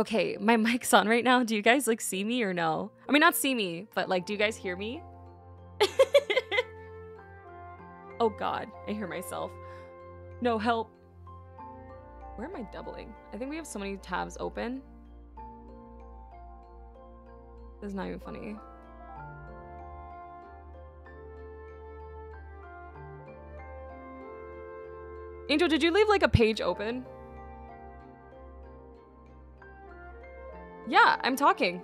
Okay, my mic's on right now. Do you guys like see me or no? I mean, not see me, but like, do you guys hear me? oh God, I hear myself. No help. Where am I doubling? I think we have so many tabs open. This is not even funny. Angel, did you leave like a page open? Yeah, I'm talking.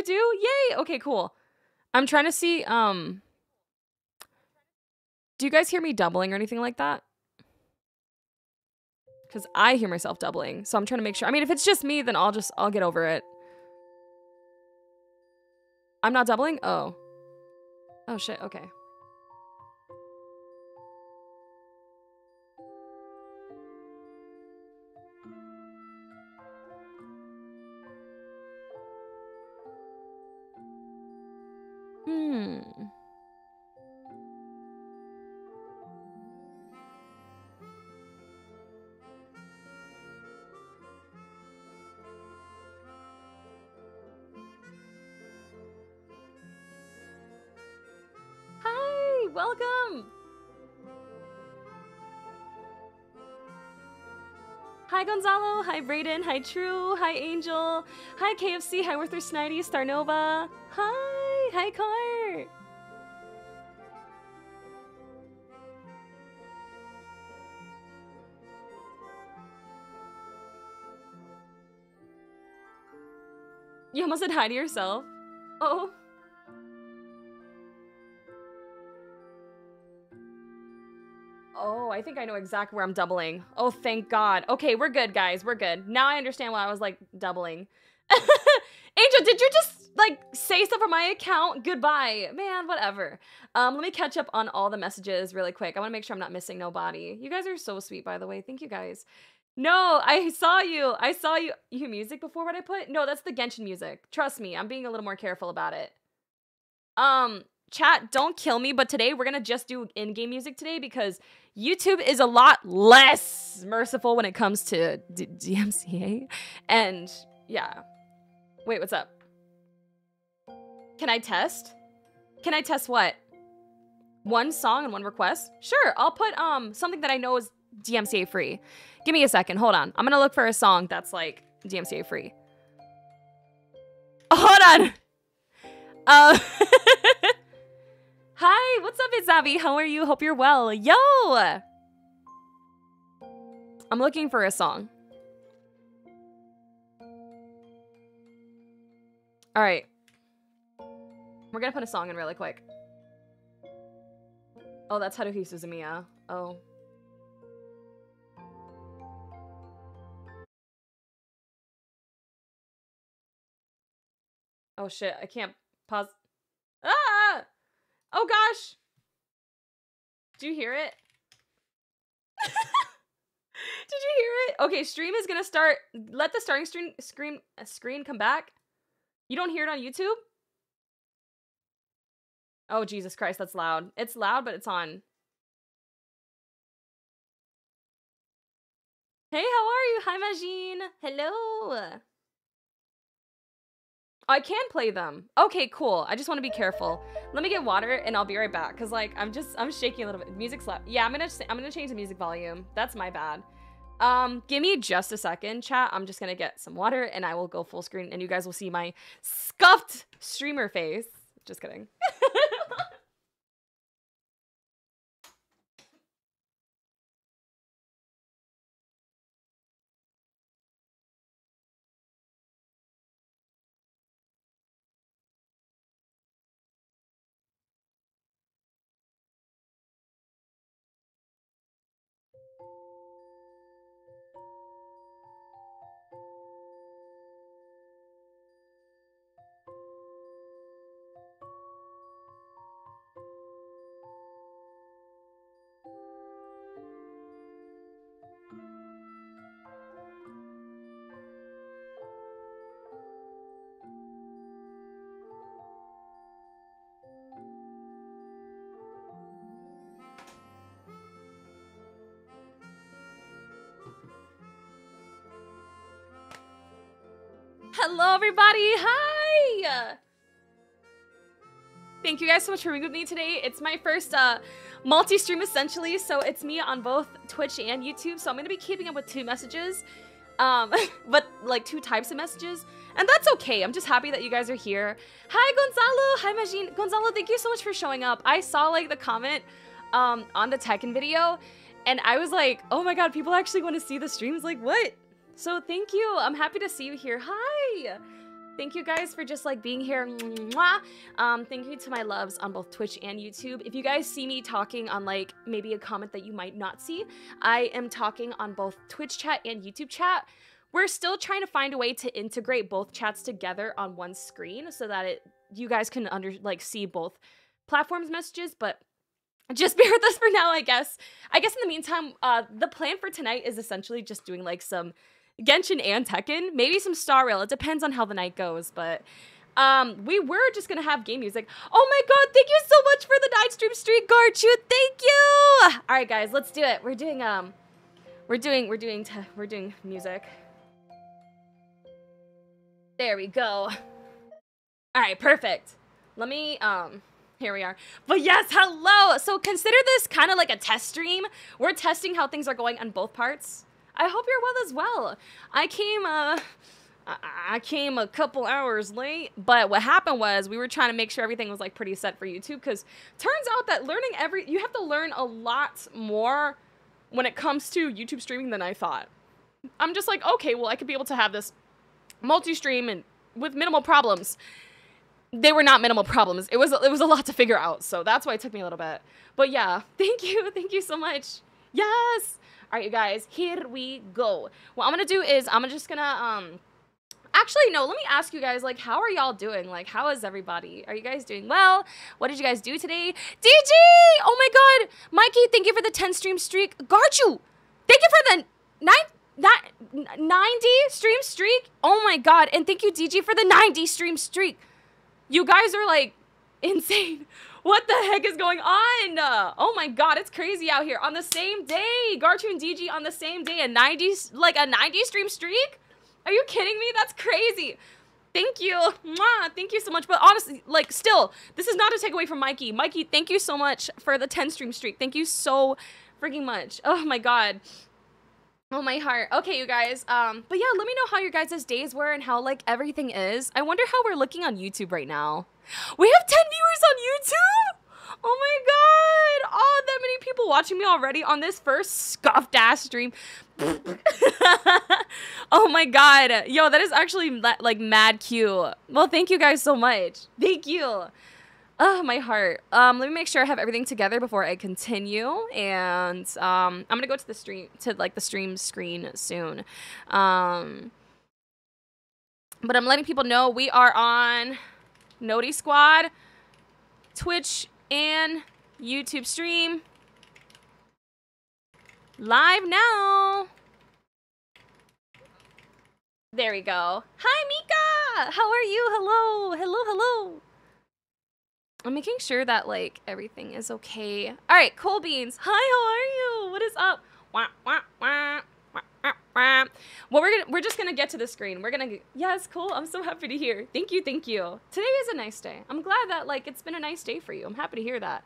You do? Yay! Okay, cool. I'm trying to see, um... Do you guys hear me doubling or anything like that? Because I hear myself doubling, so I'm trying to make sure. I mean, if it's just me, then I'll just, I'll get over it. I'm not doubling? Oh. Oh, shit, okay. Hmm. Hi, welcome. Hi Gonzalo, hi Brayden, hi True, hi Angel, hi KFC, hi Werther Snidey, Starnova, hi, hi Cart. You almost said hi to yourself. Oh. Oh, I think I know exactly where I'm doubling. Oh, thank God. Okay, we're good, guys. We're good. Now I understand why I was like doubling. Angel, did you just like say stuff on my account? Goodbye. Man, whatever. Um, let me catch up on all the messages really quick. I want to make sure I'm not missing nobody. You guys are so sweet, by the way. Thank you guys. No, I saw you. I saw you. You music before what I put? No, that's the Genshin music. Trust me, I'm being a little more careful about it. Um, chat, don't kill me, but today we're gonna just do in-game music today because YouTube is a lot less merciful when it comes to D- DMCA. And yeah. Wait, what's up? Can I test? Can I test what? One song and one request? Sure, I'll put um something that I know is DMCA free. Give me a second. Hold on. I'm gonna look for a song that's like DMCA free. Hold on. Uh, Hi, what's up, Izabi? How are you? Hope you're well. Yo! I'm looking for a song. All right. We're gonna put a song in really quick. Oh, that's Haruhi Suzumiya. Oh. Oh shit, I can't pause. Ah! Oh gosh! Do you hear it? Did you hear it? Okay, stream is gonna start. Let the starting screen screen screen come back. You don't hear it on YouTube? Oh Jesus Christ, that's loud. It's loud, but it's on. Hey, how are you? Hi, Majin. Hello. I can play them. Okay, cool. I just want to be careful. Let me get water and I'll be right back. Cause like I'm just I'm shaking a little bit. Music slap. Yeah, I'm gonna I'm gonna change the music volume. That's my bad. Um, give me just a second, chat. I'm just gonna get some water and I will go full screen and you guys will see my scuffed streamer face. Just kidding. Hello, everybody. Hi. Thank you guys so much for being with me today. It's my first uh, multi-stream essentially, so it's me on both Twitch and YouTube. So I'm gonna be keeping up with two messages, um, but like two types of messages, and that's okay. I'm just happy that you guys are here. Hi, Gonzalo. Hi, Majin. Gonzalo, thank you so much for showing up. I saw like the comment um, on the Tekken video, and I was like, oh my god, people actually want to see the streams. Like, what? So thank you. I'm happy to see you here. Hi. Thank you guys for just like being here. Um, thank you to my loves on both Twitch and YouTube. If you guys see me talking on like maybe a comment that you might not see, I am talking on both Twitch chat and YouTube chat. We're still trying to find a way to integrate both chats together on one screen so that it you guys can under like see both platforms messages, but just bear with us for now, I guess. I guess in the meantime, uh, the plan for tonight is essentially just doing like some Genshin and Tekken, maybe some Star Rail. It depends on how the night goes, but um, we were just gonna have game music. Oh my god, thank you so much for the night stream street Garchu. Thank you. All right, guys, let's do it. We're doing um, we're doing we're doing we're doing music. There we go. All right, perfect. Let me um. Here we are. But yes, hello! So consider this kind of like a test stream. We're testing how things are going on both parts. I hope you're well as well. I came, uh, I came a couple hours late, but what happened was we were trying to make sure everything was like pretty set for YouTube because turns out that learning every, you have to learn a lot more when it comes to YouTube streaming than I thought. I'm just like, okay, well, I could be able to have this multi-stream and with minimal problems. They were not minimal problems. It was it was a lot to figure out, so that's why it took me a little bit. But yeah, thank you, thank you so much. Yes. All right, you guys, here we go. What I'm gonna do is I'm just gonna, um, actually, no, let me ask you guys, like, how are y'all doing? Like, how is everybody? Are you guys doing well? What did you guys do today? DG! Oh my god! Mikey, thank you for the 10 stream streak. Garchu! Thank you for the 9, that 90 stream streak. Oh my god. And thank you, DG, for the 90 stream streak. You guys are like insane. What the heck is going on? Oh my god, it's crazy out here. On the same day, Garchu and DG on the same day, a 90 like a 90 stream streak? Are you kidding me? That's crazy. Thank you. Mwah, thank you so much. But honestly, like still, this is not a takeaway from Mikey. Mikey, thank you so much for the 10 stream streak. Thank you so freaking much. Oh my god. Oh my heart. Okay, you guys. Um, but yeah, let me know how your guys' days were and how like everything is. I wonder how we're looking on YouTube right now. We have 10 viewers on YouTube? Oh my god! Oh, that many people watching me already on this first scuffed ass stream. oh my god. Yo, that is actually like mad cute. Well, thank you guys so much. Thank you. Oh, my heart. Um, let me make sure I have everything together before I continue. And um, I'm gonna go to the stream to like the stream screen soon. Um, but I'm letting people know we are on Noti Squad, Twitch, and YouTube stream. Live now. There we go. Hi, Mika! How are you? Hello, hello, hello. I'm making sure that, like, everything is okay. All right, Cool Beans. Hi, how are you? What is up? Wah, wah, wah. Well, we're gonna we're just gonna get to the screen. We're gonna it's cool. I'm so happy to hear. Thank you, thank you. Today is a nice day. I'm glad that like it's been a nice day for you. I'm happy to hear that.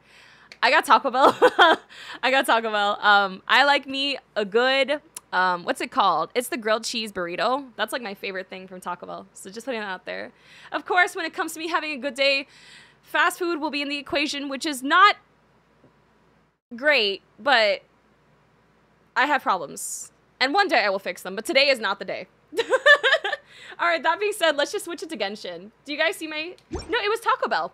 I got Taco Bell. I got Taco Bell. Um, I like me a good um, what's it called? It's the grilled cheese burrito. That's like my favorite thing from Taco Bell. So just putting that out there. Of course, when it comes to me having a good day, fast food will be in the equation, which is not great, but I have problems. And one day I will fix them, but today is not the day. All right, that being said, let's just switch it to Genshin. Do you guys see my... No, it was Taco Bell.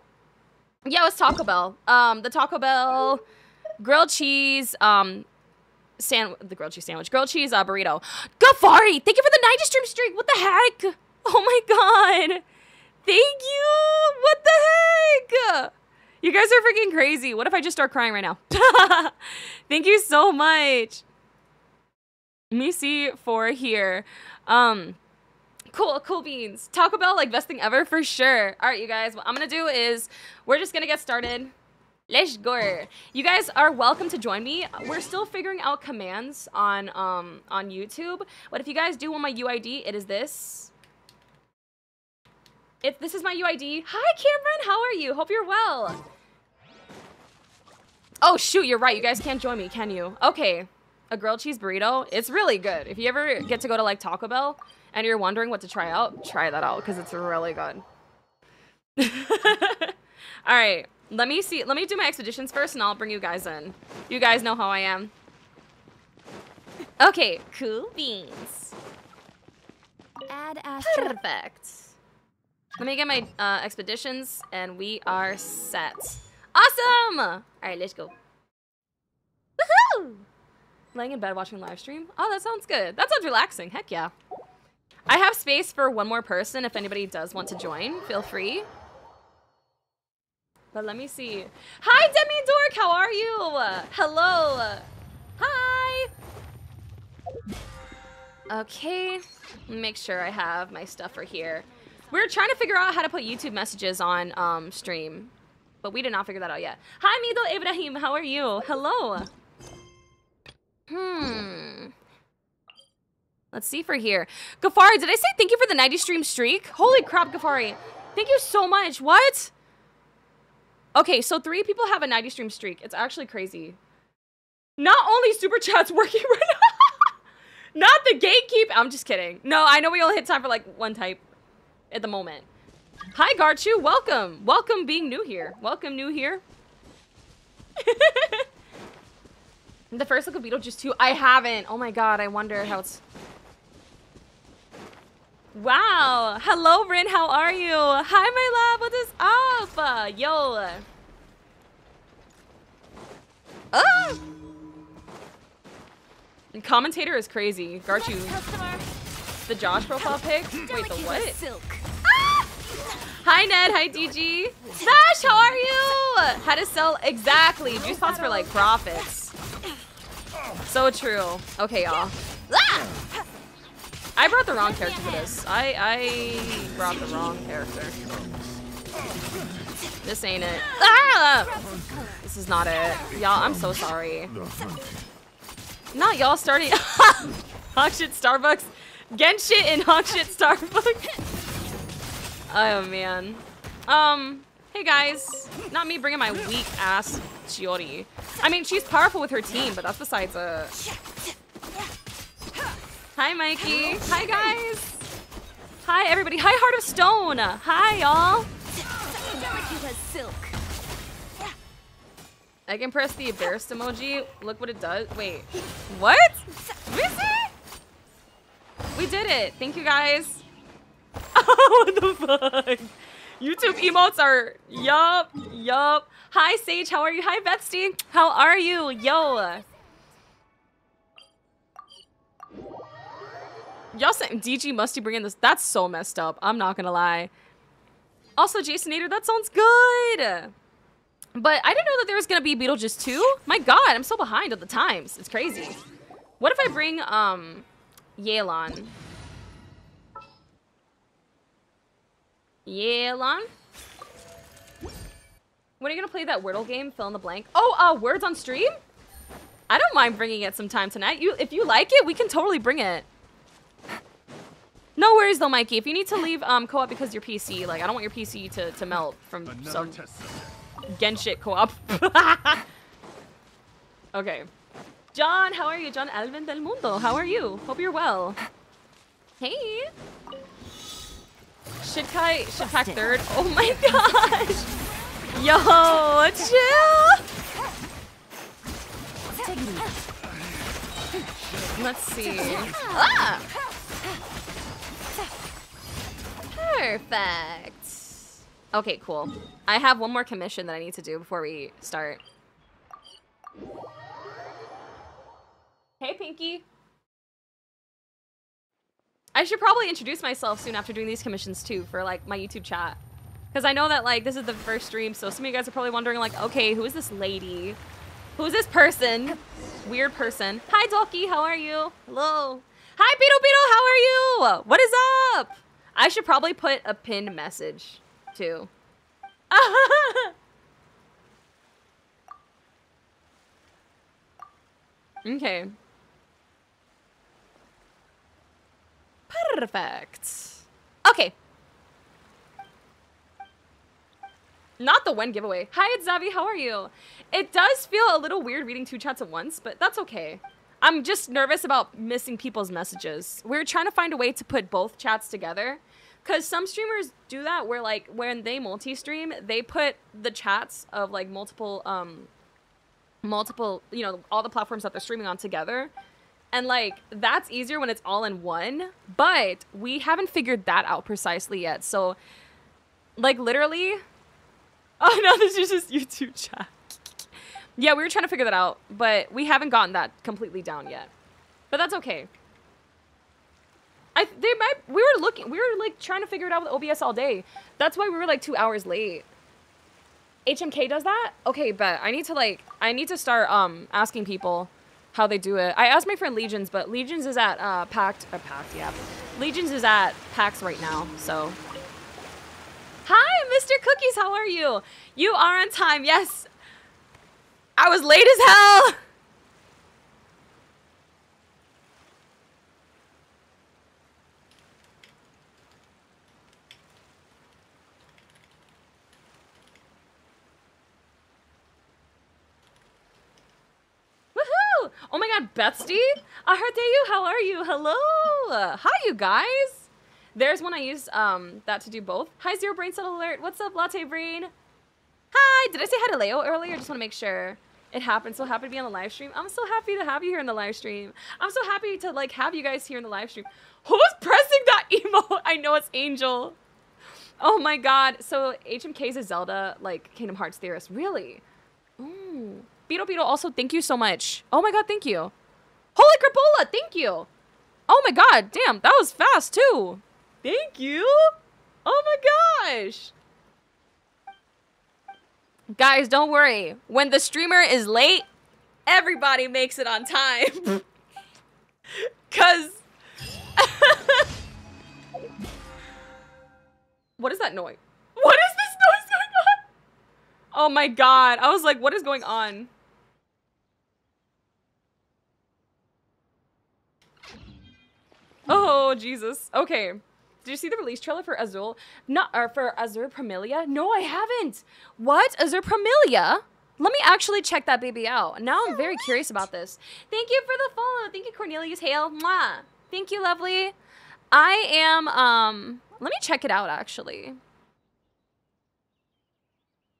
Yeah, it was Taco Bell. Um, the Taco Bell grilled cheese, um, san the grilled cheese sandwich, grilled cheese uh, burrito. Gafari, thank you for the 90 stream streak. What the heck? Oh my god. Thank you. What the heck? You guys are freaking crazy. What if I just start crying right now? thank you so much. Let me see for here. Um, cool, cool beans. Taco Bell, like best thing ever for sure. All right, you guys, what I'm gonna do is we're just gonna get started. Let's go. You guys are welcome to join me. We're still figuring out commands on um on YouTube, but if you guys do want my UID, it is this. If this is my UID. Hi, Cameron. How are you? Hope you're well. Oh, shoot. You're right. You guys can't join me, can you? Okay. A grilled cheese burrito. It's really good. If you ever get to go to like Taco Bell and you're wondering what to try out, try that out because it's really good. All right. Let me see. Let me do my expeditions first and I'll bring you guys in. You guys know how I am. Okay. Cool beans. Add Perfect. Let me get my uh, expeditions, and we are set. Awesome! All right, let's go. Woohoo! Laying in bed watching live stream. Oh, that sounds good. That sounds relaxing. Heck yeah. I have space for one more person if anybody does want to join. Feel free. But let me see. Hi, Demi Dork. How are you? Hello. Hi. Okay. Make sure I have my stuff for here. We're trying to figure out how to put YouTube messages on um, stream, but we did not figure that out yet. Hi, Mido Ibrahim. How are you? Hello. Hmm. Let's see for here. Gafari, did I say thank you for the 90 stream streak? Holy crap, Gafari. Thank you so much. What? Okay, so three people have a 90 stream streak. It's actually crazy. Not only super chats working right now. Not the gatekeep. I'm just kidding. No, I know we only hit time for like one type at the moment. Hi, Garchu. Welcome. Welcome being new here. Welcome new here. the first look of Beetlejuice 2. I haven't. Oh my god, I wonder how it's... Wow. Hello, Rin. How are you? Hi, my love. What is up? Uh, yo. Ah! Commentator is crazy. Garchu. The Josh profile pic? Wait, the what? Silk. Ah! Hi, Ned. Hi, DG. Smash, how are you? How to sell exactly juice pots for like profits. So true. Okay, y'all. Ah! I brought the wrong character for this. I I brought the wrong character. This ain't it. Ah! This is not it. Y'all, I'm so sorry. Not y'all starting hot shit Starbucks. Genshit and hot shit Starbucks. Oh man. Um, hey guys. Not me bringing my weak ass Chiori. I mean, she's powerful with her team, but that's besides a... Hi Mikey. Hi guys. Hi everybody. Hi Heart of Stone. Hi y'all. I can press the embarrassed emoji. Look what it does. Wait. What? Missy? We did it. Thank you guys. what the fuck? YouTube emotes are yup, yup. Hi Sage, how are you? Hi Betsy, how are you? Yo. Y'all saying DG Musty bringing this? That's so messed up. I'm not gonna lie. Also, Jasonator, that sounds good. But I didn't know that there was gonna be Beetlejuice 2. My god, I'm so behind on the times. It's crazy. What if I bring, um, Yelan? Yelan? When are you gonna play that Wordle game? Fill in the blank. Oh, uh, words on stream? I don't mind bringing it sometime tonight. You, if you like it, we can totally bring it. No worries though, Mikey. If you need to leave um, co-op because your PC, like I don't want your PC to, to melt from Another some. Genshit co-op. okay. John, how are you? John Alvin del Mundo. How are you? Hope you're well. Hey. Shitkai, Shitpack third. Oh my gosh. Yo, chill. Take it easy. Let's see. Ah. Perfect. Okay, cool. I have one more commission that I need to do before we start. Hey, Pinky. I should probably introduce myself soon after doing these commissions too for like my YouTube chat. Because I know that like this is the first stream, so some of you guys are probably wondering like, okay, who is this lady? Who is this person? Weird person. Hi, Dolky, how are you? Hello. Hi, Beetle Beetle, how are you? What is up? I should probably put a pinned message too. okay. Perfect. Okay. Not the when giveaway. Hi, it's Zavi. How are you? It does feel a little weird reading two chats at once, but that's okay. I'm just nervous about missing people's messages. We're trying to find a way to put both chats together. Cause some streamers do that where like when they multi-stream, they put the chats of like multiple um multiple, you know, all the platforms that they're streaming on together. And like that's easier when it's all in one, but we haven't figured that out precisely yet. So like literally Oh no, this is just YouTube chat. yeah, we were trying to figure that out, but we haven't gotten that completely down yet. But that's okay. I they might we were looking we were like trying to figure it out with OBS all day. That's why we were like 2 hours late. HMK does that? Okay, but I need to like I need to start um asking people how they do it. I asked my friend Legions, but Legions is at uh Pact uh, Pact, yeah. Legions is at PAX right now, so Hi, Mr. Cookies, how are you? You are on time, yes. I was late as hell. Woohoo! Oh my god, Betsy! You. How are you? Hello! Hi, you guys! There's one I use um, that to do both. Hi, Zero Brain Cell Alert. What's up, Latte Brain? Hi! Did I say hi to Leo earlier? Just want to make sure it happened. So happy to be on the live stream. I'm so happy to have you here in the live stream. I'm so happy to like have you guys here in the live stream. Who's pressing that emote? I know it's Angel. Oh my god. So HMK is a Zelda like Kingdom Hearts theorist. Really? Ooh. Beetle Beetle also thank you so much. Oh my god, thank you. Holy crapola, thank you. Oh my god, damn, that was fast too. Thank you. Oh my gosh. Guys, don't worry. When the streamer is late, everybody makes it on time. Cause What is that noise? What is this noise going on? Oh my god. I was like, what is going on? Oh, Jesus. Okay. Did you see the release trailer for Azul? Not or for Azur Promilia? No, I haven't. What? Azur Promilia? Let me actually check that baby out. Now I'm very curious about this. Thank you for the follow. Thank you, Cornelius Hale. Mwah. Thank you, lovely. I am um let me check it out actually.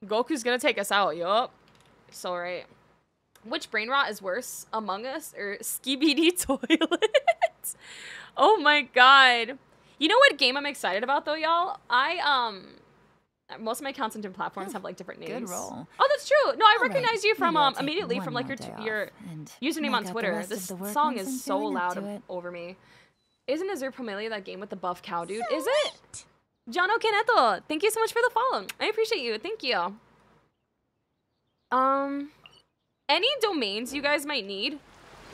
Goku's gonna take us out, yup. So right. Which brain rot is worse? Among Us or Skibidi Toilet? Oh my god. You know what game I'm excited about though, y'all? I um most of my accounts on different platforms have like different names. Good roll. Oh, that's true. No, I All right, recognize you from um immediately from like your your username on Twitter. This song is so loud to of- it. over me. Isn't Azur Promilia that game with the buff cow dude? Is it? Jono Caneto, thank you so much for the follow. I appreciate you. Thank you. Um, any domains you guys might need?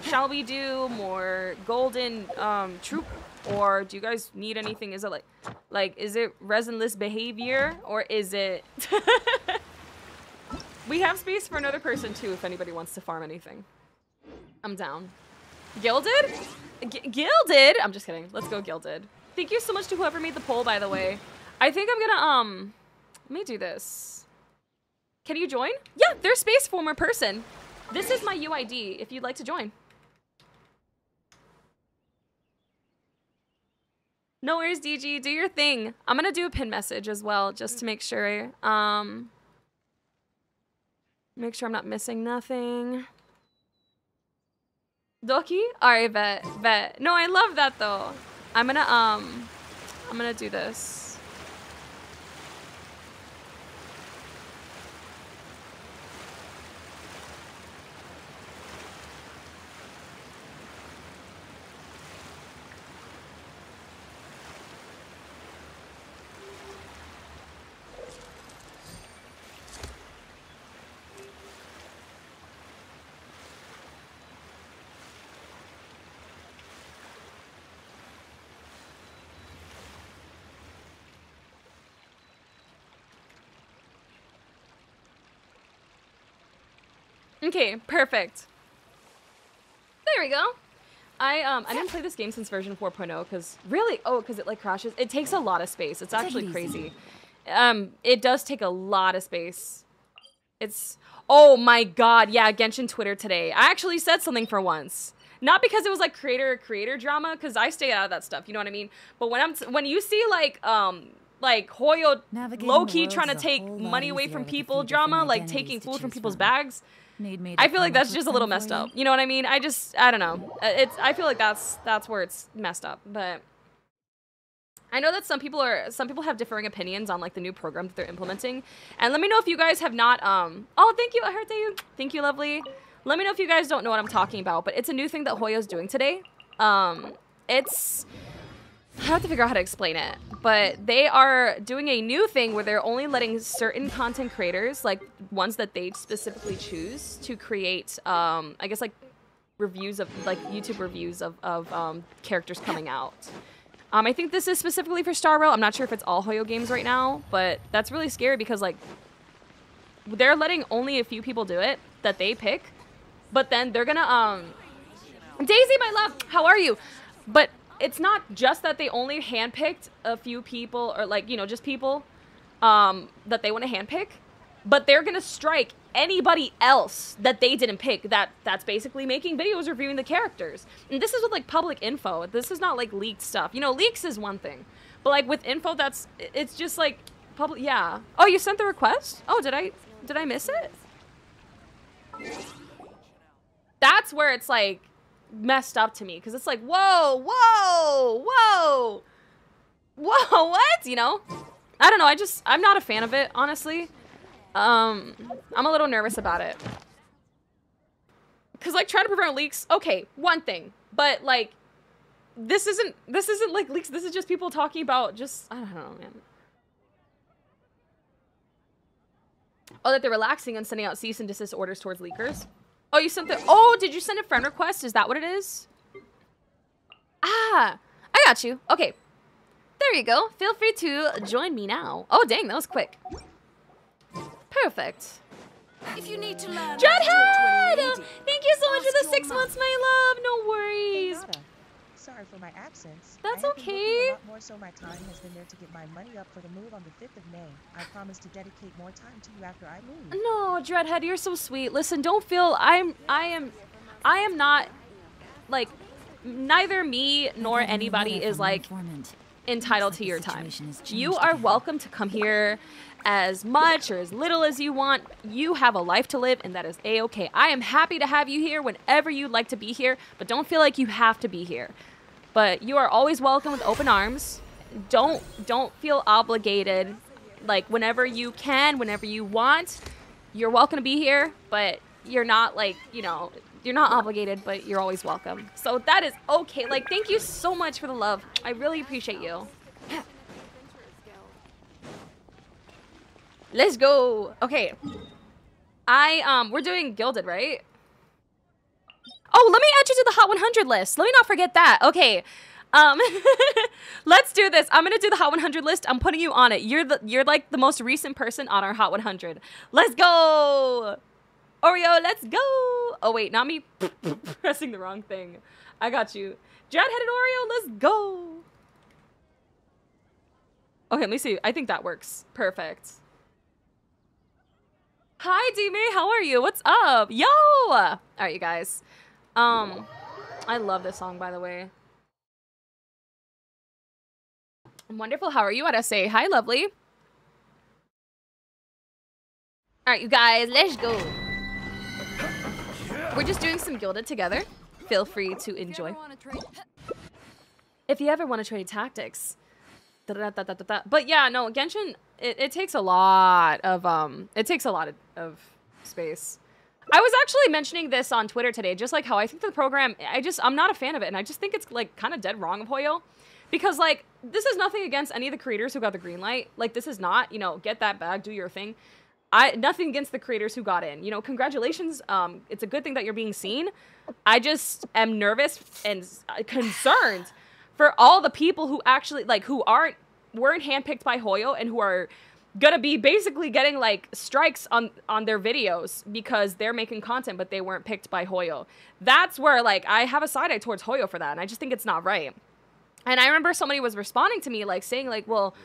Shall we do more golden um troupe, or do you guys need anything? Is it like, like, is it resinless behavior, or is it? we have space for another person too, if anybody wants to farm anything. I'm down. Gilded? G- gilded? I'm just kidding. Let's go gilded. Thank you so much to whoever made the poll, by the way. I think I'm gonna, um, let me do this. Can you join? Yeah, there's space for more person. This is my UID if you'd like to join. No worries, DG. Do your thing. I'm gonna do a pin message as well, just to make sure. Um, make sure I'm not missing nothing. Doki? Alright, bet, bet. No, I love that though. I'm gonna, um, I'm gonna do this. Okay, perfect. There we go. I um I didn't play this game since version 4.0 because really oh because it like crashes. It takes a lot of space. It's actually crazy. um, it does take a lot of space. It's oh my god, yeah, Genshin Twitter today. I actually said something for once. Not because it was like creator creator drama, because I stay out of that stuff. You know what I mean? But when I'm when you see like um like Hoyo low key trying to take money away from people drama, like taking food from people's bags. Need me I feel like that's just a little messed up. You know what I mean? I just I don't know. Uh, It's I feel like that's that's where it's messed up. But I know that some people are some people have differing opinions on like the new program that they're implementing. And let me know if you guys have not um Oh, thank you. I heard you. Thank you, lovely. Let me know if you guys don't know what I'm talking about, but it's a new thing that Hoyo's doing today. Um it's I have to figure out how to explain it, but they are doing a new thing where they're only letting certain content creators, like ones that they specifically choose, to create, um, I guess, like reviews of, like YouTube reviews of, of um, characters coming out. Um, I think this is specifically for Star Rail. I'm not sure if it's all Hoyo games right now, but that's really scary because, like, they're letting only a few people do it that they pick, but then they're gonna, um, Daisy, my love, how are you? But it's not just that they only handpicked a few people or like, you know, just people um, that they want to handpick, but they're gonna strike anybody else that they didn't pick that that's basically making videos reviewing the characters. And this is with like public info. This is not like leaked stuff. You know, leaks is one thing. But like with info that's it's just like public yeah. Oh, you sent the request? Oh, did I did I miss it? That's where it's like messed up to me because it's like, whoa, whoa, whoa, whoa, what? You know? I don't know. I just I'm not a fan of it, honestly. Um, I'm a little nervous about it. Cause like trying to prevent leaks, okay, one thing, but like this isn't this isn't like leaks. This is just people talking about just I don't know, man. Oh, that they're relaxing and sending out cease and desist orders towards leakers. Oh, you sent the. Oh, did you send a friend request? Is that what it is? Ah, I got you. Okay, there you go. Feel free to join me now. Oh, dang, that was quick. Perfect. If you need to learn. Dreadhead! Thank you so much for the six months, my love. No worries. Nada. Sorry for my absence. That's I have been working okay. A lot more so my time has been there to get my money up for the move on the 5th of May. I promise to dedicate more time to you after I move. No, Dreadhead, you're so sweet. Listen, don't feel I'm I am I am not like neither me nor anybody is like entitled to your time. You are welcome to come here as much or as little as you want. You have a life to live, and that is a okay. I am happy to have you here whenever you'd like to be here, but don't feel like you have to be here. But you are always welcome with open arms. Don't don't feel obligated. Like whenever you can, whenever you want, you're welcome to be here. But you're not like you know you're not obligated, but you're always welcome. So that is okay. Like thank you so much for the love. I really appreciate you. Let's go. Okay. I um we're doing gilded, right? Oh, let me add you to the Hot 100 list. Let me not forget that. Okay. Um let's do this. I'm going to do the Hot 100 list. I'm putting you on it. You're the you're like the most recent person on our Hot 100. Let's go. Oreo, let's go. Oh wait, not me pressing the wrong thing. I got you. Jet-headed Oreo, let's go. Okay, let me see. I think that works. Perfect. Hi, D-May. How are you? What's up? Yo! All right, you guys. Um, I love this song, by the way. Wonderful. How are you at SA? Hi, lovely. All right, you guys, let's go. We're just doing some Gilded together. Feel free to enjoy. If you ever want to trade tactics. Da-da-da-da-da-da. But yeah, no, Genshin, it, it takes a lot of, um, it takes a lot of, of space. I was actually mentioning this on Twitter today, just like how I think the program, I just, I'm not a fan of it. And I just think it's like kind of dead wrong of Hoyo. Because like, this is nothing against any of the creators who got the green light. Like, this is not, you know, get that bag, do your thing. I nothing against the creators who got in. You know, congratulations. Um, it's a good thing that you're being seen. I just am nervous and uh, concerned for all the people who actually like who aren't weren't handpicked by Hoyo and who are gonna be basically getting like strikes on on their videos because they're making content but they weren't picked by Hoyo. That's where like I have a side eye towards Hoyo for that, and I just think it's not right. And I remember somebody was responding to me like saying like, well,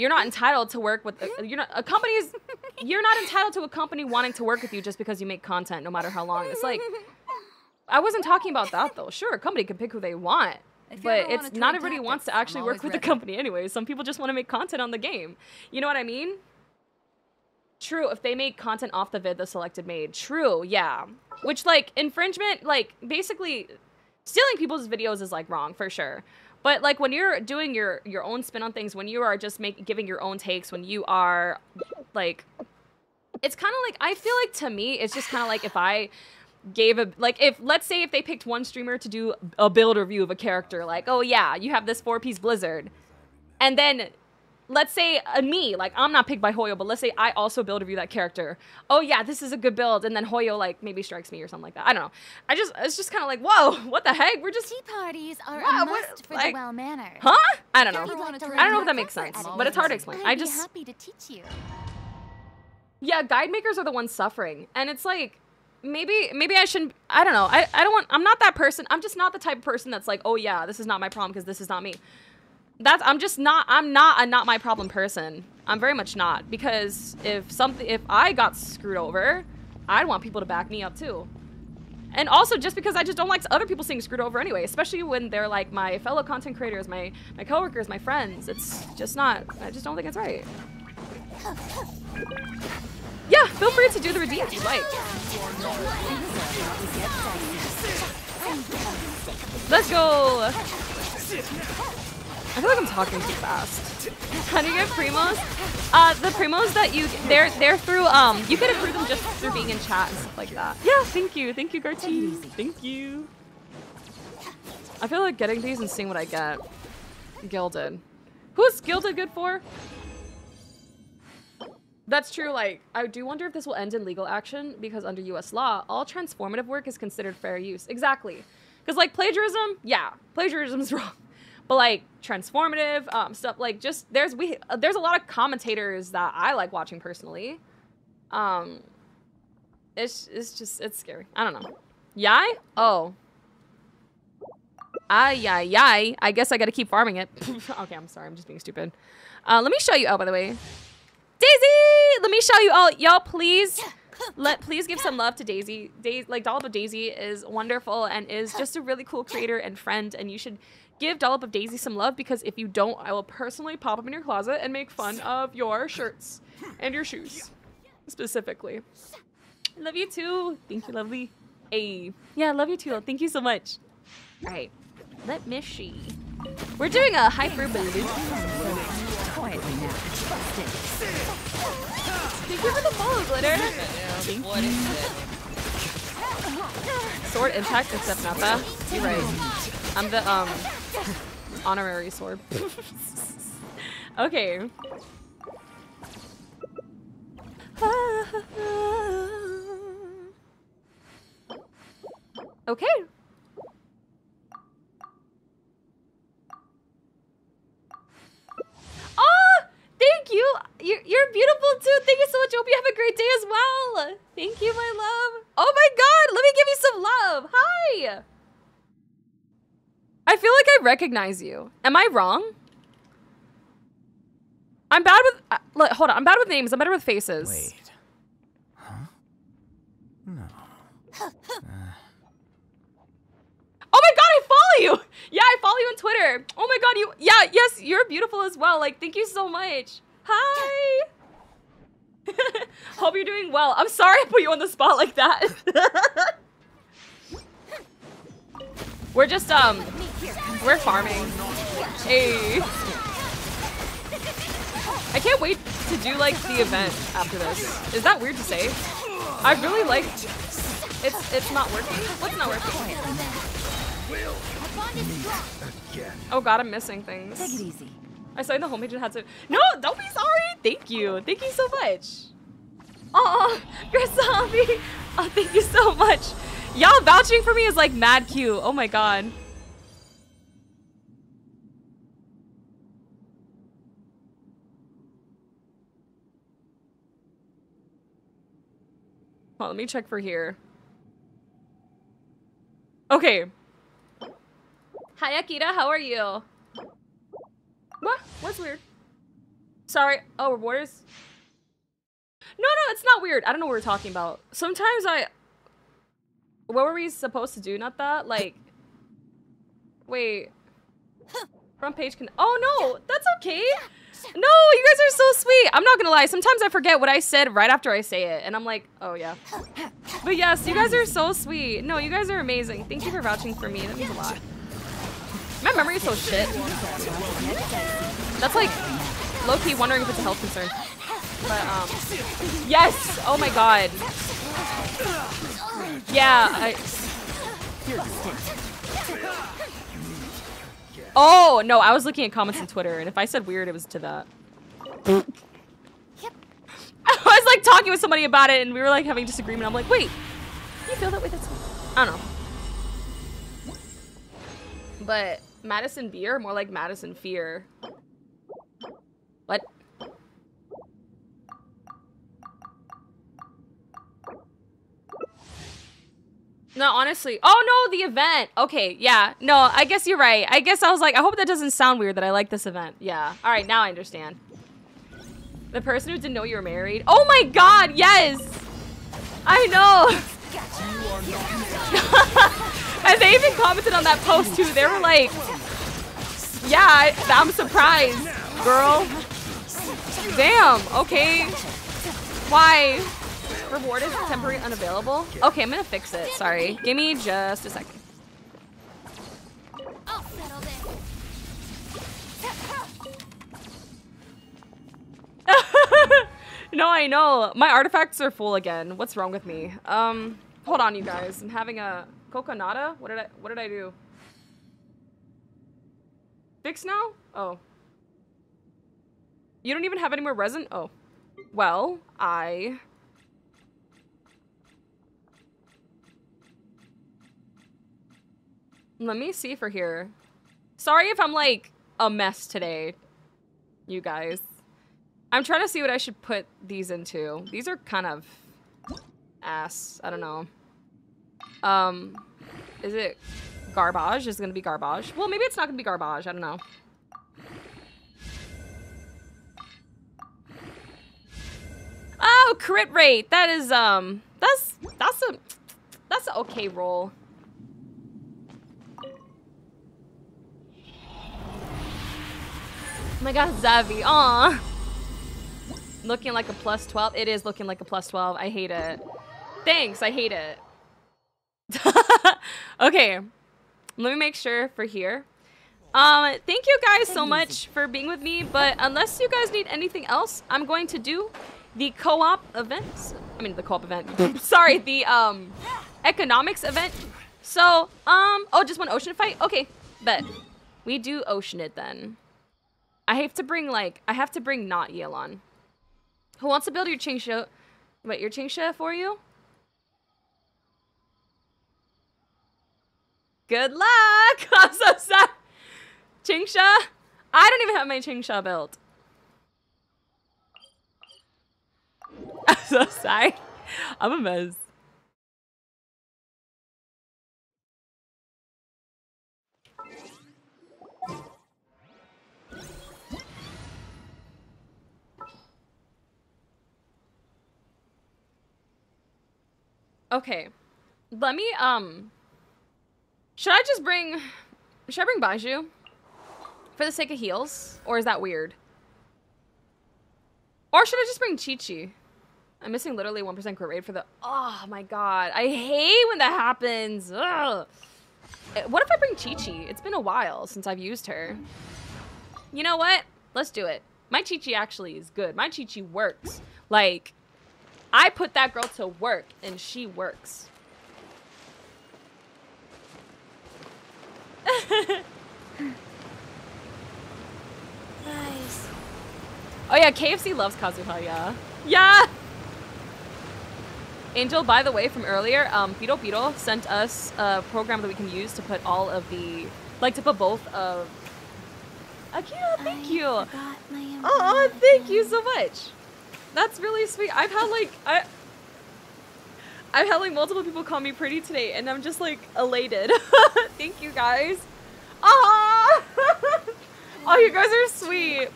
you're not entitled to work with a, you're not a company's you're not entitled to a company wanting to work with you just because you make content no matter how long it's like i wasn't talking about that though sure a company can pick who they want If but it's not everybody wants to actually work with the company anyway. Some people just want to make content on the game. You know what i mean? True if they make content off the vid the selected made. True yeah. Which like infringement like basically stealing people's videos is like wrong for sure. But like when you're doing your your own spin on things when you are just make giving your own takes when you are like it's kind of like i feel like to me it's just kind of like if i gave a like if let's say if they picked one streamer to do a build review of a character like oh yeah you have this four piece blizzard. And then let's say uh, me like i'm not picked by hoyo but let's say i also build review that character. Oh yeah this is a good build. And then hoyo like maybe strikes me or something like that. I don't know. I just it's just kind of like whoa what the heck? We're just Tea parties are Wow, a what- must for like- the well-mannered. huh? I don't know. Ever wanna I don't know if that makes sense but it's hard to explain. I'd i be just happy to teach you. yeah guide makers are the ones suffering. And it's like maybe maybe i shouldn't i don't know. I, I don't want i'm not that person i'm just not the type of person that's like oh yeah this is not my problem because this is not me. That's i'm just not i'm not a not my problem person. I'm very much not because if something if i got screwed over i'd want people to back me up too. And also just because i just don't like other people seeing screwed over anyway especially when they're like my fellow content creators my my coworkers my friends. It's just not i just don't think it's right yeah, feel free to do the redeem if you'd like. Let's go. I feel like I'm talking too fast. How do you get primos? Uh, the primos that you they're they're through um you can accrue them just through being in chat and stuff like that. Yeah, thank you, thank you, Garchi. Thank you. I feel like getting these and seeing what I get. Gilded. Who's Gilded good for? That's true. Like, I do wonder if this will end in legal action because under U.S. law, all transformative work is considered fair use. Exactly. Because like plagiarism, yeah, plagiarism is wrong. But like transformative um, stuff, like just there's we uh, there's a lot of commentators that I like watching personally. Um, it's it's just it's scary. I don't know. Yai? Oh. Ay, ay, ay. I guess I gotta keep farming it. okay, I'm sorry. I'm just being stupid. Uh, let me show you. Oh, by the way, Daisy! Let me show you all. Y'all, please. Let please give some love to Daisy. Daisy, like Dollop of Daisy is wonderful and is just a really cool creator and friend. And you should give Dollop of Daisy some love because if you don't, I will personally pop up in your closet and make fun of your shirts and your shoes specifically. I love you too. Thank you, lovely. Hey, yeah, love you too. Thank you so much. All right, let me see. We're doing a hyper balloon. Quietly now. Thank you for the follow, Glitter. What is it? Sword impact except not that. You're right. I'm the um honorary sword. okay. okay. Thank you. You're, you're beautiful too. Thank you so much. Hope you have a great day as well. Thank you, my love. Oh my god, let me give you some love. Hi. I feel like I recognize you. Am I wrong? I'm bad with. Uh, look, hold on. I'm bad with names. I'm better with faces. Wait. Huh? No. Oh my god, follow you. Yeah, I follow you on Twitter. Oh my god, you. Yeah, yes, you're beautiful as well. Like, thank you so much. Hi. Hope you're doing well. I'm sorry I put you on the spot like that. we're just um, we're farming. Hey. I can't wait to do like the event after this. Is that weird to say? I really like. It's it's not working. What's not working? Oh god, I'm missing things. Take it easy. I saw in the homepage it had to. No, don't be sorry. Thank you. Thank you so much. Oh, you're a zombie. Oh, thank you so much. Y'all vouching for me is like mad cute. Oh my god. Well, let me check for here. Okay. Hi, Akita. How are you? What? What's weird? Sorry. Oh, rewards? No, no, it's not weird. I don't know what we're talking about. Sometimes I... What were we supposed to do? Not that? Like... Wait. Front page can... Oh, no! That's okay! No, you guys are so sweet! I'm not gonna lie. Sometimes I forget what I said right after I say it. And I'm like, oh, yeah. But yes, you guys are so sweet. No, you guys are amazing. Thank you for vouching for me. That means a lot. My memory is so shit. That's like low-key wondering if it's a health concern. But um Yes! Oh my god. Yeah, I Oh no, I was looking at comments on Twitter and if I said weird it was to that. I was like talking with somebody about it and we were like having disagreement. I'm like, wait, you feel that way? That's I don't know. But Madison Beer, more like Madison Fear. What? No, honestly. Oh no, the event. Okay, yeah. No, I guess you're right. I guess I was like, I hope that doesn't sound weird that I like this event. Yeah. All right, now I understand. The person who didn't know you were married. Oh my god, yes! I know! and they even commented on that post too. They were like, yeah, I, I'm surprised, girl. Damn, okay. Why? Reward is temporary unavailable? Okay, I'm gonna fix it. Sorry. Give me just a second. I'll settle this. no, I know. My artifacts are full again. What's wrong with me? Um, hold on, you guys. I'm having a KokoNata. What did I? What did I do? Fix now? Oh. You don't even have any more resin? Oh. Well, I... Let me see for here. Sorry if I'm like a mess today, you guys. I'm trying to see what I should put these into. These are kind of ass. I don't know. Um, is it garbage? Is it gonna be garbage? Well, maybe it's not gonna be garbage. I don't know. Oh, crit rate. That is um. That's that's a that's an okay roll. Oh my god, Zavi. Aw. Looking like a plus 12. It is looking like a plus 12. I hate it. Thanks, I hate it. okay. Let me make sure for here. Um, thank you guys so much for being with me, but unless you guys need anything else, I'm going to do the co-op event. I mean, the co-op event. Sorry, the, um, economics event. So, um, oh, just one ocean fight? Okay, bet. We do ocean it then. I have to bring, like, I have to bring not Yelan. Who wants to build your Chingsha? Wait, your Chingsha for you? Good luck! I'm so sad. Chingsha? I don't even have my Chingsha built. I'm so sorry. I'm a mess. Okay. Let me, um... Should I just bring... Should I bring Baizhu? For the sake of heals? Or is that weird? Or should I just bring Qiqi? I'm missing literally 1% crit rate for the... Oh my god. I hate when that happens. Ugh. Eh, what if I bring Qiqi? It's been a while since I've used her. You know what? Let's do it. My Qiqi actually is good. My Qiqi works. Like, I put that girl to work, and she works. Nice. Oh yeah, KFC loves Kazuha, yeah. Yeah! Angel, by the way, from earlier, um, Pito Pito sent us a program that we can use to put all of the, like to put both of... Akira, thank I you! my Oh, thank you so much. That's really sweet. I've had like I I've had like multiple people call me pretty today and I'm just like elated. thank you guys. Ah! oh, you guys are sweet.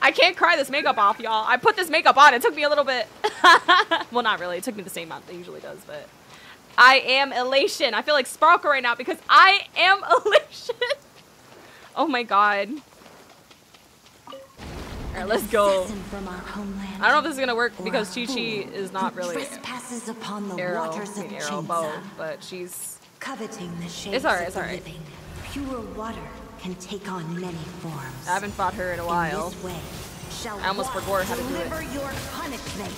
I can't cry this makeup off, y'all. I put this makeup on. It took me a little bit. well, not really. It took me the same amount it usually does, but I am elation. I feel like Sparkle right now because I am elation. oh my god. All right, let's go. From our homeland. I don't know if this is gonna work or because Qiqi is not really upon the arrow, waters of arrow bow, but she's Coveting the shapes alright, it's alright. pure water can take on many forms. I haven't fought her in a In while. this way, shall I almost forgot how to do it. your punishment.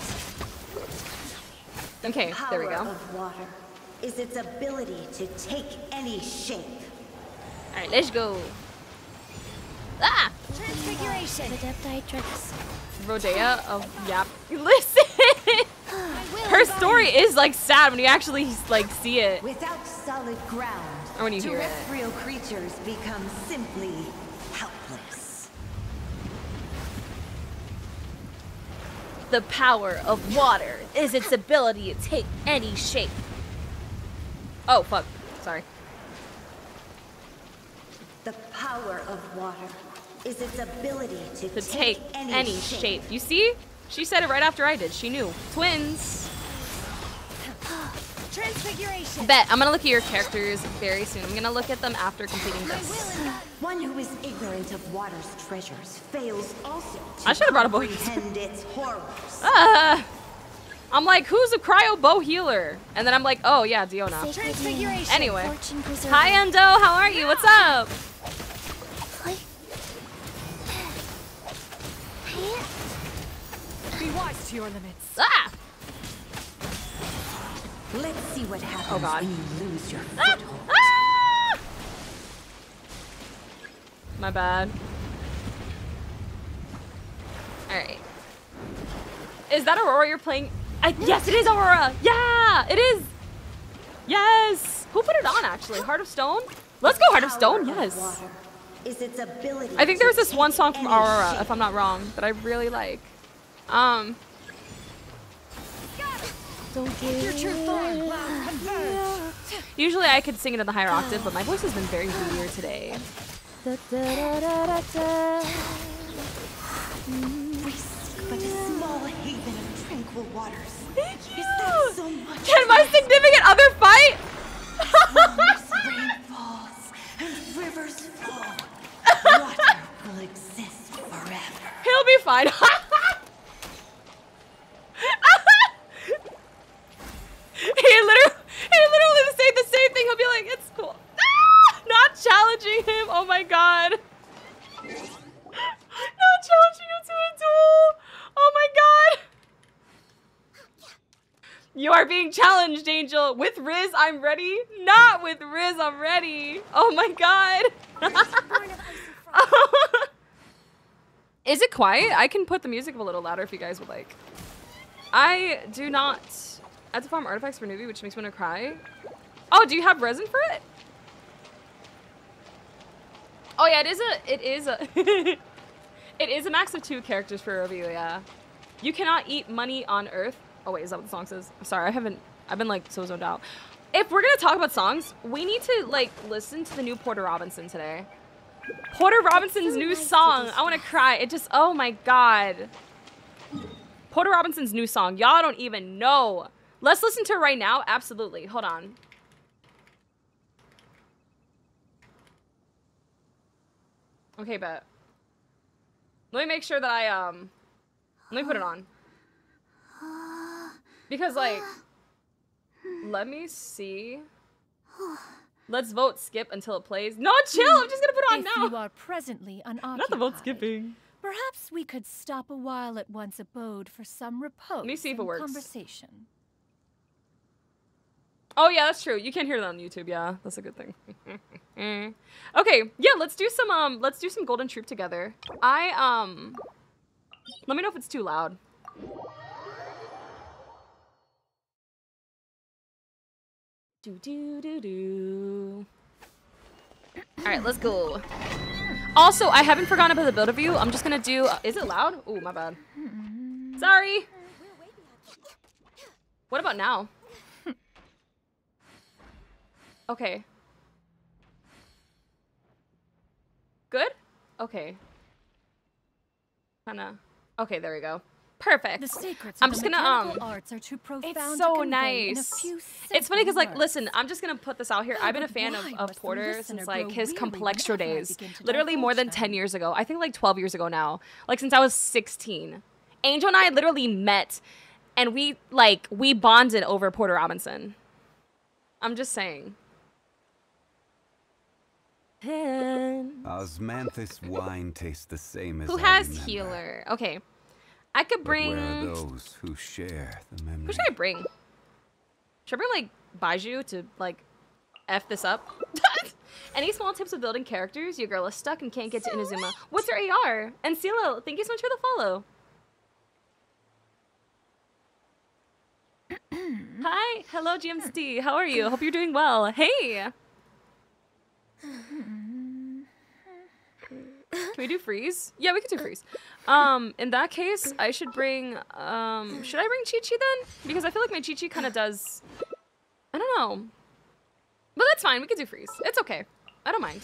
Okay, there we go. of water is its ability to take any shape. All right, let's go. Ah, Transfiguration. Rhodeia of Yap. Listen, her story is like sad when you actually like see it. Without solid ground, Or when you hear it. terrestrial creatures become simply helpless. The power of water is its ability to take any shape. Oh fuck, sorry. The power of water is its ability to, To take any shape. You see? She said it right after I did. She knew. Twins. Transfiguration. Bet I'm gonna look at your characters very soon. I'm gonna look at them after completing My this. One who is ignorant of water's treasures fails also to I should've brought a bow. comprehend its horrors. Ah! I'm like, who's a cryo bow healer? And then I'm like, oh yeah, Diona. Transfiguration. Anyway. Hi Endo, how are you? What's up? Be wise to your limits. Ah! Let's see what happens Oh, God. when you lose your Ah! foothold. Ah! My bad. Alright. Is that Aurora you're playing? Uh, yes, it is Aurora! Yeah! It is! Yes! Who put it on, actually? Heart of Stone? Let's go, Heart of Stone, Power yes! Water is its ability I think there was this one song from any Aurora, shape. if I'm not wrong, that I really like. Um, Your true form. usually I could sing it in the higher octave, but my voice has been very weird today. We seek but a small haven of tranquil waters. Thank you! Is that so much? Can my significant other fight? Rain falls and rivers flow, water will exist forever. He'll be fine. he literally, he literally say the same thing. He'll be like, "It's cool." Ah! Not challenging him. Oh my god. Not challenging him to a duel. Oh my god. You are being challenged, Angel. With Riz, I'm ready. Not with Riz, I'm ready. Oh my god. Is it quiet? I can put the music a little louder if you guys would like. I do not. I have to farm artifacts for newbie, which makes me want to cry. Oh, do you have resin for it? Oh yeah, it is a. It is a. it is a max of two characters for review. Yeah. You cannot eat money on Earth. Oh wait, is that what the song says? I'm sorry, I haven't. I've been like so zoned out. If we're gonna talk about songs, we need to like listen to the new Porter Robinson today. Porter Robinson's new song. I want to cry. It just, oh my god. Porter Robinson's new song. Y'all don't even know. Let's listen to it right now. Absolutely. Hold on. Okay, bet. Let me make sure that I, um, let me put it on. Because, like, let me see. Let's vote skip until it plays. No, chill. I'm just gonna put it on if now. you are presently unoccupied, Not the vote skipping. Perhaps we could stop a while at one's abode for some repose Let me see if it works. conversation. Oh yeah, that's true. You can't hear that on YouTube. Yeah, that's a good thing. Okay, yeah, let's do some um, let's do some Golden Troupe together. I um, let me know if it's too loud. Do do do do. All right, let's go. Also, I haven't forgotten about the build of you. I'm just gonna do. is it loud? Oh, my bad. Sorry. What about now? Okay. Good? Okay. Kinda. Okay, there we go. Perfect. The secrets I'm just gonna, mechanical um, arts are too profound It's to so convey nice. It's funny because, like, listen. I'm just gonna put this out here. Oh, I've been a fan of, why of Porter since like his weary Complextro days, literally more than 10 years ago. I think like 12 years ago now. Like since I was 16, Angel and I literally met, and we like we bonded over Porter Robinson. I'm just saying. And- Osmanthus wine tastes the same as Who I has healer? Okay, I could bring. where are those who share the memory? Who should I bring? Should I bring like Baizhu to like f this up? Any small tips of building characters? Your girl is stuck and can't get to Inazuma. What's your AR? And CeeLo, thank you so much for the follow. Hi, hello GMSD. How are you? Hope you're doing well. Hey. Can we do freeze? Yeah, we could do freeze. Um, in that case, I should bring. Um, should I bring Qiqi then? Because I feel like my Qiqi kind of does. I don't know. But that's fine. We could do freeze. It's okay. I don't mind.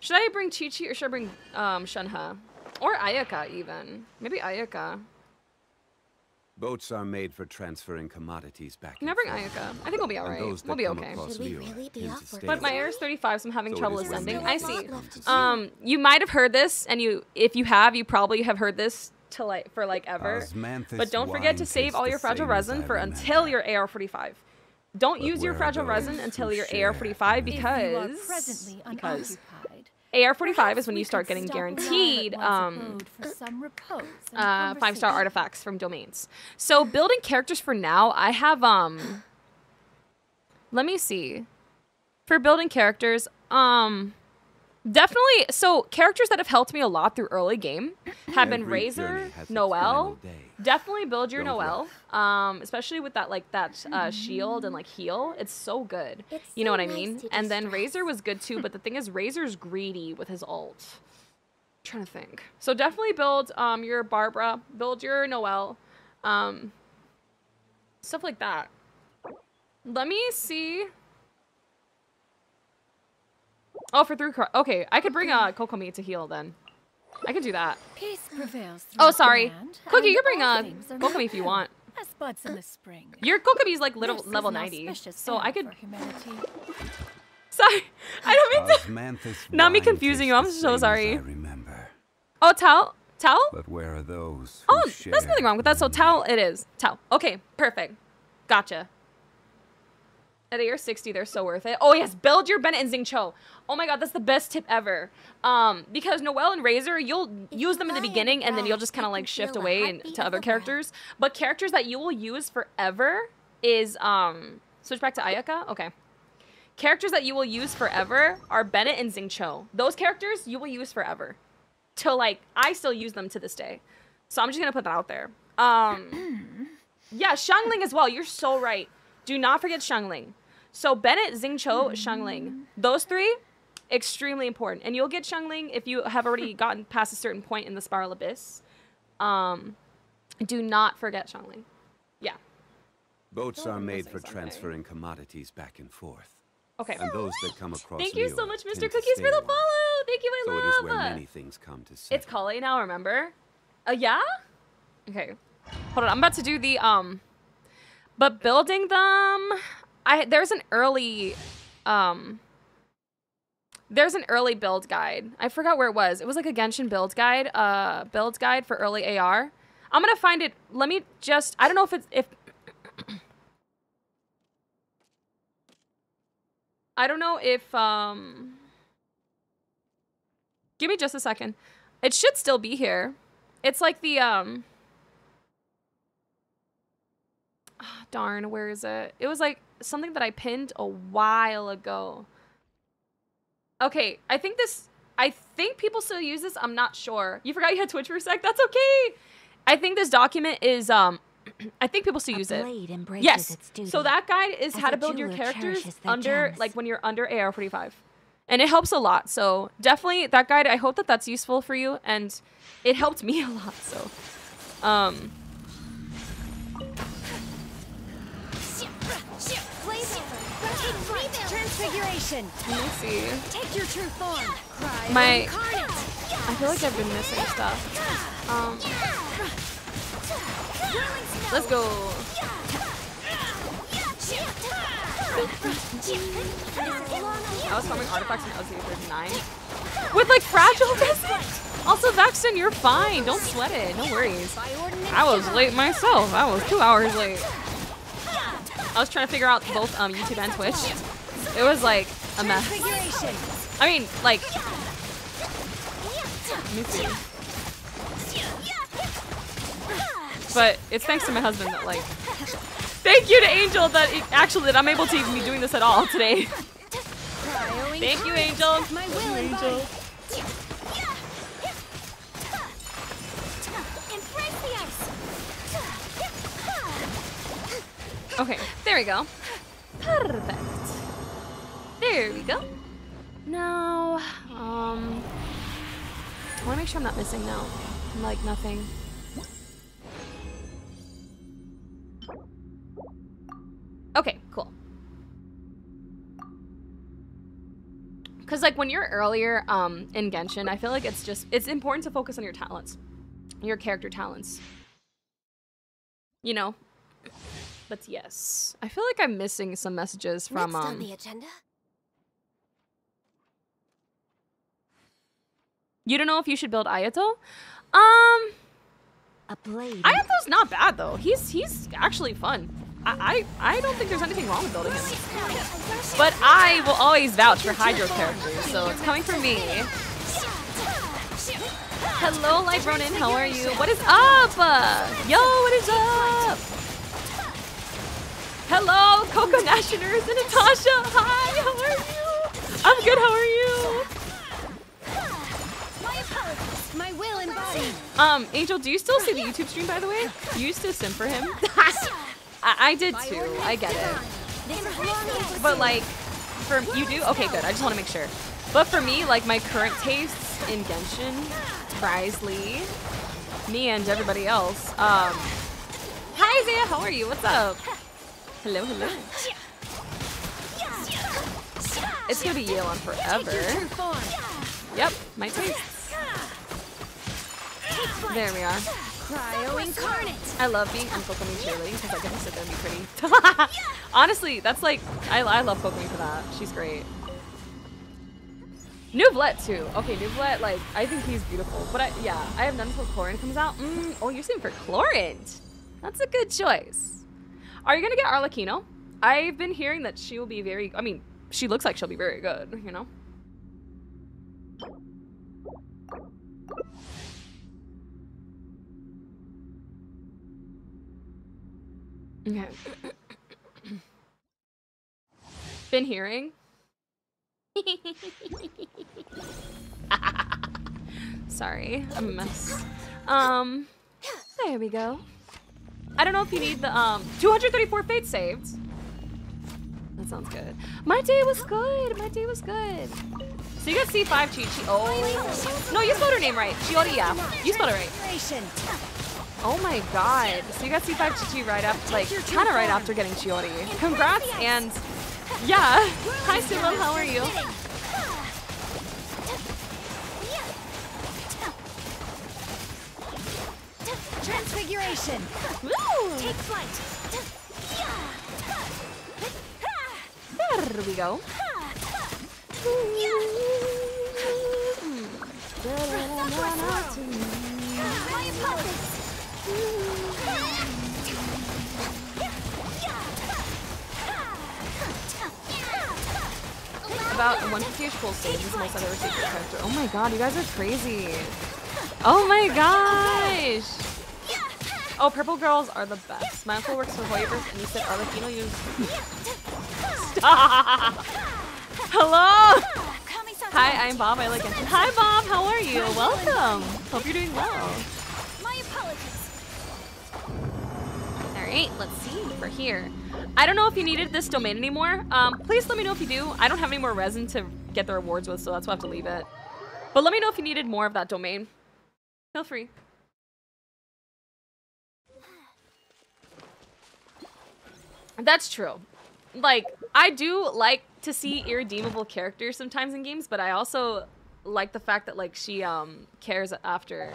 Should I bring Qiqi or should I bring um Shenhe? Or Ayaka even? Maybe Ayaka. Boats are made for transferring commodities back. Can I bring. Ayaka? I think we'll be And alright. We'll be okay. across Should we really be off for stay But my there. air is 35, so I'm having So trouble ascending. I see. left to see. Um, you might have heard this, and you, if you have, you probably have heard this to like for like ever. Osmanthus But don't forget to save all your fragile resin for until your AR45. Don't But use your fragile resin until your AR45 because you because unoccupied, AR45 perhaps is when you start getting stop a while at guaranteed um for some repose uh, five star artifacts from domains. So building characters for now, I have um. Let me see. For building characters, um, definitely. So characters that have helped me a lot through early game have been Every Razor, journey has Noelle. Final day. Definitely build your Don't Noelle. Um, especially with that like that uh, shield and like heal. It's so good. It's you know so what I nice mean? And then. Razor was good too, but the thing is, Razor's greedy with his ult. trying to think. So definitely build um your Barbara, build your Noelle, um, stuff like that. Let me see. Oh, for three. cro- Okay, I could bring a uh, Kokomi to heal then. I can do that. Peace prevails. Oh, sorry. land, Cookie, you bring a uh, Kokomi if you want. As buds in the spring. Your Kokomi's like little This level 90, so I era could. humanity. Sorry, I don't mean to. Osmanthus Not me confusing you, I'm so sorry. I remember. Oh, Tao, Tao. But where are those? Oh, there's nothing wrong with that. So the Tao, it is Tao. Okay, perfect. Gotcha. At AR 60, they're so worth it. Oh yes, build your Bennett and Xingqiu. Oh my god, that's the best tip ever. Um, because Noelle and Razor, you'll use them in the beginning and then you'll just kind of like shift away heartbeat into other the breath. characters. But characters that you will use forever is um switch back to Ayaka. Okay. Characters that you will use forever are Bennett and Xingqiu. Those characters you will use forever. Till like I still use them to this day. So I'm just gonna put that out there. Um Yeah, Xiangling as well. You're so right. Do not forget Xiangling. So Bennett, Zing Cho, Xiangling. Those three, extremely important. And you'll get Xiangling if you have already gotten past a certain point in the Spiral Abyss. Um, do not forget Xiangling. Yeah. Boats are made for something. transferring commodities back and forth. Okay. And those that come across Thank you so much, Mr. Cookies, for the a follow. Thank you, my So love. it is where many things come to set. It's Kale now, remember? Uh, yeah? Okay. Hold on, I'm about to do the, um, but building them, I, there's an early, um, there's an early build guide. I forgot where it was. It was like a Genshin build guide, uh, build guide for early AR. I'm gonna find it. Let me just, I don't know if it's, if, I don't know if, um, give me just a second. It should still be here. It's like the um ah, darn, where is it? It was like something that I pinned a while ago. Okay, I think this I think people still use this. I'm not sure. You forgot you had Twitch for a sec? That's okay. I think this document is um I think people still use a it. Yes. So that guide is As how to build your characters under gems. like when you're under AR45. And it helps a lot. So definitely that guide, I hope that that's useful for you and it helped me a lot. So um Transfiguration. let me see. Take your true form. Cry My- I feel like I've been missing stuff. Um, let's go. I was farming artifacts in LZ39 with like fragile resin. Also, Vexen, you're fine. Don't sweat it. No worries. I was late myself. I was two hours late. I was trying to figure out both um, YouTube and Twitch. It was like a mess. I mean, like. Let. But it's thanks to my husband that like. Thank you to Angel that it, actually that I'm able to even be doing this at all today. Thank you, Angel. My will and Okay, there we go. Perfect. There we go. Now, um, I want to make sure I'm not missing now. Like nothing. Okay, cool. Cause like when you're earlier um, in Genshin, I feel like it's just it's important to focus on your talents, your character talents. You know. But yes, I feel like I'm missing some messages from Next on um. the agenda. You don't know if you should build Ayato? Um, A blade. Ayato's not bad though. He's he's actually fun. I, I I don't think there's anything wrong with building him. But I will always vouch for Hydro characters, so it's coming from me. Hello, Light Ronin, how are you? What is up? Yo, what is up? Hello, Coco Nationers and Natasha. Hi, how are you? I'm good, how are you? My apologies. My will and body. Um, Angel, do you still see the YouTube stream, by the way? You used to sim for him? I, I did too, I get it. This is long But like, for you do? Okay, good. I just want to make sure. But for me, like my current tastes in Genshin, Wriothesley, me and everybody else. Um, hi Isaiah, how are you? What's up? Hello, hello. It's gonna be Yelan forever. Yep, my tastes. There we are. Cryo incarnate. I love being Komi Shirley because I get to sit there and be pretty. Honestly, that's like I, I love Kokomi for that. She's great. Nublet too. Okay, Nublet, like I think he's beautiful. But I, yeah, I have none until Clorinde comes out. Mm, oh, you're saying for Clorinde. That's a good choice. Are you gonna get Arlecchino? I've been hearing that she will be very. I mean, she looks like she'll be very good. You know. Okay. Been hearing. Sorry, I'm a mess. Um, there we go. I don't know if you need the um 234 fate saved. That sounds good. My day was good. My day was good. So you got C5 Chi Chi. Oh. No, you spelled her name right. Chiori, yeah. You spelled it right. Oh my god. So you got C5 Qiqi right after, like, kind of right after getting Chiori. Congrats, and yeah. Hi, Sylvan, how are you? Transfiguration. Woo! Take flight. There we go. About a 150 full stage is most I've ever seen character. Oh my god, you guys are crazy. Oh my gosh. Oh, purple girls are the best. My uncle works for Hoyoverse and he said Arlecchino used. Stop! Hello! Hi, I'm Bob. I like. Hi, Bob. How are you? Welcome. Hope you're doing well. My apologies. All right, let's see. We're here. I don't know if you needed this domain anymore. Um, please let me know if you do. I don't have any more resin to get the rewards with, so that's why I have to leave it. But let me know if you needed more of that domain. Feel free. That's true. Like, I do like to see irredeemable characters sometimes in games, but I also like the fact that like she um cares after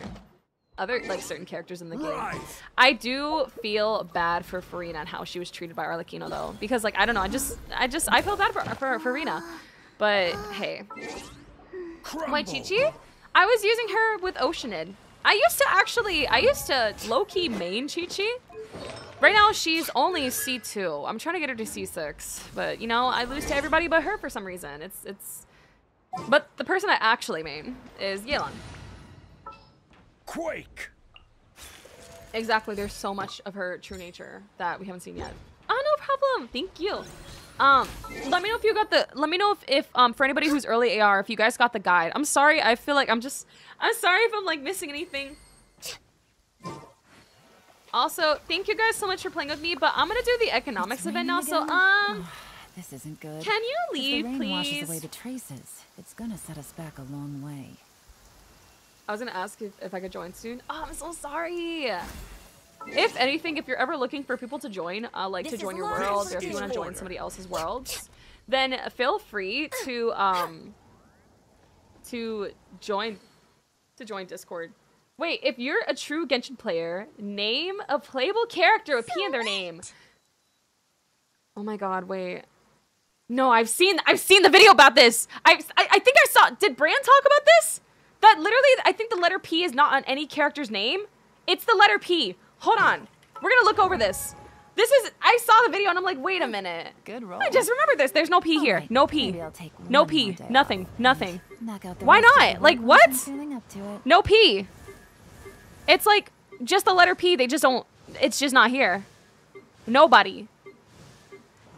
other like certain characters in the game. I do feel bad for Furina and how she was treated by Arlecchino though, because like I don't know, I just I just I feel bad for for Furina, but hey, wait, Qiqi, I was using her with Oceanid. I used to actually I used to low key main Qiqi. Right now she's only C2. I'm trying to get her to C6, but you know I lose to everybody but her for some reason. It's it's. But the person I actually mean is Yelan. Quake! Exactly. There's so much of her true nature that we haven't seen yet. Oh, no problem. Thank you. Um, let me know if you got the. Let me know if, if um for anybody who's early AR, if you guys got the guide. I'm sorry. I feel like I'm just. I'm sorry if I'm like missing anything. Also, thank you guys so much for playing with me, but I'm gonna do the economics event now. So um, This isn't good. can you If leave, the rain washes please? away the traces. It's gonna set us back a long way. I was gonna ask if, if I could join soon. Oh, I'm so sorry. If anything, if you're ever looking for people to join, uh, like to join your world, or if you want to join somebody else's worlds, then feel free to um to join to join Discord. Wait, if you're a true Genshin player, name a playable character with P in their name. Oh my god, wait. No, I've seen I've seen the video about this. I I, I think I saw did Bran talk about this? That literally I think the letter P is not on any character's name. It's the letter P. Hold on. We're gonna look over this. This is I saw the video and I'm like, wait a minute. Good roll. I just remember this. There's no P here. No P. maybe I'll take No P. Nothing. Nothing. Knock out the Why not? Like, what? once I'm feeling up to it. No P. It's like just the letter P. They just don't. It's just not here. Nobody.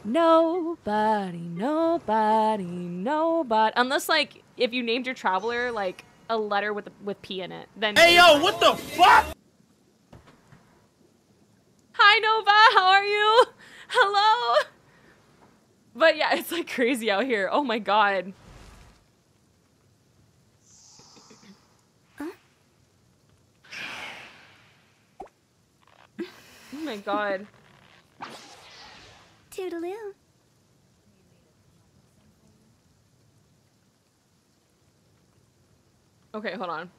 Nobody. Nobody. Nobody. Unless like if you named your traveler like a letter with with P in it, then. Hey yo, what the fuck? Hi Nova. How are you? Hello. But yeah, it's like crazy out here. Oh my god. Oh my god. Toodaloo. Okay, hold on.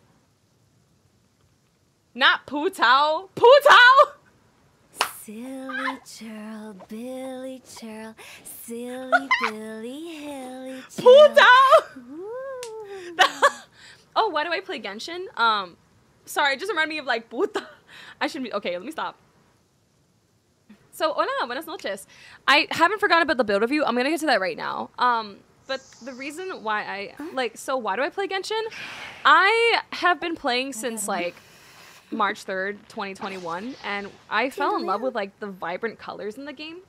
Not Poo Tao. Poo Tao! Silly churl, Billy churl, silly Billy Hilly Poo churl. Tao! Oh, why do I play Genshin? Um, sorry, it just reminded me of like puta. I should be okay. Let me stop. So, hola, buenas noches. I haven't forgotten about the build review. I'm gonna get to that right now. Um, but the reason why I like, so why do I play Genshin? I have been playing since like March 3rd, 2021, and I fell in love with like the vibrant colors in the game.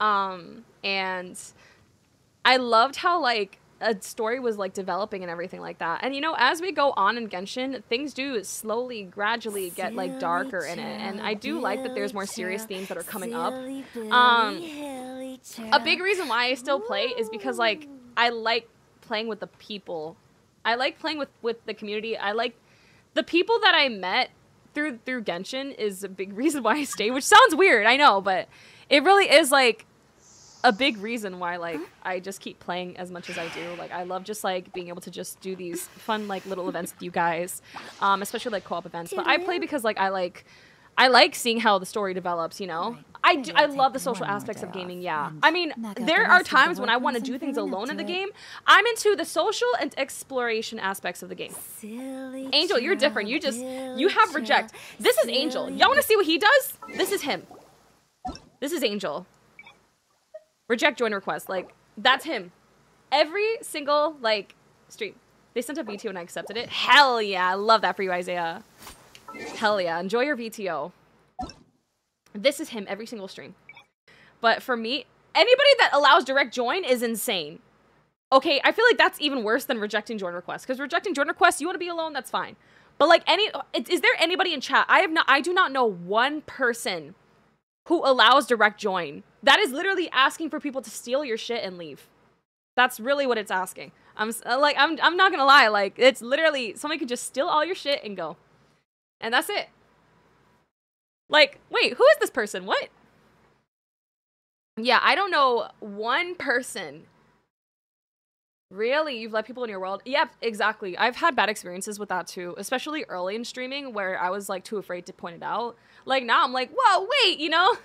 Um, and I loved how like a story was like developing and everything like that. And you know, as we go on in Genshin, things do slowly, gradually get like darker in it. And I do like that there's more serious themes that are coming up. Um, A big reason why I still play is because like I like playing with the people. I like playing with with the community. I like the people that I met through through Genshin is a big reason why I stay, which sounds weird, I know, but it really is like a big reason why like I just keep playing as much as I do. Like I love just like being able to just do these fun like little events with you guys, um, especially like co-op events. But I play because like I like I like seeing how the story develops. You know, I do. I love the social aspects of gaming. Yeah, I mean there are times when I want to do things alone in the game. I'm into the social and exploration aspects of the game. Angel, you're different. You just you have reject. This is Angel. Y'all want to see what he does? This is him. This is Angel. Reject join request. Like that's him. Every single like stream. They sent a VTO and I accepted it. Hell yeah, I love that for you, Isaiah. Hell yeah, enjoy your VTO. This is him every single stream. But for me, anybody that allows direct join is insane. Okay, I feel like that's even worse than rejecting join requests. Because rejecting join requests, you want to be alone, that's fine. But like any, is there anybody in chat? I have not. I do not know one person who allows direct join. That is literally asking for people to steal your shit and leave. That's really what it's asking. I'm uh, like, I'm, I'm not gonna lie. Like, it's literally somebody could just steal all your shit and go, and that's it. Like, wait, who is this person? What? Yeah, I don't know one person Really? You've let people in your world? Yep, exactly. I've had bad experiences with that too, especially early in streaming where I was like too afraid to point it out. Like now I'm like, whoa, wait, you know?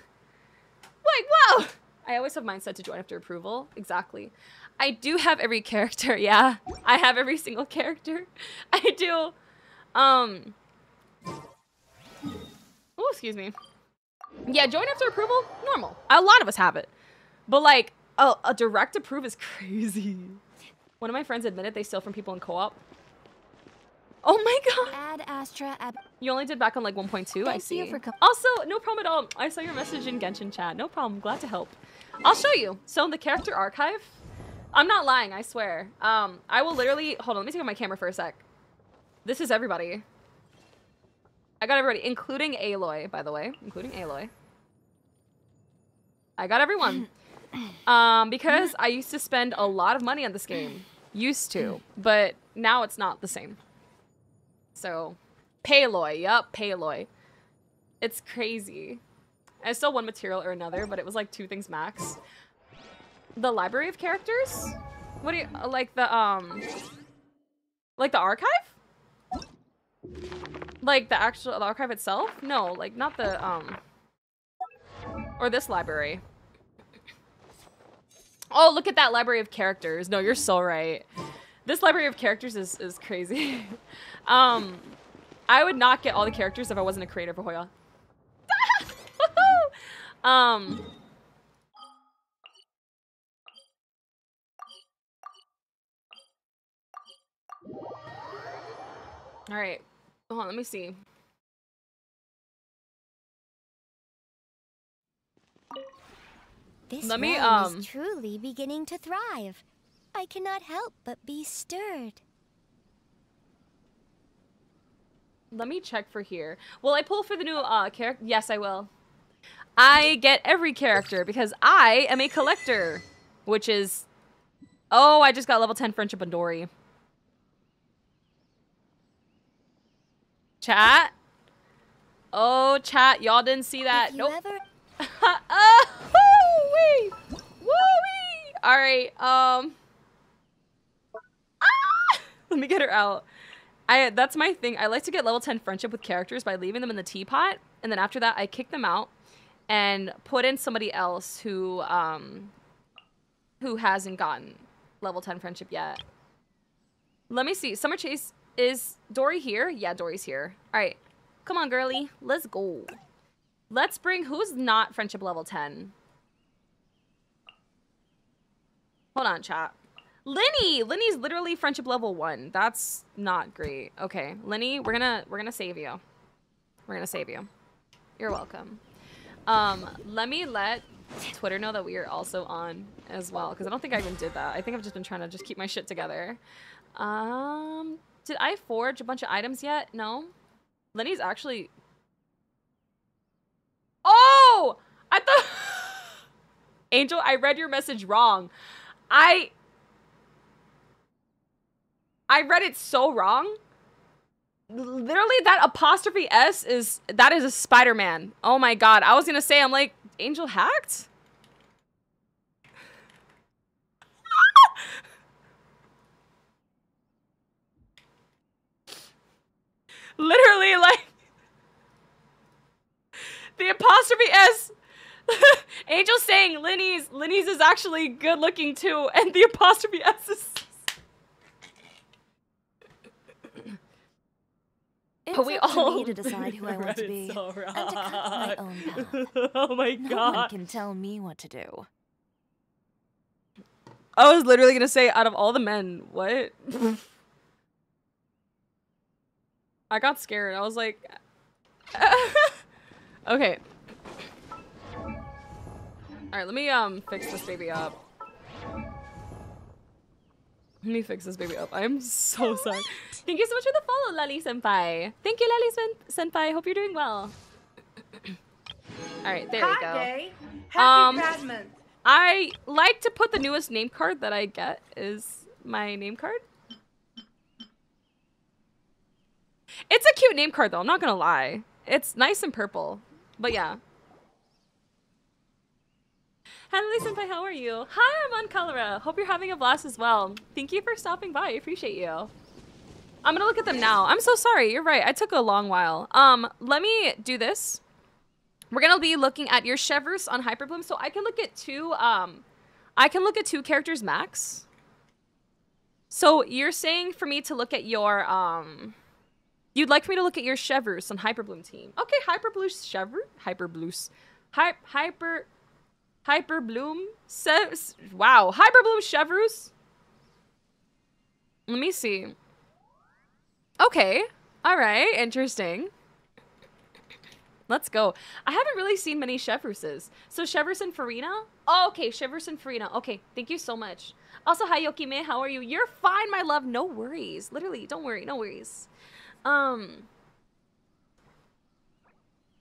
Like, whoa! I always have mindset to join after approval. Exactly. I do have every character, yeah. I have every single character. I do. Um. Oh, excuse me. Yeah, join after approval, normal. A lot of us have it. But like, a, a direct approve is crazy. One of my friends admitted they steal from people in co-op. Oh my god. Ad Astra ab You only did back on like 1.2, I see. you for also, no problem at all. I saw your message in Genshin chat. No problem. Glad to help. I'll show you. So in the character archive, I'm not lying, I swear. Um, I will literally hold on, let me take out my camera for a sec. This is everybody. I got everybody, including Aloy, by the way. Including Aloy. I got everyone. um, because I used to spend a lot of money on this game. Used to. But now it's not the same. So, Paloy. Yup, Paloy. It's crazy. I still one material or another, but it was like two things max. The library of characters? What do you like the um like the archive? Like the actual the archive itself? No, like not the um or this library. Oh, look at that library of characters. No, you're so right. This library of characters is is crazy. um I would not get all the characters if I wasn't a creator for Hoya. um All right. Hold on, let me see. This Let me, um, is truly beginning to thrive. I cannot help but be stirred. Let me check for here. Will I pull for the new uh character? Yes, I will. I get every character because I am a collector, which is Oh, I just got level 10 friendship on Dori. Chat? Oh, chat, y'all didn't see that. Nope. ever oh, wee, Woo-wee! All right. Um. Ah! Let me get her out. I that's my thing. I like to get level ten friendship with characters by leaving them in the teapot, and then after that, I kick them out and put in somebody else who um who hasn't gotten level ten friendship yet. Let me see. Summer Chase is Dori here? Yeah, Dori's here. All right. Come on, girly. Let's go. Let's bring who's not friendship level 10. Hold on, chat. Lyney! Lyney's literally friendship level 1. That's not great. Okay, Lyney, we're gonna we're gonna save you. We're gonna save you. You're welcome. Um, let me let Twitter know that we are also on as well, because I don't think I even did that. I think I've just been trying to just keep my shit together. Um, did I forge a bunch of items yet? No. Lyney's actually Oh! I thought Angel, I read your message wrong. I I read it so wrong. Literally that apostrophe S is that is a Spider-Man. Oh my god. I was to say I'm like Angel hacked? Literally like the apostrophe S. Angel saying Lyney's Lyney's is actually good looking too, and the apostrophe S is. It's But we up to all me to decide who I want to be it so and to cut my own path. oh my No one can tell me what to do. I was literally gonna say, out of all the men, what? I got scared. I was like, okay. All right, let me um fix this baby up. Let me fix this baby up. I am so sorry. Thank you so much for the follow, Lali Senpai. Thank you, Lali Sen- Senpai. Hope you're doing well. All right, there we go. Hi, Day. Um, Happy Pride Month. I like to put the newest name card that I get is my name card. It's a cute name card though, I'm not gonna lie. It's nice and purple. But yeah. Hanley Senpai, how are you? Hi, I'm on Colora. Hope you're having a blast as well. Thank you for stopping by. I appreciate you. I'm gonna look at them now. I'm so sorry. You're right. I took a long while. Um, let me do this. We're gonna be looking at your Chevreuse on Hyperbloom, so I can look at two. Um, I can look at two characters max. So you're saying for me to look at your um, you'd like me to look at your Chevreuse on Hyperbloom team. Okay, Hyperbloom Chevreuse, Hyperbloom, Hyper Hyper Hyperbloom. Se- wow, Hyperbloom Chevreuse. Let me see. Okay. All right. Interesting. Let's go. I haven't really seen many Chevreuses. So Chevreuse and Furina? Oh, okay. Chevreuse and Furina. Okay. Thank you so much. Also, hi Yokime. How are you? You're fine, my love. No worries. Literally, don't worry. No worries. Um.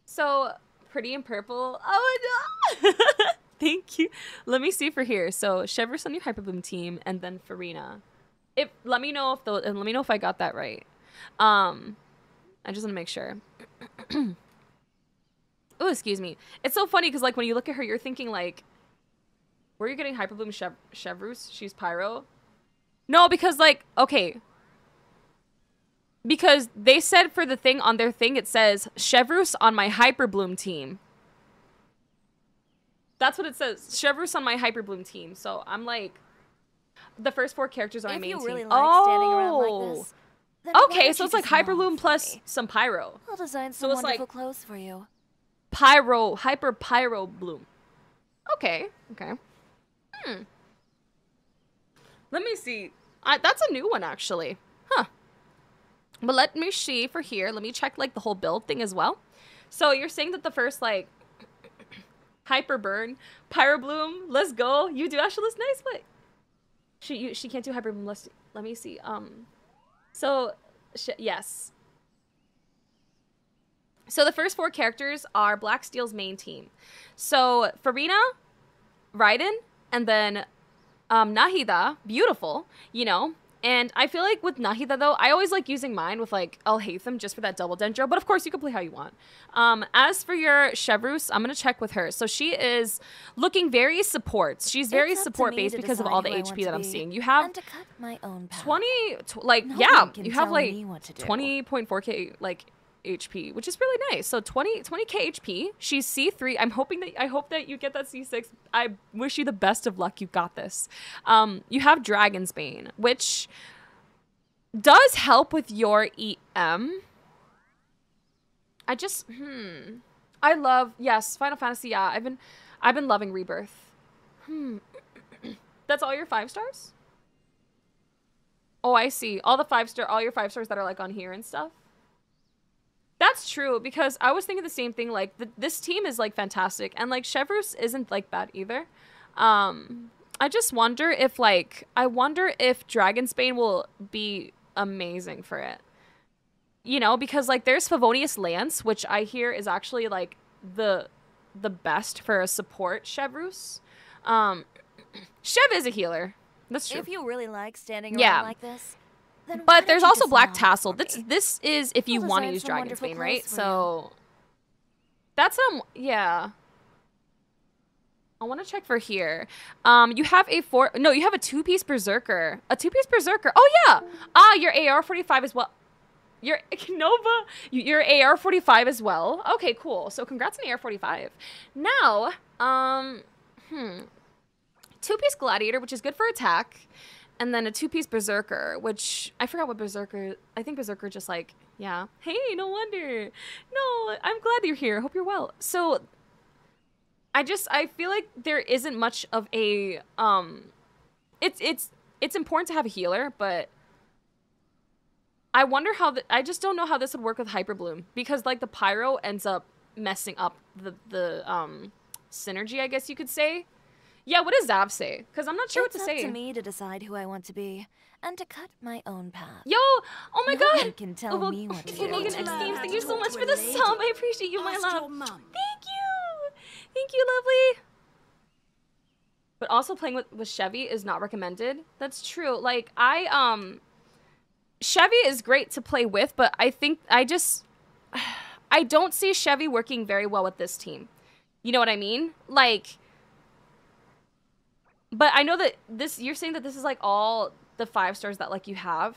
So, pretty in purple. Oh, no. Thank you. Let me see for here. So, Chevreuse on your Hyperbloom team, and then Furina. If let me know if the and let me know if I got that right. Um, I just want to make sure. oh, excuse me. It's so funny because like when you look at her, you're thinking like, where are you getting Hyperbloom Chev- Chevreuse? She's Pyro. No, because like okay. Because they said for the thing on their thing, it says Chevreuse on my Hyperbloom team. That's what it says. Chevreuse on my Hyperbloom team. So I'm like, the first four characters on my If main you really team. like oh. standing around like this, Okay, so it's like Hyperbloom plus some Pyro. I'll design So some like- wonderful clothes for you. Pyro, Hyper Pyro Bloom. Okay, okay. Hmm. Let me see. I, that's a new one, actually. Huh. But let me see for here. Let me check, like, the whole build thing as well. So you're saying that the first, like, Hyper Burn, Pyro Bloom, let's go. You do actually look nice, but she you, she can't do Hyper Bloom. Let's, let me see. Um, so, sh- yes. So the first four characters are Black Steel's main team. So Furina, Raiden, and then um, Nahida, beautiful, you know. And I feel like with Nahida though, I always like using mine with like I'll hate them just for that double dendro, but of course you can play how you want. Um, as for your Chevreuse, I'm gonna check with her. So she is looking very support. She's very It's up to support based because of all the who I want HP that I'm seeing. You have and to cut my own path. 20 tw- like No yeah you have like me what to do. 20.4k like hp which is really nice. So 20 20k hp she's c3 i'm hoping that i hope that you get that c6 i wish you the best of luck. You got this. Um you have dragon's bane which does help with your em i just hmm. I love yes final fantasy yeah i've been i've been loving rebirth. Hmm. That's all your five stars? Oh, I see. All the five star, all your five stars that are like on here and stuff. That's true because I was thinking the same thing. Like the, this team is like fantastic, and like Chevreuse isn't like bad either. Um, I just wonder if like I wonder if Dragonsbane will be amazing for it. You know, because like there's Favonius Lance, which I hear is actually like the the best for a support Chevreuse. Um, Chev is a healer. That's true. If you really like standing Yeah. around like this, But there's also Black Tassel. This this is if you want to use Dragon's Bane, right? clothes for you. So that's um yeah. I want to check for here. Um, you have a four. No, you have a two-piece berserker. A two-piece berserker. Oh yeah. Ah, your AR-45 as well. Your Nova, your AR-45 as well. Okay, cool. So congrats on the AR-45. Now, um, hmm, two-piece gladiator, which is good for attack, and then a two-piece berserker, which I forgot what berserker. I think berserker just like yeah. Hey, no wonder. No, I'm glad you're here. Hope you're well. So, I just I feel like there isn't much of a um, it's it's it's important to have a healer, but I wonder how the, I just don't know how this would work with Hyperbloom because like the pyro ends up messing up the the um synergy, I guess you could say. Yeah, what does Zav say? Because I'm not sure it's what to say. It's up say. to me to decide who I want to be and to cut my own path. Yo, oh my No god! one can tell Well, me what to Logan do. X Games, thank you so much for the sub. I appreciate you, my love. Thank you, thank you, lovely. But also playing with, with Chevy is not recommended. That's true. Like I um, Chevy is great to play with, but I think I just I don't see Chevy working very well with this team. You know what I mean? Like but I know that this you're saying that this is like all the five stars that like you have.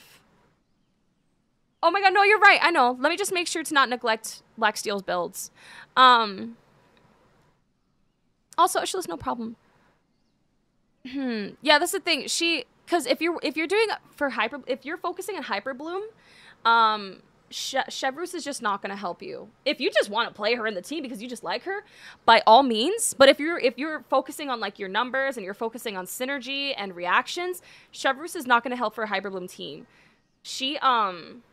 Oh my god, no, you're right. I know. Let me just make sure to not neglect Black Steel's builds. Um Also, Ursula's no problem. Hmm. Yeah, that's the thing. She cuz if you're if you're doing for hyper if you're focusing on hyper bloom, um Sh- Chevreuse is just not going to help you. If you just want to play her in the team because you just like her, by all means. But if you're if you're focusing on like your numbers and you're focusing on synergy and reactions, Chevreuse is not going to help for a Hyperbloom team. She um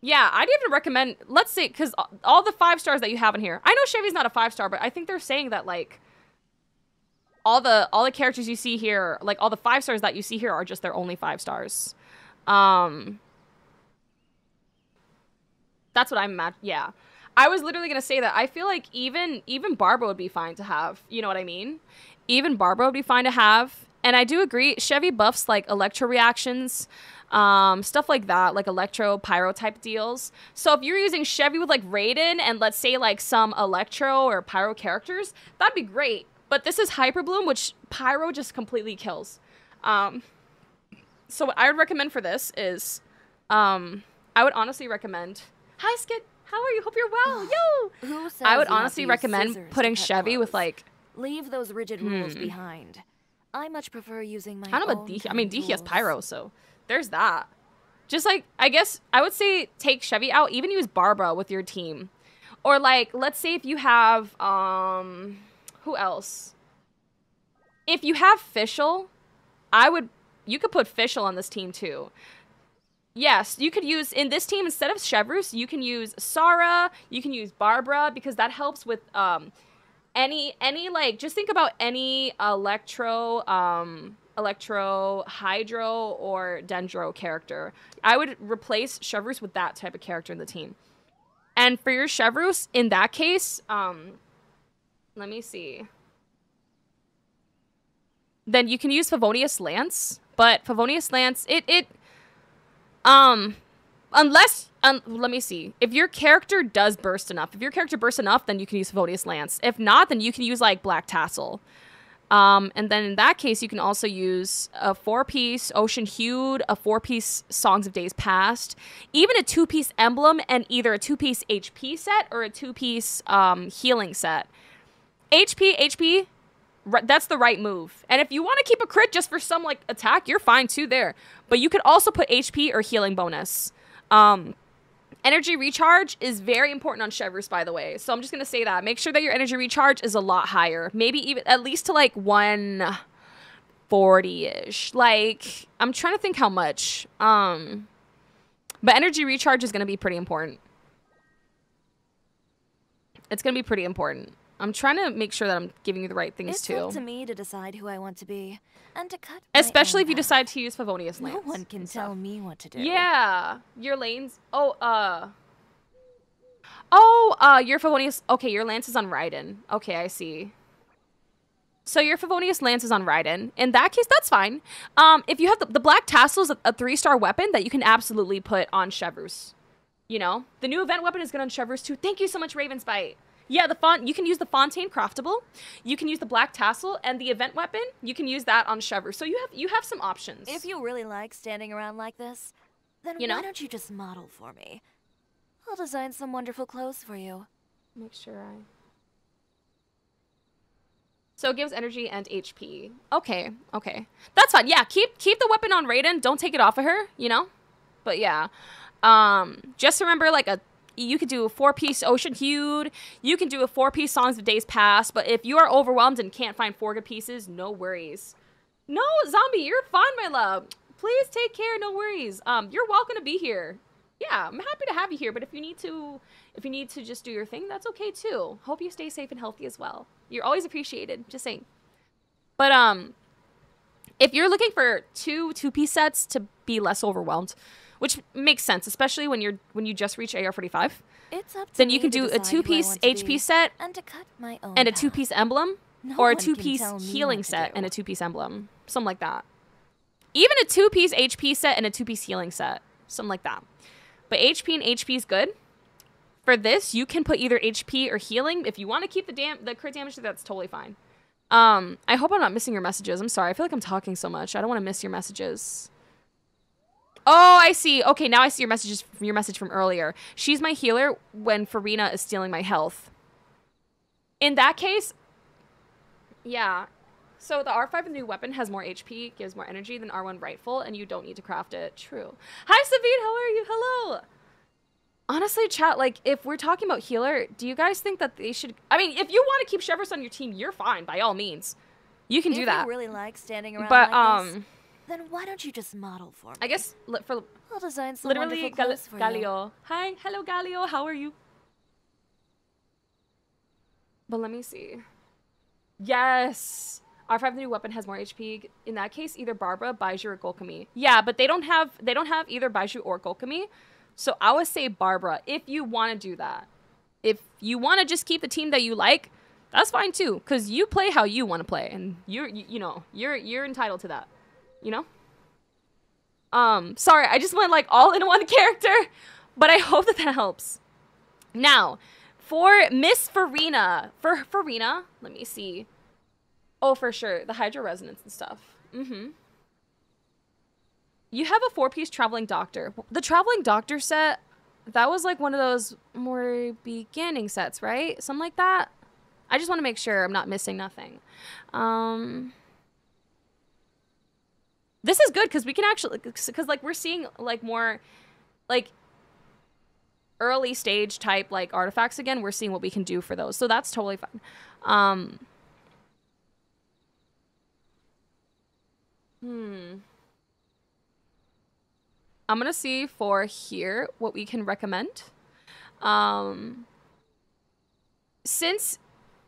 yeah, I'd even recommend let's say cuz all the 5 stars that you have in here. I know Chevy's not a 5 star, but I think they're saying that like all the all the characters you see here, like all the 5 stars that you see here are just their only 5 stars. Um that's what I'm mad. Yeah. I was literally gonna say that. I feel like even even Barbara would be fine to have. You know what I mean? Even Barbara would be fine to have. And I do agree. Chevy buffs like electro reactions, um, stuff like that, like electro pyro type deals. So if you're using Chevy with like Raiden and let's say like some electro or pyro characters, that'd be great. But this is Hyper Bloom, which pyro just completely kills. Um, so what I would recommend for this is, um, I would honestly recommend Hi, Skid. How are you? Hope you're well. Yo. I would honestly recommend putting Chevy with like Leave those rigid rules Hmm. behind. I much prefer using my I don't know own about Diki. I mean, of Diki has. Pyro, so there's that. Just like I guess I would say take Chevy out. Even use Barbara with your team, or like let's say if you have um who else? If you have Fischl, I would you could put Fischl on this team too. Yes, you could use in this team instead of Chevreuse, you can use Sara, you can use Barbara because that helps with um any any like just think about any electro um electro hydro or dendro character. I would replace Chevreuse with that type of character in the team. And for your Chevreuse, in that case, um let me see. Then you can use Favonius Lance, but Favonius Lance it it um, unless um, let me see. If your character does burst enough, if your character bursts enough, then you can use Favonius Lance. If not, then you can use like Black Tassel. Um, and then in that case, you can also use a four-piece Ocean Hued, a four-piece Songs of Days Past, even a two-piece Emblem, and either a two-piece HP set or a two-piece um, healing set. HP, HP, that's the right move. And if you want to keep a crit just for some like attack, you're fine too there. But you could also put HP or healing bonus. Um, energy recharge is very important on Chevreuse, by the way. So I'm just gonna say that. Make sure that your energy recharge is a lot higher. Maybe even at least to like 140-ish. Like, I'm trying to think how much. Um but energy recharge is gonna be pretty important. It's gonna be pretty important. I'm trying to make sure that I'm giving you the right things It's too. up to me to decide who I want to be and to cut. Especially if you decide to use Favonius No one can tell me what to do. Yeah, your lanes. Oh, uh. Oh, uh, your Favonius. Okay, your lance is on Raiden. Okay, I see. So your Favonius lance is on Raiden. In that case, that's fine. Um, if you have the, the black tassel is a, a three star weapon that you can absolutely put on Chevreuse. You know, the new event weapon is good on Chevreuse too. Thank you so much, Ravensbite. Yeah, the font. You can use the Fontaine craftable. You can use the black tassel and the event weapon. You can use that on Chevreuse. So you have you have some options. If you really like standing around like this, then You know? why don't you just model for me? I'll design some wonderful clothes for you. Make sure I. So it gives energy and HP. Okay, okay, that's fine. Yeah, keep keep the weapon on Raiden. Don't take it off of her. You know, but yeah, um, just remember like a you could do a four piece Ocean Hued. You can do a four piece Songs of Days Past. But if you are overwhelmed and can't find four good pieces, no worries. No, zombie, you're fine, my love. Please take care. No worries. Um, you're welcome to be here. Yeah, I'm happy to have you here. But if you need to, if you need to just do your thing, that's okay too. Hope you stay safe and healthy as well. You're always appreciated. Just saying. But um, if you're looking for two two piece sets to be less overwhelmed, which makes sense, especially when you're when you just reach AR forty five, It's up to then you can do a decide who I two piece HP set and to cut my own and a two piece emblem, No or a two piece healing set and a two piece emblem, something like that. Even a two piece HP set and a two piece healing set, something like that. But HP and HP is good. For this, you can put either HP or healing. If you want to keep the dam- the crit damage, that's totally fine. Um, I hope I'm not missing your messages. I'm sorry. I feel like I'm talking so much. I don't want to miss your messages. Oh, I see. Okay, now I see your messages from your message from earlier. She's my healer when Furina is stealing my health. In that case, yeah. So the R5 new weapon has more HP, gives more energy than R1 rightful, and you don't need to craft it. True. Hi, Savid. How are you? Hello. Honestly, chat, like, if we're talking about healer, do you guys think that they should... I mean, if you want to keep Chevreuse on your team, you're fine, by all means. You can if do that. you really like standing around but, like um... this, then why don't you just model for me? I guess li- for I'll design some literally wonderful Gal- clothes for you. Galio. Hi, hello Galio. How are you? But let me see. Yes. R5 the new weapon has more HP. In that case, either Barbara, Baizhu, or Kokomi. Yeah, but they don't have they don't have either Baizhu or Kokomi. So I would say Barbara if you want to do that. If you want to just keep the team that you like, that's fine too, because you play how you want to play, and you're you, you know you're you're entitled to that. You know. Um, sorry, I just went like all in one character, but I hope that that helps. Now, for Miss Furina, for Furina, let me see. Oh, for sure, the Hydro Resonance and stuff. Mm-hmm. You have a four-piece Traveling Doctor. The Traveling Doctor set, that was like one of those more beginning sets, right? Something like that. I just want to make sure I'm not missing nothing. Um this is good because we can actually because like we're seeing like more like early stage type like artifacts again we're seeing what we can do for those. So that's totally fine. Um hmm. I'm gonna see for here what we can recommend. Um since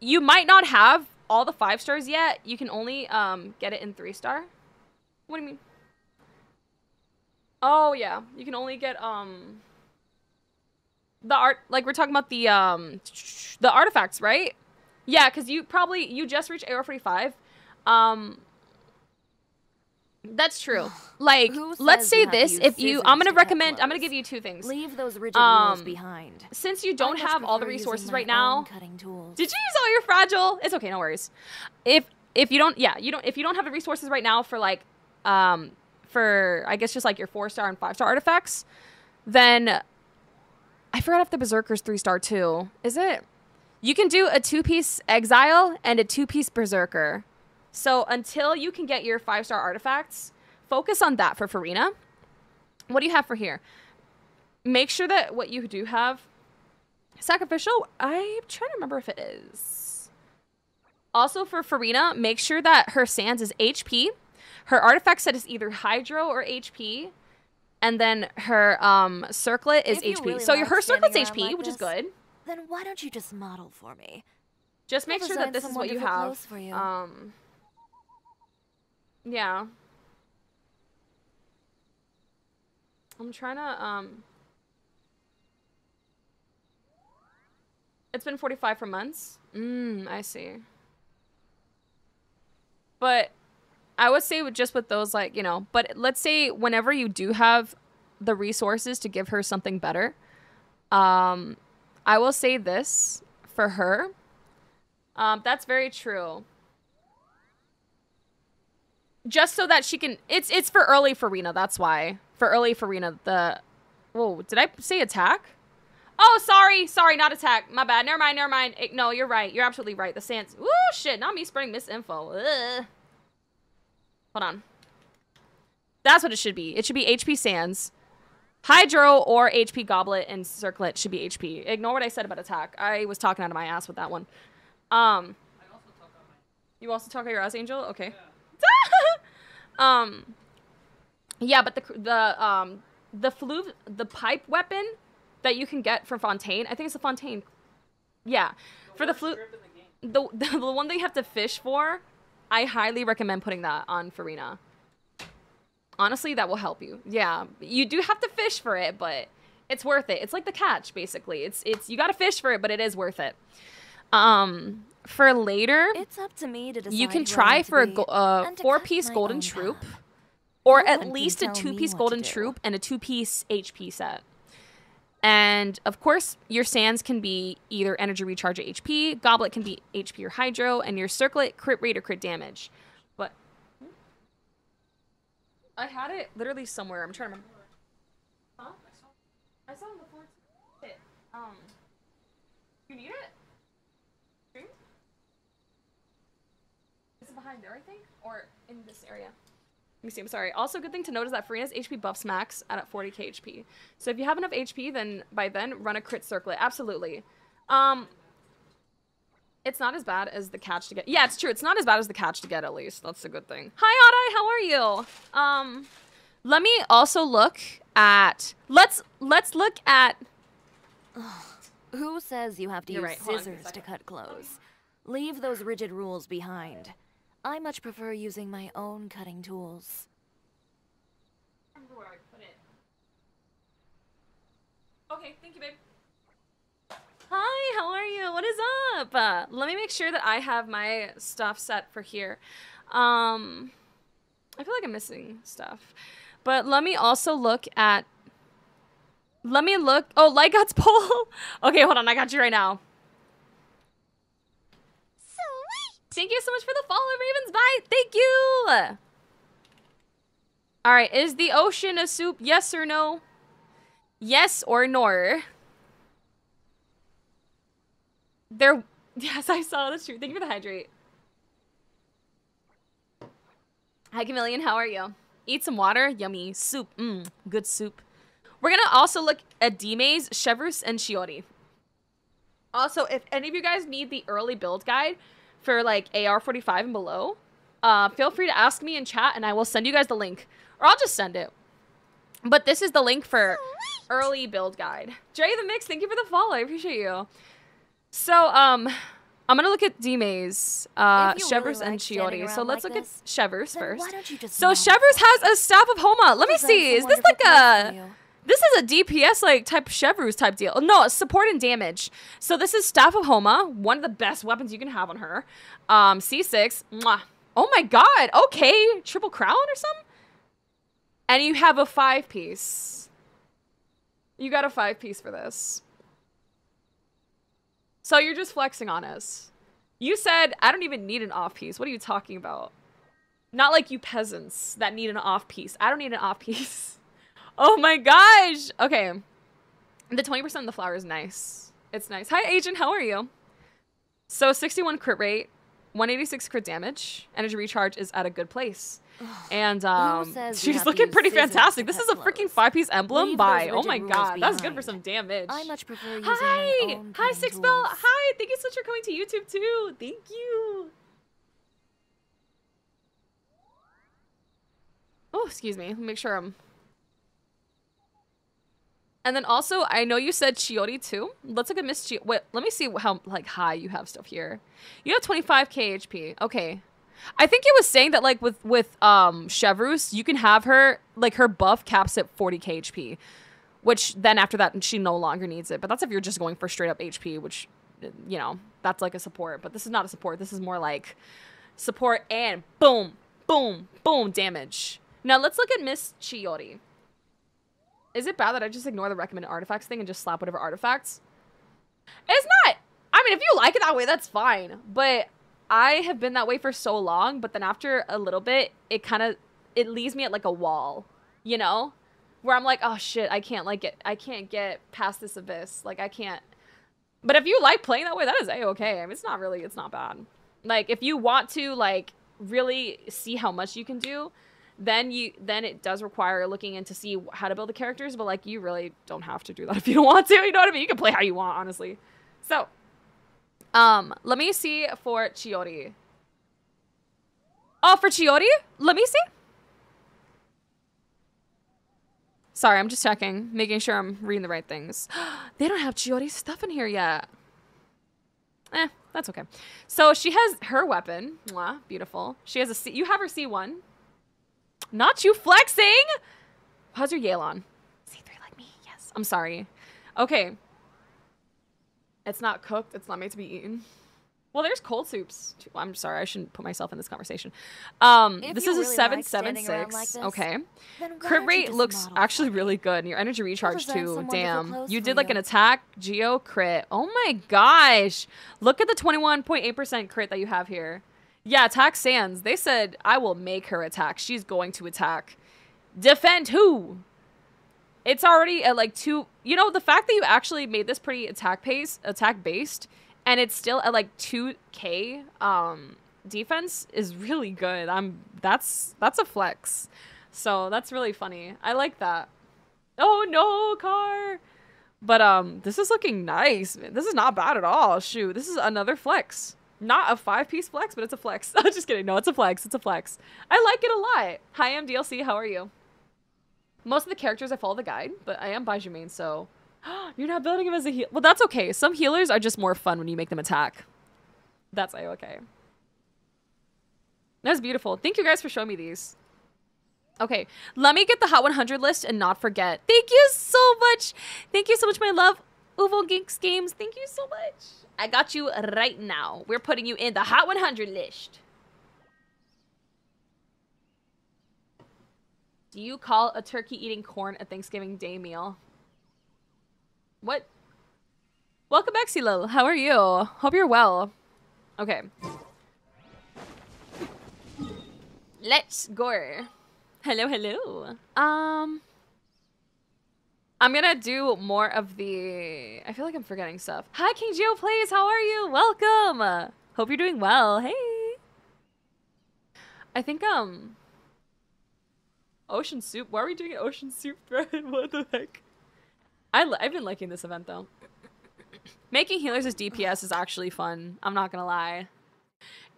you might not have all the five stars yet you can only um get it in three star what do you mean? Oh yeah, you can only get um the art like we're talking about the um the artifacts, right? Yeah, cuz you probably you just reached AR 45. Um that's true. Like let's say you have to this if you I'm going to to cut recommend I'm going to give you two things. Leave those rigid Um, rules behind. Since you don't have all the resources right now, cutting tools. did you use all your fragile? It's okay, no worries. If if you don't, yeah, you don't. If you don't have the resources right now for like, um, for I guess just like your four star and five star artifacts, then I forgot if the berserker's three star too. Is it? You can do a two piece exile and a two piece berserker. So until you can get your five star artifacts, focus on that for Furina. What do you have for here? Make sure that what you do have Sacrificial, I'm trying to remember if it is. Also for Furina, make sure that her sands is HP. Her artifact set is either Hydro or HP. And then her um circlet is HP. really so your like her circlet's HP, like which is good. Then why don't you just model for me? Just make I'll sure that this is what you have. for you. Um Yeah. I'm trying to um It's been 45 for months. Mm, I see. But I would say just with those like, you know, but let's say whenever you do have the resources to give her something better, um I will say this for her. Um that's very true. Just so that she can it's it's for early Furina, that's why. For early Furina, the Whoa, did I say attack? Oh, sorry, sorry, not attack. My bad. Never mind, never mind. No, you're right. You're absolutely right. The sands. Ooh, shit. Not me spreading misinfo. Ugh. Hold on. That's what it should be. It should be HP Sands. Hydro or HP Goblet and Circlet should be HP. Ignore what I said about attack. I was talking out of my ass with that one. Um. You also talk out your ass, Angel? Okay. um. Yeah, but the the um the flu the pipe weapon that you can get from Fontaine. I think it's a Fontaine. Yeah, for the flu, the, the the one that you have to fish for. I highly recommend putting that on Furina. Honestly, that will help you. Yeah, you do have to fish for it, but it's worth it. It's like the catch, basically. It's it's you got to fish for it, but it is worth it. Um, for later, It's up to me to decide. you can try for a uh, and to cut four-piece golden troupe, path. or No at least a two-piece golden troupe and a two-piece HP set. And of course, your sands can be either energy recharge or HP, goblet can be HP or hydro, and your circlet crit rate or crit damage. But I had it literally somewhere. I'm trying to remember. Huh? I saw. Um, you need it? It behind there? I think, or in this area. Let me see. I'm sorry. Also, good thing to note is that Furina's HP buffs max at 40k HP. So if you have enough HP, then by then run a crit circlet. Absolutely. Um, it's not as bad as the catch to get. Yeah, it's true. It's not as bad as the catch to get. At least that's a good thing. Hi, Adai. How are you? Um, let me also look at. Let's let's look at. Who says you have to You're use right, hold on a scissors to cut clothes? Leave those rigid rules behind. I much prefer using my own cutting tools. remember where I put it. Okay, thank you, babe. Hi, how are you? What is up? Uh, let me make sure that I have my stuff set for here. Um, I feel like I'm missing stuff. But let me also look at. Let me look. Oh, Light God's Pole! okay, hold on. I got you right now. Sweet! Thank you so much for the follow, Ravens. Bye. Thank you. All right. Is the ocean a soup? Yes or no? Yes or nor? There. Yes, I saw. That's true. Thank you for the hydrate. Hi, Chameleon. How are you? Eat some water. Yummy. Soup. Mmm. Good soup. We're going to also look at Dimes, Chevreuse, and Chiori. Also, if any of you guys need the early build guide for like AR45 and below, uh, feel free to ask me in chat and I will send you guys the link. Or I'll just send it. But this is the link for early build guide. Dre the Mix, thank you for the follow. I appreciate you. So, um, I'm gonna look at D-Maze, uh, Chevreuse, really and Chiori. So let's like look this, at Chevreuse first. why don't you just So mount Chevreuse has a staff of Homa. Let me see. Is this like a? This is a DPS like type Chevreuse type deal. No, support and damage. So this is Staff of Homa, one of the best weapons you can have on her. Um, C6. Mwah. Oh my god. Okay. Triple crown or something? And you have a five piece. You got a five piece for this. So you're just flexing on us. You said I don't even need an off piece. What are you talking about? Not like you peasants that need an off piece. I don't need an off piece. Oh my gosh. Okay. The 20% of the flower is nice. It's nice. Hi, Agent. How are you? So 61 crit rate, 186 crit damage. Energy recharge is at a good place. And um, she's looking pretty fantastic. This is a freaking five piece emblem by. Oh my god. That's good for some damage. I much prefer using Hi. Hi, Six Bell. Hi. Thank you so much for coming to YouTube too. Thank you. Oh, excuse me Make sure I'm. And then also, I know you said Chiori too. Let's look at Miss Chi. Wait, let me see how like high you have stuff here. You have 25k HP. Okay. I think it was saying that like with with um Chevreuse, you can have her like her buff caps at 40k HP, which then after that she no longer needs it. But that's if you're just going for straight up HP, which you know that's like a support. But this is not a support. This is more like support and boom, boom, boom damage. Now let's look at Miss Chiori. Is it bad that I just ignore the recommended artifacts thing and just slap whatever artifacts? It's not. I mean, if you like it that way, that's fine. But I have been that way for so long. But then after a little bit, it kind of it leaves me at like a wall, you know, where I'm like, oh shit, I can't like it. I can't get past this abyss. Like I can't. But if you like playing that way, that is a okay. I mean, it's not really. It's not bad. Like if you want to like really see how much you can do, then you then it does require looking in to see how to build the characters but like you really don't have to do that if you don't want to you know what i mean? You can play how you want honestly. So um let me see for chiori. Oh for chiori? Let me see. Sorry i'm just checking making sure i'm reading the right things. They don't have chiori's stuff in here yet. Eh that's okay. So she has her weapon. Mwah, beautiful. She has a c you have her c1 not you flexing. How's your Yelan? C3 like me. Yes. I'm sorry. Okay. It's not cooked. It's not made to be eaten. Well, there's cold soups. Too. I'm sorry, I shouldn't put myself in this conversation. Um, this is a really seven like seven around six. like this, okay. Crit rate looks actually really good. and Your energy recharge too. Damn. You did like you. an attack, geo crit. Oh my gosh. Look at the 21.8% crit that you have here. Yeah, attack Sands. They said I will make her attack. She's going to attack. Defend who? It's already at like two. You know, the fact that you actually made this pretty attack pace, attack based, and it's still at like 2k um defense is really good. I'm that's that's a flex. So that's really funny. I like that. Oh no, car. But um this is looking nice. This is not bad at all. Shoot, this is another flex. Not a five piece flex, but it's a flex. I'm just kidding. No, it's a flex. It's a flex. I like it a lot. Hi, I'm DLC. How are you? Most of the characters I follow the guide, but I am by Jermaine, so you're not building him as a heal. Well, that's okay. Some healers are just more fun when you make them attack. That's okay. That's beautiful. Thank you guys for showing me these. Okay, let me get the Hot 100 list and not forget. Thank you so much. Thank you so much, my love. Uvo Geeks Games, thank you so much. I got you right now. We're putting you in the Hot 100 list. Do you call a turkey eating corn a Thanksgiving Day meal? What? Welcome back, Silo. How are you? Hope you're well. Okay. Let's go. Hello, hello. Um, I'm gonna do more of the. I feel like I'm forgetting stuff. Hi, King Geo Plays. How are you? Welcome. Hope you're doing well. Hey. I think um. Ocean soup. Why are we doing an ocean soup thread? What the heck? I I've been liking this event though. Making healers as DPS is actually fun. I'm not gonna lie.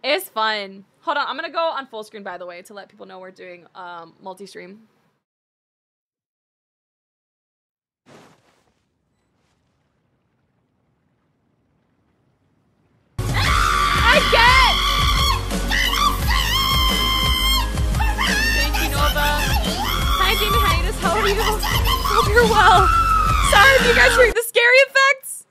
It's fun. Hold on, I'm gonna go on full screen by the way to let people know we're doing um multi-stream. Hope you're well. Sorry if you guys heard the scary effects.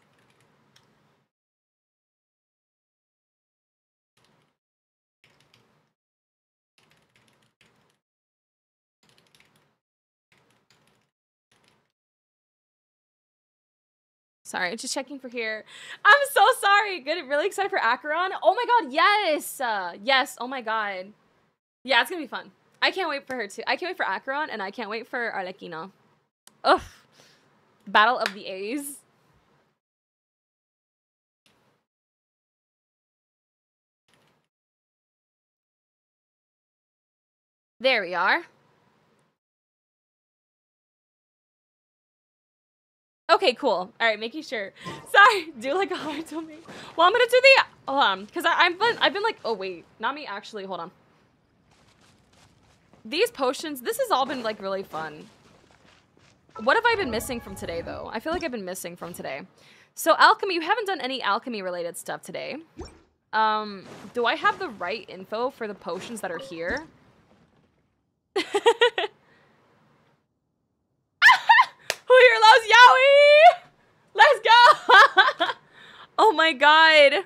Sorry, just checking for here. I'm so sorry. Good, really excited for Acheron. Oh my god, yes, uh, yes. Oh my god, yeah, it's gonna be fun. I can't wait for her too. I can't wait for Acheron, and I can't wait for Arlecchino. Ugh, Battle of the A's. There we are. Okay, cool. All right, making sure. Sorry, do like a hard to me. Well, I'm gonna do the hold on, cause I, I've been I've been like, oh wait, not me actually. Hold on. These potions, this has all been like really fun. What have I been missing from today though? I feel like I've been missing from today. So alchemy, you haven't done any alchemy related stuff today. Um, do I have the right info for the potions that are here? Who here loves Yowie? Let's go! oh my god.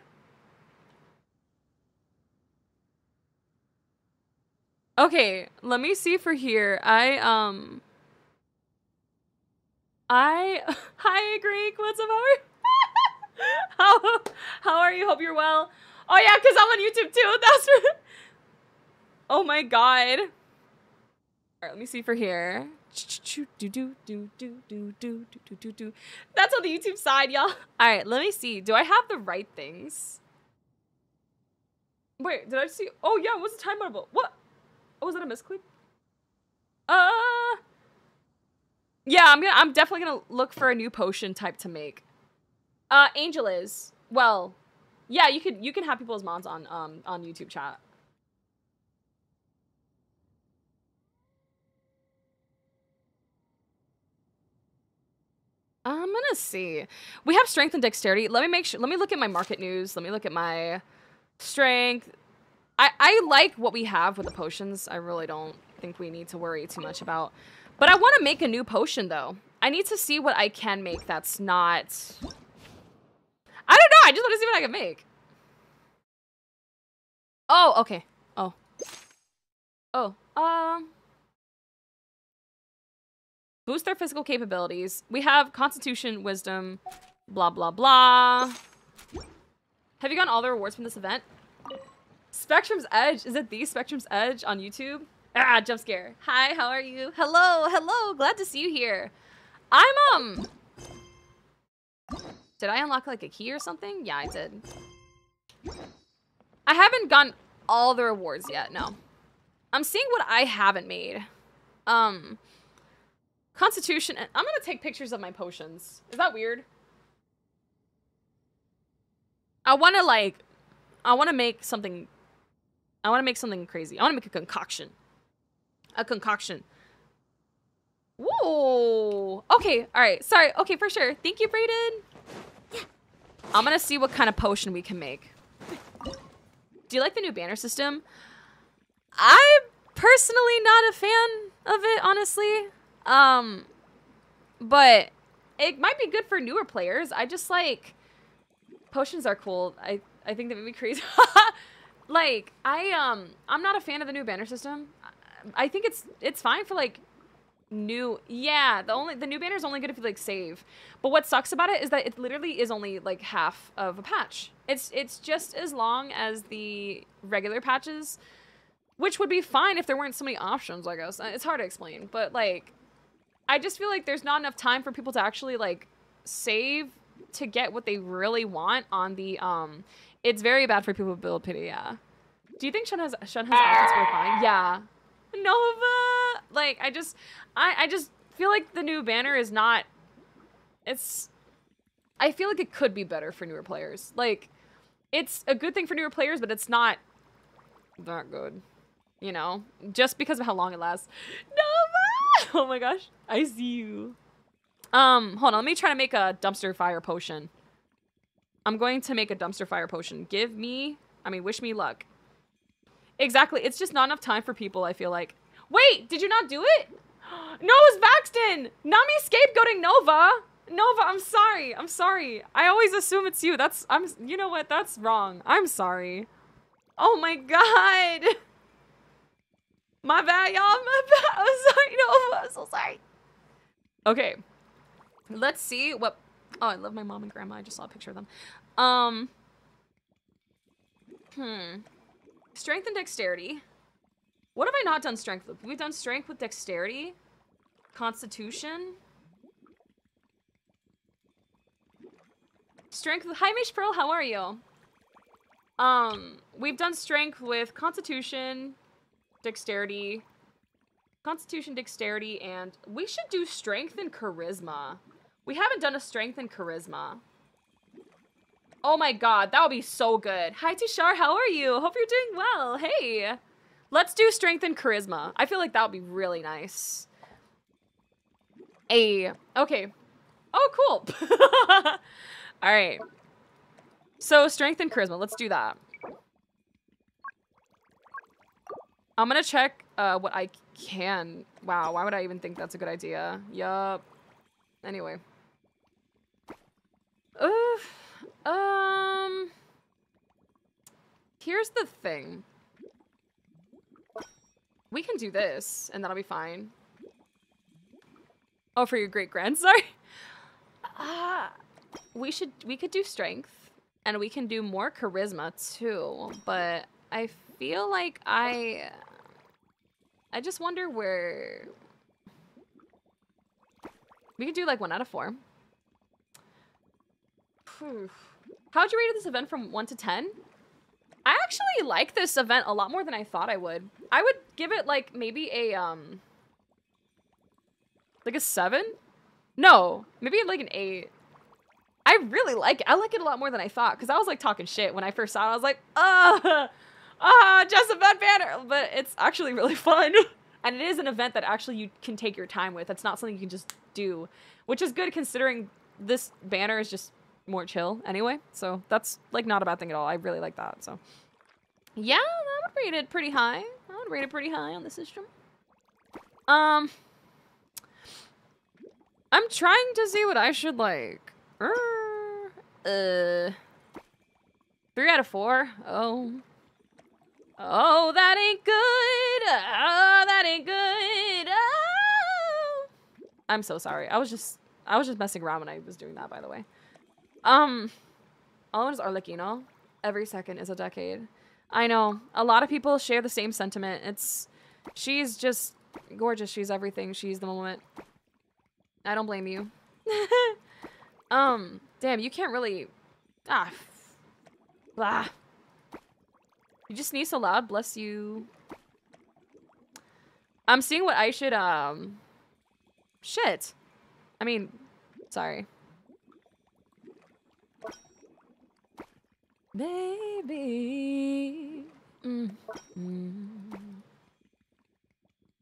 Okay, let me see for here. I um I hi Greek, what's up? How are, how, how are you? Hope you're well. Oh yeah, because I'm on YouTube too. That's Oh my god. Alright, let me see for here. That's on the YouTube side, y'all. Alright, let me see. Do I have the right things? Wait, did I see? Oh yeah, what's the time marble? What? Oh, was that a misclick? Uh. Yeah, I'm gonna. I'm definitely gonna look for a new potion type to make. Uh, Angel is well. Yeah, you could. You can have people's mods on um on YouTube chat. I'm gonna see. We have strength and dexterity. Let me make sure. Let me look at my market news. Let me look at my strength. I I like what we have with the potions. I really don't think we need to worry too much about. But I want to make a new potion though. I need to see what I can make. That's not. I don't know. I just want to see what I can make. Oh, okay. Oh. Oh. Um. Boost their physical capabilities. We have Constitution, Wisdom, blah blah blah. Have you gotten all the rewards from this event? Spectrum's Edge. Is it the Spectrum's Edge on YouTube? Ah, jump scare. Hi, how are you? Hello, hello. Glad to see you here. I'm um. Did I unlock like a key or something? Yeah, I did. I haven't gotten all the rewards yet. No. I'm seeing what I haven't made. Um. Constitution. I'm gonna take pictures of my potions. Is that weird? I want to like, I want to make something. I want to make something crazy. I want to make a concoction. A concoction. Whoa. Okay. All right. Sorry. Okay, for sure. Thank you, Brayden. I'm gonna see what kind of potion we can make. Do you like the new banner system? I'm personally not a fan of it, honestly. Um, but it might be good for newer players. I just like potions are cool. I I think that would be crazy. like I um I'm not a fan of the new banner system. I think it's it's fine for like new yeah the only the new banner is only good if you like save. But what sucks about it is that it literally is only like half of a patch. It's it's just as long as the regular patches which would be fine if there weren't so many options i guess. It's hard to explain but like i just feel like there's not enough time for people to actually like save to get what they really want on the um it's very bad for people who build pity yeah do you think Shun has Shun has outfits for fine yeah Nova like I just I I just feel like the new banner is not it's I feel like it could be better for newer players. Like it's a good thing for newer players, but it's not that good. You know, just because of how long it lasts. Nova! Oh my gosh. I see you. Um, hold on, let me try to make a dumpster fire potion. I'm going to make a dumpster fire potion. Give me, I mean, wish me luck. Exactly. It's just not enough time for people, I feel like. Wait, did you not do it? No, it was Vaxton! Not me scapegoating Nova! Nova, I'm sorry. I'm sorry. I always assume it's you. That's, I'm, you know what? That's wrong. I'm sorry. Oh my god! My bad, y'all. My bad. I'm sorry, Nova. I'm so sorry. Okay. Let's see what, oh, I love my mom and grandma. I just saw a picture of them. Um, hmm. Strength and dexterity. What have I not done strength with? We've done strength with dexterity. Constitution. Strength with- Hi, Mish Pearl, how are you? Um, we've done strength with constitution, dexterity, constitution, dexterity, and we should do strength and charisma. We haven't done a strength and charisma. Oh my god, that would be so good. Hi, Tushar, how are you? Hope you're doing well. Hey. Let's do strength and charisma. I feel like that would be really nice. A. Okay. Oh, cool. All right. So strength and charisma. Let's do that. I'm gonna check uh, what I can. Wow, why would I even think that's a good idea? Yup. Anyway. Um. Here's the thing. We can do this, and that'll be fine. Oh, for your great grand, sorry. Ah, uh, we should we could do strength, and we can do more charisma too. But I feel like I, I just wonder where. We could do like one out of four. How'd you rate this event from one to ten? I actually like this event a lot more than I thought I would. I would give it like maybe a um like a 7? No, maybe like an 8. I really like it. I like it a lot more than I thought cuz I was like talking shit when I first saw it. I was like, "Uh, ah, just a bad banner." But it's actually really fun. and it is an event that actually you can take your time with. It's not something you can just do, which is good considering this banner is just more chill anyway. So that's like not a bad thing at all. I really like that. So yeah, I would rate it pretty high. I would rate it pretty high on the system. Um, I'm trying to see what I should like. Uh, three out of four. Oh, Oh, that ain't good. Oh, that ain't good. I'm so sorry. I was just I was just messing around when I was doing that, by the way. Um, Almond is Arlecchino. Every second is a decade. I know. A lot of people share the same sentiment. It's she's just gorgeous. She's everything. She's the moment. I don't blame you. um, damn, you can't really ah blah. You just sneeze so loud, bless you. I'm seeing what I should um shit. I mean, sorry. Baby. Mm. Mm.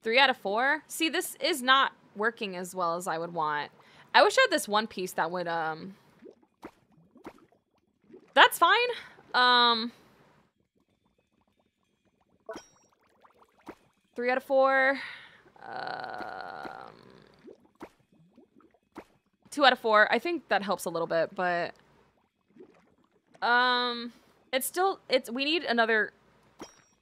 Three out of four? See, this is not working as well as I would want. I wish I had this one piece that would, um... That's fine. Um... Three out of four. Um... Two out of four. I think that helps a little bit, but... Um, it's still it's we need another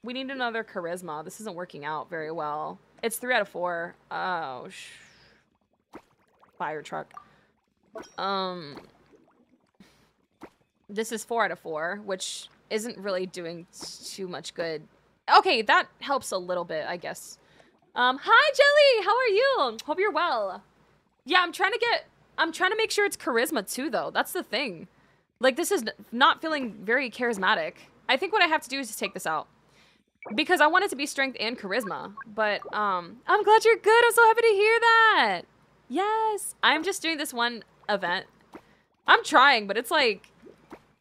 we need another charisma. This isn't working out very well. It's three out of four. Oh, fire truck. Um, this is four out of four, which isn't really doing too much good. Okay, that helps a little bit, I guess. Um, hi Jelly, how are you? Hope you're well. Yeah, I'm trying to get. I'm trying to make sure it's charisma too, though. That's the thing. Like, this is not feeling very charismatic. I think what I have to do is just take this out. Because I want it to be strength and charisma. But, um, I'm glad you're good. I'm so happy to hear that. Yes. I'm just doing this one event. I'm trying, but it's like,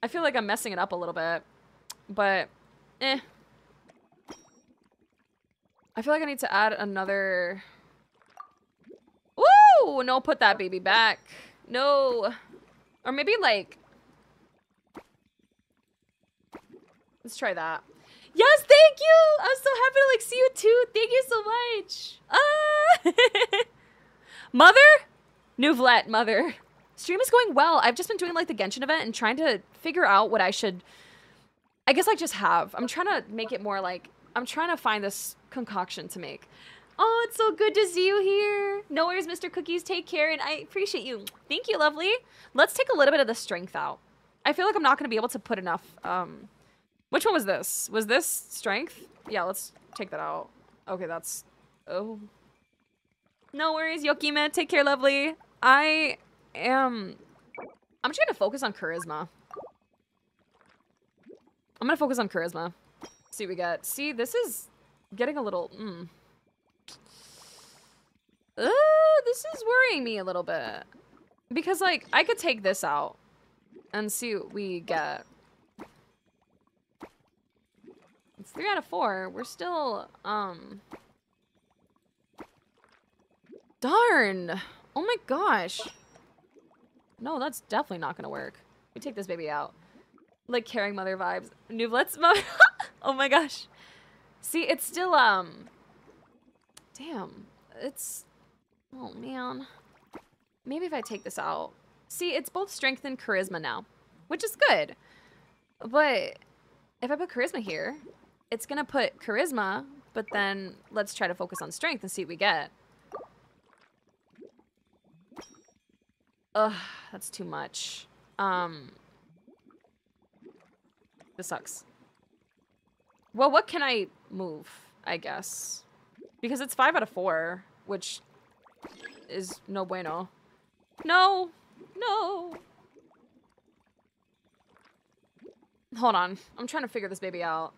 I feel like I'm messing it up a little bit. But, eh. I feel like I need to add another... No, put that baby back. No. Or maybe, like, Let's try that. Yes, thank you! I'm so happy to like see you too. Thank you so much. Ah! mother? Neuvillette, mother. Stream is going well. I've just been doing like the Genshin event and trying to figure out what I should I guess I just have. I'm trying to make it more like I'm trying to find this concoction to make. Oh, it's so good to see you here. No worries, Mr. Cookies. Take care, and I appreciate you. Thank you, lovely. Let's take a little bit of the strength out. I feel like I'm not going to be able to put enough um, which one was this? Was this strength? Yeah, let's take that out. Okay, that's... Oh. No worries, Yokime. Take care, lovely. I am... I'm just gonna focus on charisma. I'm gonna focus on charisma. See what we get. See, this is getting a little... Mm. Uh, this is worrying me a little bit. Because, like, I could take this out and see what we get. It's three out of four. We're still, um... Darn! Oh my gosh. No, that's definitely not gonna work. We take this baby out. Like caring mother vibes. Neuvillette's mother. oh my gosh. See, it's still, um... Damn. It's... Oh, man. Maybe if I take this out. See, it's both strength and charisma now. Which is good. But if I put charisma here, it's gonna put charisma, but then let's try to focus on strength and see what we get. Ugh, that's too much. Um, this sucks. Well, what can I move, I guess? Because it's five out of four, which is no bueno. No, no. Hold on. I'm trying to figure this baby out.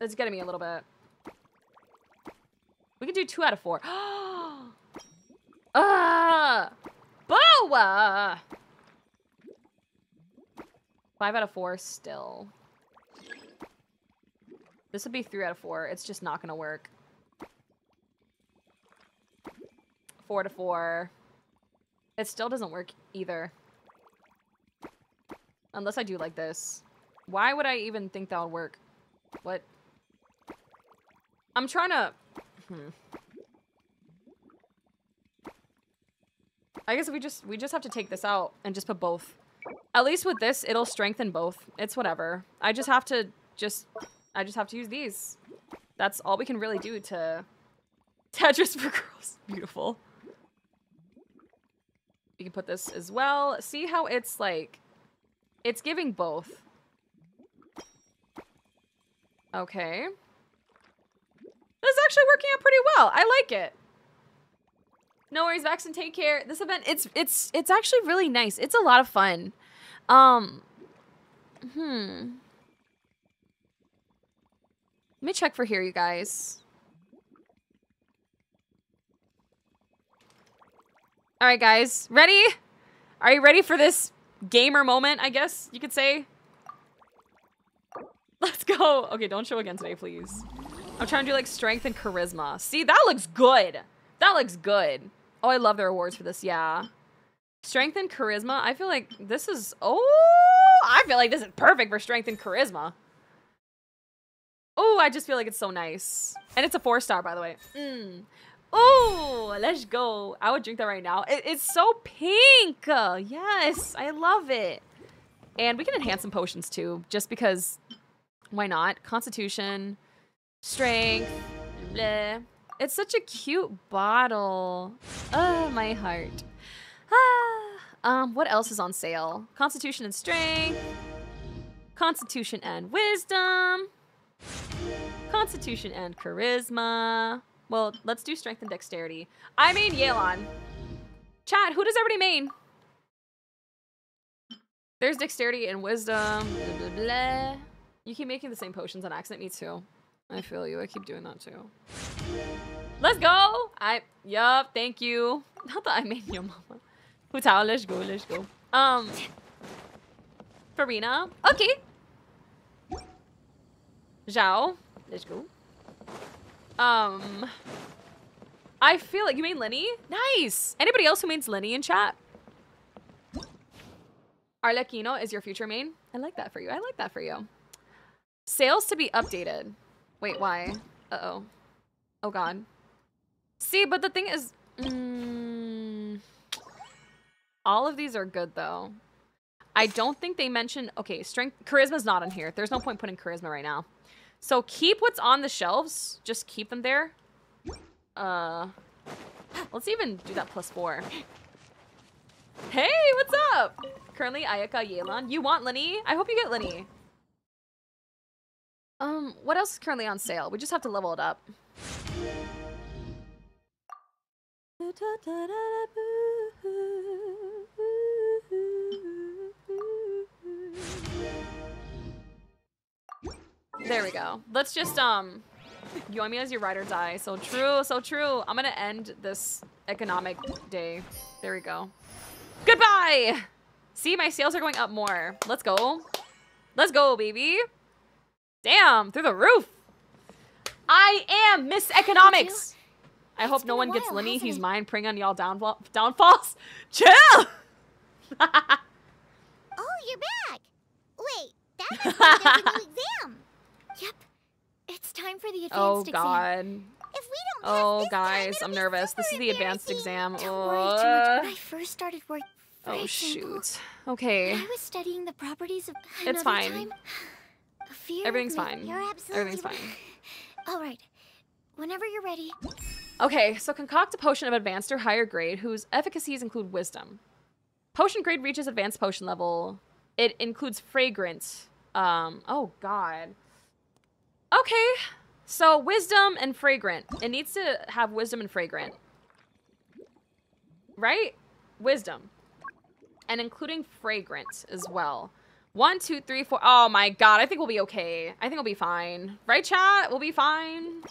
That's getting me a little bit. We can do two out of four. Ah! Boa! Five out of four still. This would be three out of four. It's just not gonna work. Four to four. It still doesn't work either. Unless I do like this. Why would I even think that would work? What? I'm trying to... Hmm. I guess we just we just have to take this out and just put both. At least with this, it'll strengthen both. It's whatever. I just have to just... I just have to use these. That's all we can really do to Tetris for girls. Beautiful. You can put this as well. See how it's like, it's giving both. Okay. This is actually working out pretty well. I like it. No worries, Vaxen. Take care. This event, it's it's it's actually really nice. It's a lot of fun. Um, hmm. Let me check for here, you guys. All right, guys, ready? Are you ready for this gamer moment? I guess you could say. Let's go. Okay, don't show again today, please. I'm trying to do like strength and charisma. See, that looks good. That looks good. Oh, I love their awards for this. Yeah. Strength and charisma. I feel like this is. Oh, I feel like this is perfect for strength and charisma. Oh, I just feel like it's so nice. And it's a four star, by the way. Mm. Oh, let's go. I would drink that right now. It, it's so pink. Yes, I love it. And we can enhance some potions too, just because why not? Constitution, strength, bleh. It's such a cute bottle. Oh, my heart. Ah. Um, what else is on sale? Constitution and strength. Constitution and wisdom. Constitution and charisma. Well, let's do strength and dexterity. I main Yelan. Chat, who does everybody main? There's dexterity and wisdom. Blah, blah, blah. You keep making the same potions on accident. Me too. I feel you. I keep doing that too. Let's go. I, yup, thank you. Not that I made your mama. Hutao, let's go, let's go. Um, Furina. Okay. Xiao, let's go. Um, I feel like you mean Lyney? Nice. Anybody else who means Lyney in chat? Arlecchino is your future main. I like that for you. I like that for you. Sales to be updated. Wait, why? Uh-oh. Oh, God. See, but the thing is... Mm, all of these are good, though. I don't think they mentioned... Okay, strength... Charisma's not in here. There's no point putting charisma right now. So keep what's on the shelves. Just keep them there. Uh... Let's even do that plus four. Hey, what's up? Currently, Ayaka Yelan. You want Lyney? I hope you get Lyney. Um, what else is currently on sale? We just have to level it up. There we go. Let's just, um, you want me as your ride or die. So true, so true. I'm gonna end this economic day. There we go. Goodbye! See, my sales are going up more. Let's go. Let's go, baby. Damn, through the roof. I am Miss Economics. I hope no one gets Lyney. He's mine. Praying on y'all downfall downfalls. Chill. oh, you're back. Wait, that must be there's new exam. Yep, it's time for the advanced oh exam. God. If we don't pass Oh time, guys, it'll I'm nervous. This is the advanced exam. Don't worry too much. When I first started work, oh example, shoot. Okay. I was studying the properties of It's fine. time. Fear Everything's fine. You're absolutely Everything's fine. All right. Whenever you're ready. Okay, so concoct a potion of advanced or higher grade whose efficacies include wisdom. Potion grade reaches advanced potion level. It includes fragrance. Um, oh god. Okay, so wisdom and fragrant. It needs to have wisdom and fragrant. Right? Wisdom. And including fragrant as well. One, two, three, four. Oh my god, I think we'll be okay. I think we'll be fine. Right, chat? We'll be fine.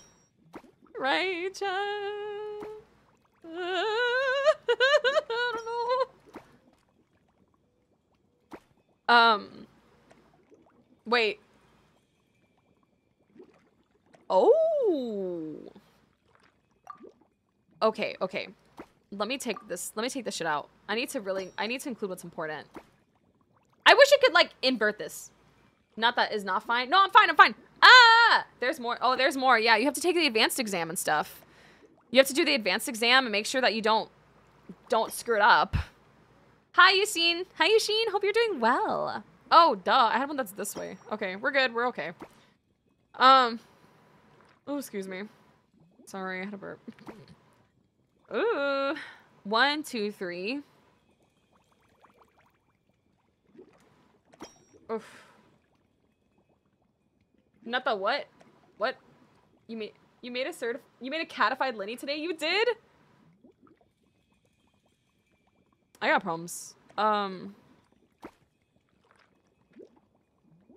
Right, chat? I don't know. Um. Wait. Oh. Okay, okay. Let me take this. Let me take this shit out. I need to really. I need to include what's important. I wish it could like invert this. Not that is not fine. No, I'm fine. I'm fine. Ah, there's more. Oh, there's more. Yeah, you have to take the advanced exam and stuff. You have to do the advanced exam and make sure that you don't don't screw it up. Hi, Yusine. Hi, Yusine. Hope you're doing well. Oh, duh. I had one that's this way. Okay, we're good. We're okay. Um. Oh, excuse me. Sorry, I had a burp. Ooh. One, two, three. Oof. Not the what? What? You made you made a certif you made a catified Lyney today? You did? I got problems. Um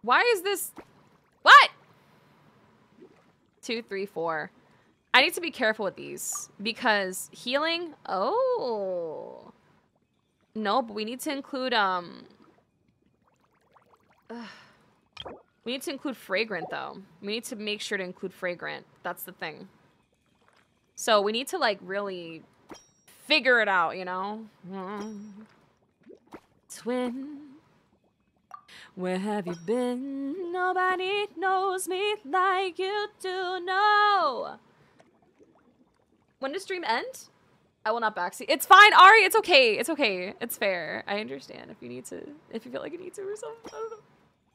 Why is this What? Two, three, four. I need to be careful with these because healing. Oh, no, but we need to include um. ugh. We need to include fragrant though. We need to make sure to include fragrant. That's the thing. So we need to like really figure it out, you know. Twin. Where have you been? Nobody knows me like you do. No. When does stream end? I will not backseat. It's fine, Ari. It's okay. It's okay. It's fair. I understand if you need to, if you feel like you need to or something. I don't know.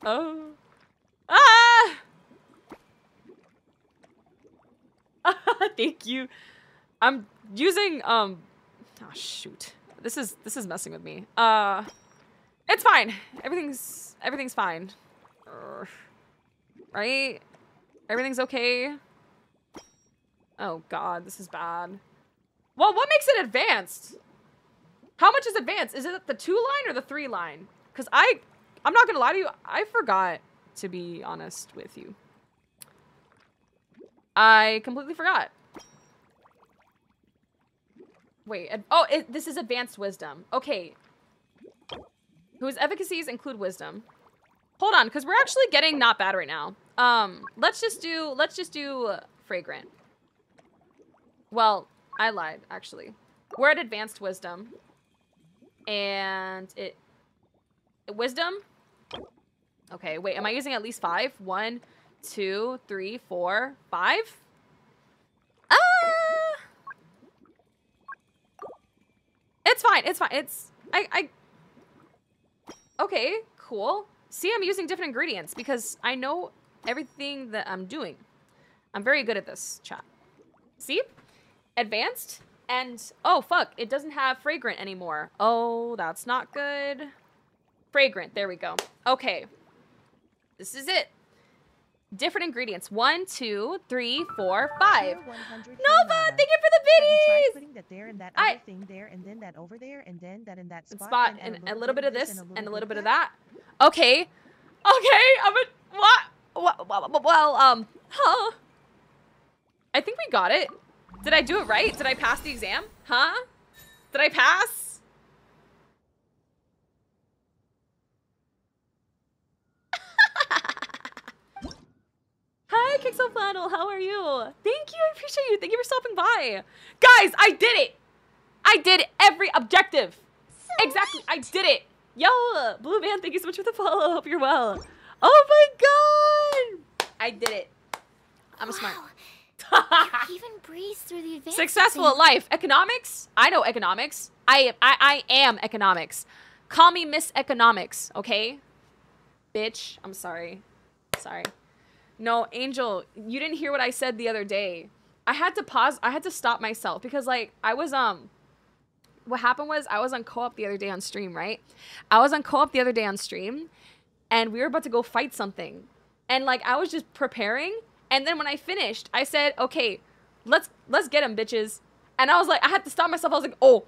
Oh. Ah! Thank you. I'm using um. Oh shoot. This is this is messing with me. Uh, it's fine. Everything's everything's fine. Right? Everything's okay. Oh god, this is bad. Well, what makes it advanced? How much is advanced? Is it the two line or the three line? Because I, I'm not gonna lie to you, I forgot to be honest with you. I completely forgot. Wait, oh, it, this is advanced wisdom. Okay. Whose efficacies include wisdom. Hold on, because we're actually getting not bad right now. Um, let's just do, let's just do fragrant. Well, I lied, actually. We're at advanced wisdom. And it... Wisdom? Okay, wait, am I using at least five? One, two, three, four, five? Ah! It's fine, it's fine. It's... I... I... Okay, cool. See, I'm using different ingredients because I know everything that I'm doing. I'm very good at this, chat. See? advanced and oh fuck it doesn't have fragrant anymore oh that's not good fragrant there we go okay this is it different ingredients. One two three four five. Tier 100 nova thank you for the biddies putting that there and that I- other thing there and then that over there and then that in that spot, spot and add a little bit of this and and a little bit of that. okay. Okay i'm a what what, what well um huh. I think we got it. Did i do it right? Did i pass the exam? Huh? Did i pass Hi, Kixel Flannel. How are you? Thank you. I appreciate you. Thank you for stopping by. Guys, I did it. I did every objective. exactly. I did it. Yo, Blue Man, thank you so much for the follow. Hope you're well. Oh my god. I did it. I'm smart. You even breeze through the advanced Successful at life. Economics? I know economics. I I, I am economics. Call me Miss Economics, okay? Bitch. I'm sorry. Sorry. No, Angel, you didn't hear what I said the other day. I had to pause. I had to stop myself because like I was um what happened was I was on co-op the other day on stream, right? I was on co-op the other day on stream and we were about to go fight something. And like I was just preparing and then when I finished, I said, "Okay, let's let's get him, bitches." And I was like I had to stop myself. I was like, "Oh,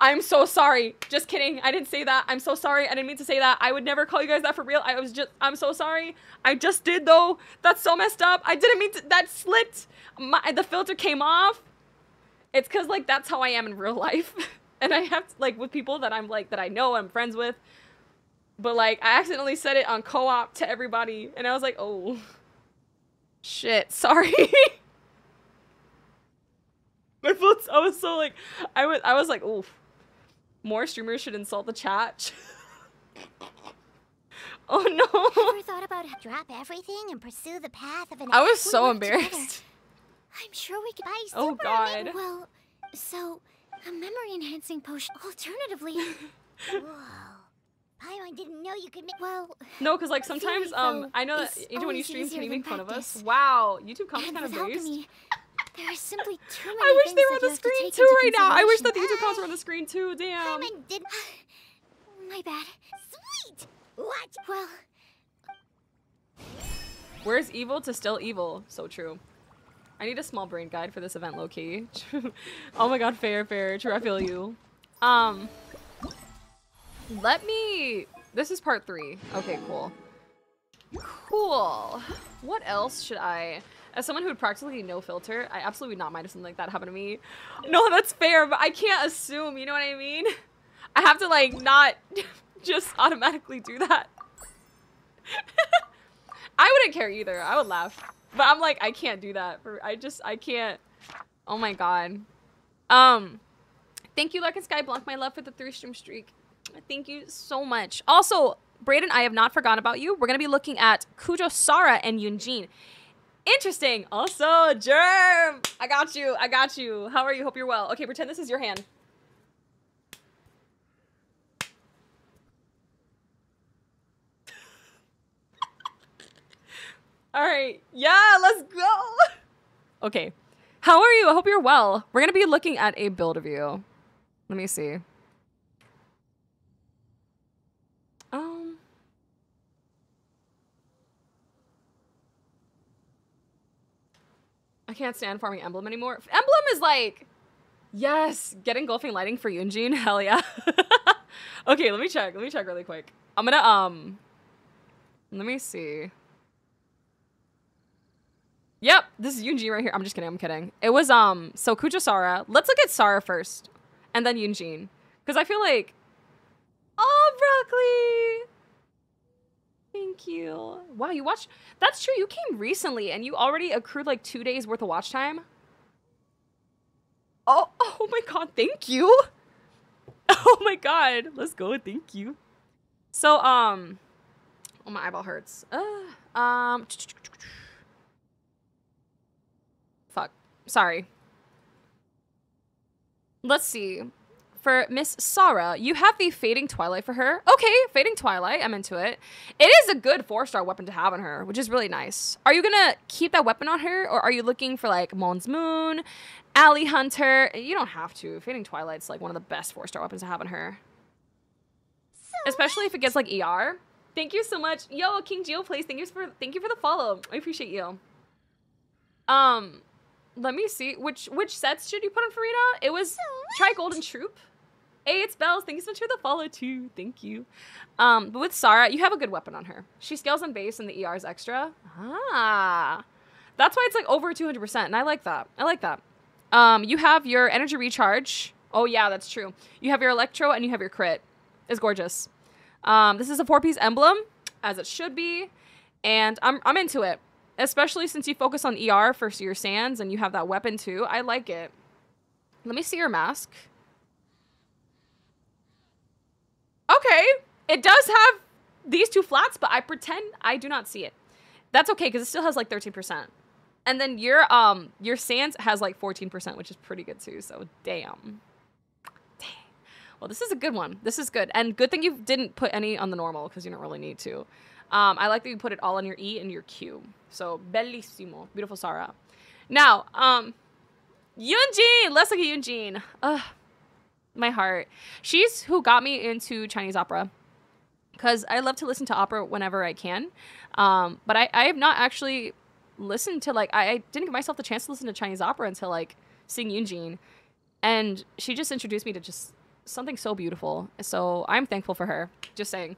I'm so sorry. Just kidding. I didn't say that. I'm so sorry. I didn't mean to say that. I would never call you guys that for real. I was just I'm so sorry. I just did though. That's so messed up. I didn't mean to that slipped. My the filter came off. It's cuz like that's how I am in real life. and I have to, like with people that I'm like that I know I'm friends with. But like I accidentally said it on co-op to everybody and I was like, "Oh. Shit. Sorry." My votes I was so like I was I was like, "Oof." More streamers should insult the chat. oh no. Ever thought about drop everything and pursue the path of an I was so work together. embarrassed. I'm sure we could buy Oh, God. Well, so a memory enhancing potion. Alternatively, whoa. Paimon didn't know you could make. Well, No, because like sometimes, um, I know that Angel, when you stream, can you make fun of us? Wow, YouTube comments kind of me, there are simply too many I wish they were on the have to screen too right now. I wish that the. YouTube comments were on the screen too. Damn. Did. My bad. Sweet. What? Well, Where's evil to still evil? So true. I need a small brain guide for this event, low key. oh my god, fair, fair. True, I feel you. Um, let me. This is part three. Okay, cool. Cool. What else should I? As someone who would practically no filter, I absolutely would not mind if something like that happened to me. No, that's fair, but I can't assume. You know what I mean? I have to like not just automatically do that. I wouldn't care either. I would laugh. But I'm like, I can't do that. For I just I can't. Oh my god. Um thank you, Larkin Sky Blanc, my love for the three stream streak. Thank you so much. Also, Brayden, I have not forgotten about you. We're gonna be looking at Kujo Sara and Yunjin. Interesting. Also, Germ. I got you. I got you. How are you? Hope you're well. Okay, pretend this is your hand. All right. Yeah, let's go. Okay. How are you? I hope you're well. We're going to be looking at a build of you. Let me see. Um I can't stand farming emblem anymore. Emblem is like yes, get engulfing lighting for Yunjin. Hell yeah. okay, let me check. Let me check really quick. I'm to um let me see. Yep, this is Yunjin right here. I'm just kidding. I'm kidding. It was um so Kujo Sara. Let's look at Sara first, and then Yunjin, because I feel like, oh broccoli. Thank you. Wow, you watched. That's true. You came recently, and you already accrued like two days worth of watch time. Oh, oh my god! Thank you. Oh my god! Let's go. Thank you. So um, oh my eyeball hurts. Uh, um. Fuck. Sorry. Let's see. For Miss Sara, you have the Fading Twilight for her. Okay, Fading Twilight. I'm into it. It is a good four star weapon to have on her, which is really nice. Are you gonna keep that weapon on her, or are you looking for like Mouun's Moon, Alley Hunter? You don't have to. Fading Twilight's like one of the best four star weapons to have on her. Especially if it gets like ER. Thank you so much. Yo, King Geo Place, thank you for thank you for the follow. I appreciate you. Um, let me see. Which which sets should you put on Furina? It was try Golden Troupe. Hey, it's Bells. Thank you so much for the follow too. Thank you. Um, but with Sara, you have a good weapon on her. She scales on base and the ER is extra. Ah. That's why it's like over 200%, and I like that. I like that. Um, you have your energy recharge. Oh yeah, that's true. You have your electro and you have your crit. It's gorgeous. Um, this is a four-piece emblem, as it should be, and I'm I'm into it. Especially since you focus on ER for your sands and you have that weapon too. I like it. Let me see your mask. Okay, it does have these two flats, but I pretend I do not see it. That's okay because it still has like 13%. And then your um your sands has like 14%, which is pretty good too. So damn. Dang. Well, this is a good one. This is good. And good thing you didn't put any on the normal because you don't really need to. Um, I like that you put it all on your E and your Q. So bellissimo. Beautiful Sara. Now, um Yunjin! Let's look at Yunjin. Ugh. My heart. She's who got me into Chinese opera. Because I love to listen to opera whenever I can. Um, but I, I have not actually listened to like I, I didn't give myself the chance to listen to Chinese opera until like seeing Yunjin. And she just introduced me to just something so beautiful. So I'm thankful for her. Just saying.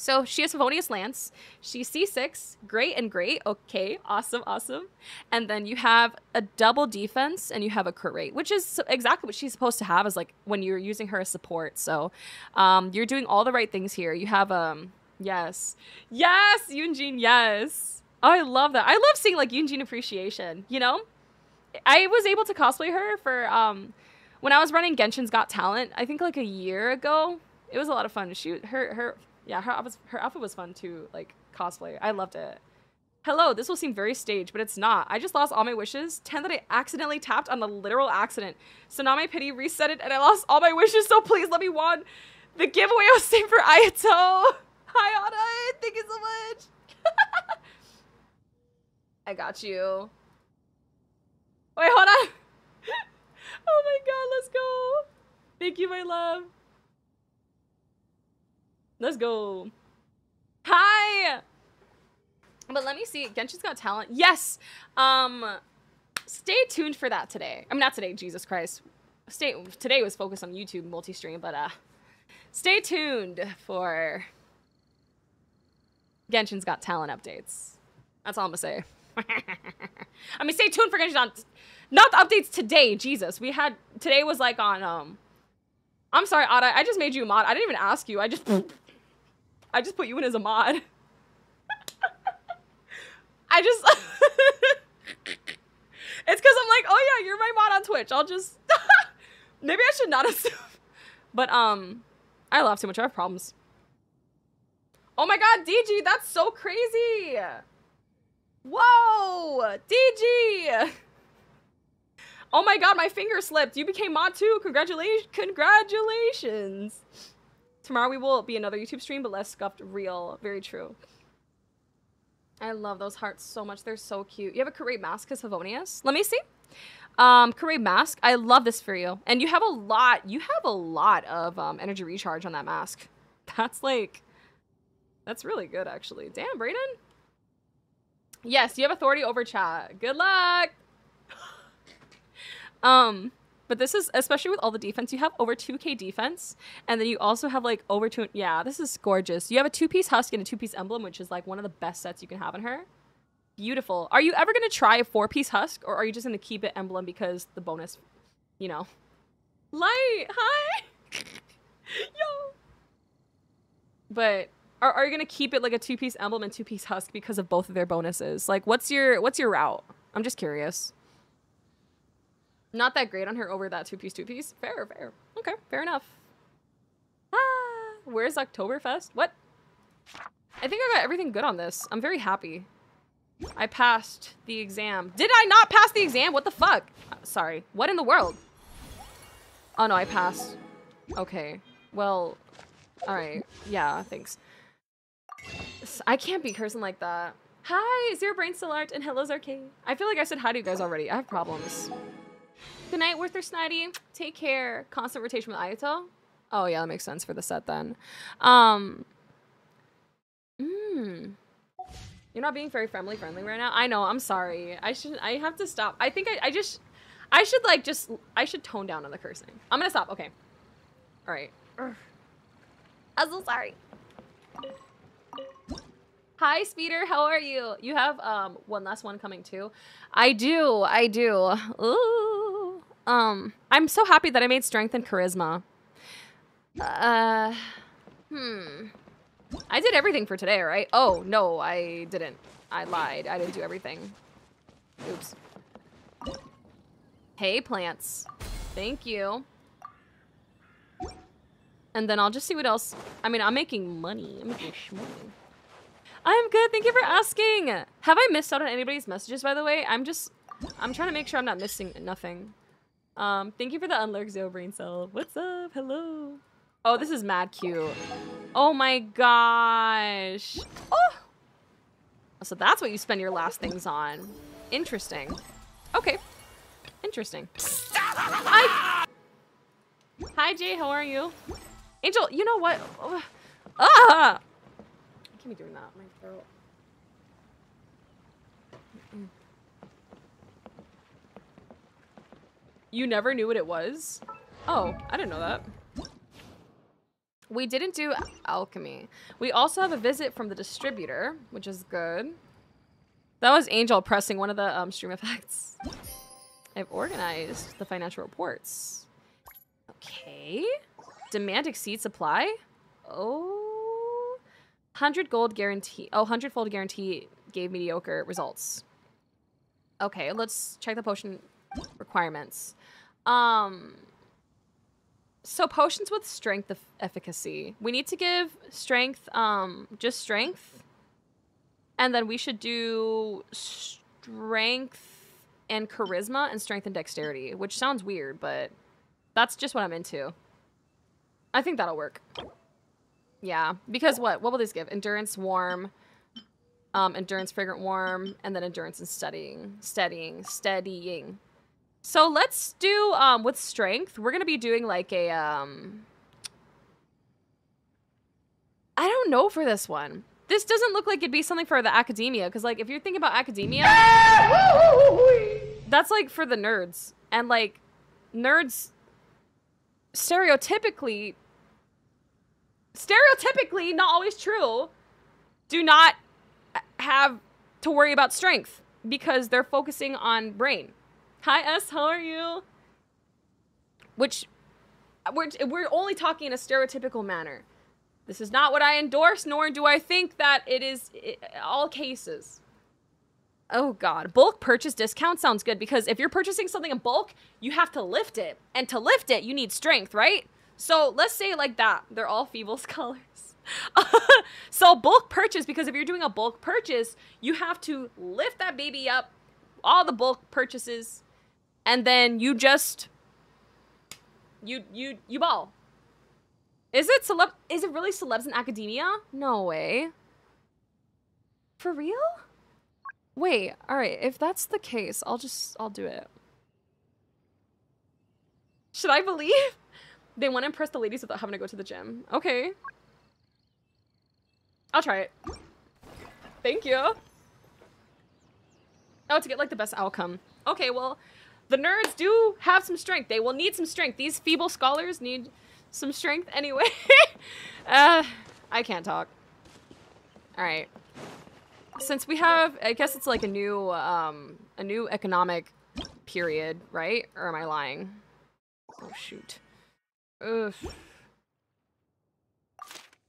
So she has Favonius Lance. She's C6. Great and great. Okay. Awesome. Awesome. And then you have a double defense and you have a crit rate, which is exactly what she's supposed to have is like when you're using her as support. So um, you're doing all the right things here. You have, um, yes. Yes, Yunjin. Yes. Oh, I love that. I love seeing like Yunjin appreciation, you know? I was able to cosplay her for, um, when I was running Genshin's Got Talent, I think like a year ago. It was a lot of fun. She, her, her, yeah, her outfit, her outfit was fun too, like cosplay. I loved it. Hello, this will seem very staged, but it's not. I just lost all my wishes. 10 that I accidentally tapped on a literal accident. So now my pity reset it and I lost all my wishes, so please let me won. The giveaway was saved for Ayato. Hi, Anna. Thank you so much. I got you. Wait, hold on. oh my god, let's go. Thank you, my love. Let's go. Hi. But let me see. Genshin's Got Talent. Yes. Um, stay tuned for that today. I mean, not today. Jesus Christ. Stay. Today was focused on YouTube multi-stream, but uh, stay tuned for Genshin's Got Talent updates. That's all I'm gonna say. I mean, stay tuned for Genshin on not the updates today. Jesus, we had today was like on um. I'm sorry, Ada. I just made you a mod. I didn't even ask you. I just I just put you in as a mod. I just it's because I'm like, oh yeah, you're my mod on Twitch. I'll just maybe I should not assume, but um, I laugh too much. I have problems. Oh my god, DG, that's so crazy. Whoa, DG. Oh my god, my finger slipped. You became mod too. Congratulations. Congratulations. Tomorrow we will be another YouTube stream, but less scuffed real. Very true. I love those hearts so much. They're so cute. You have a crit rate mask as Favonius? Let me see. Um, crit rate mask. I love this for you. And you have a lot, you have a lot of um, energy recharge on that mask. That's like, that's really good actually. Damn, Brayden. Yes, you have authority over chat. Good luck. um, but this is especially with all the defense. You have over 2k defense, and then you also have like over two. Yeah, this is gorgeous. You have a two-piece husk and a two-piece emblem, which is like one of the best sets you can have in her. Beautiful. Are you ever gonna try a four-piece husk, or are you just gonna keep it emblem because the bonus, you know? Light, hi, yo. But are, are you gonna keep it like a two-piece emblem and two-piece husk because of both of their bonuses? Like, what's your what's your route? I'm just curious. Not that great on her over that two-piece, two-piece. Fair, fair. Okay, fair enough. Ah, where's Oktoberfest? What? I think I got everything good on this. I'm very happy. I passed the exam. Did I not pass the exam? What the fuck? Uh, sorry. What in the world? Oh no, I passed. Okay. Well, alright. Yeah, thanks. I can't be cursing like that. Hi, Zero Brain Still Art, and hello Arcade. I feel like I said hi to you guys already. I have problems. Good night, Werther Snidey. Take care. Constant rotation with Ayato. Oh yeah, that makes sense for the set then. Um. Mm. You're not being very family friendly right now. I know. I'm sorry. I should. I have to stop. I think I. I just. I should like just. I should tone down on the cursing. I'm gonna stop. Okay. All right. Ugh. I'm so sorry. Hi, Speeder. How are you? You have um one last one coming too. I do. I do. Ooh. Um, I'm so happy that I made strength and charisma. Uh, hmm. I did everything for today, right? Oh, no, I didn't. I lied. I didn't do everything. Oops. Hey, plants. Thank you. And then I'll just see what else. I mean, I'm making money. I'm making money. I'm good. Thank you for asking. Have I missed out on anybody's messages, by the way? I'm just, I'm trying to make sure I'm not missing nothing. Um, thank you for the unlurk zero brain cell. What's up? Hello. Oh, this is mad cute. Oh my gosh. Oh. So that's what you spend your last things on. Interesting. Okay. Interesting. Hi. Hi, Jay. How are you? Angel, you know what? Ah! I can't be doing that. My throat. You never knew what it was? Oh, I didn't know that. We didn't do alchemy. We also have a visit from the distributor, which is good. That was Angel pressing one of the um, stream effects. I've organized the financial reports. Okay. Demand exceed supply? Oh. 100 gold guarantee. Oh, 100 fold guarantee gave mediocre results. Okay, let's check the potion requirements. Um, so potions with strength of efficacy. We need to give strength, um, just strength. And then we should do strength and charisma and strength and dexterity, which sounds weird, but that's just what I'm into. I think that'll work. Yeah, because what? What will these give? Endurance, warm, um, endurance, fragrant, warm, and then endurance and studying, steadying, steadying. So let's do um with strength. We're gonna be doing like a um. I don't know for this one. This doesn't look like it'd be something for the academia, because like if you're thinking about academia, that's like for the nerds, and like nerds stereotypically stereotypically not always true do not have to worry about strength because they're focusing on brain hi s how are you which we're, we're only talking in a stereotypical manner this is not what i endorse nor do i think that it is i all cases Oh god, bulk purchase discount sounds good because if you're purchasing something in bulk, you have to lift it. And to lift it, you need strength, right? So let's say like that. They're all feeble scholars. so bulk purchase because if you're doing a bulk purchase, you have to lift that baby up, all the bulk purchases, and then you just you you you ball. Is it celeb is it really celebs in academia? No way. For real? Wait, all right. If that's the case, I'll just I'll do it. Should I believe? They want to impress the ladies without having to go to the gym. Okay. I'll try it. Thank you. Oh, to get like the best outcome. Okay, well, the nerds do have some strength. They will need some strength. These feeble scholars need some strength anyway. uh, I can't talk. All right since we have, I guess it's like a new, um, a new economic period, right? Or am I lying? Oh, shoot. Ugh.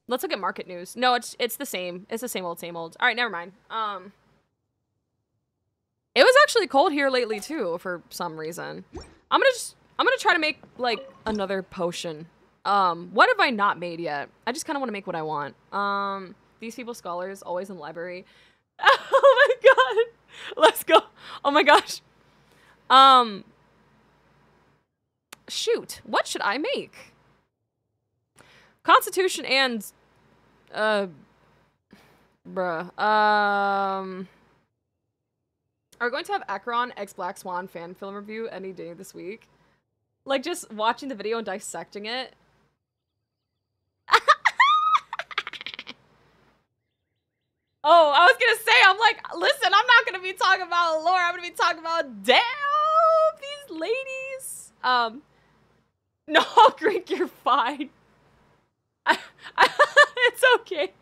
Let's look at market news. No, it's it's the same. It's the same old, same old. All right, never mind. Um, it was actually cold here lately too, for some reason. I'm gonna just, I'm gonna try to make like another potion. Um, what have I not made yet? I just kind of want to make what I want. Um, these people scholars always in the library. Oh my god. Let's go. Oh my gosh. Um shoot. What should I make? Constitution and uh bruh. Um are going to have Acheron X Black Swan fan film review any day this week? Like just watching the video and dissecting it Oh, I was gonna say, I'm like, listen, I'm not gonna be talking about lore. I'm gonna be talking about damn these ladies. Um, no, Grink, you're fine. It's okay.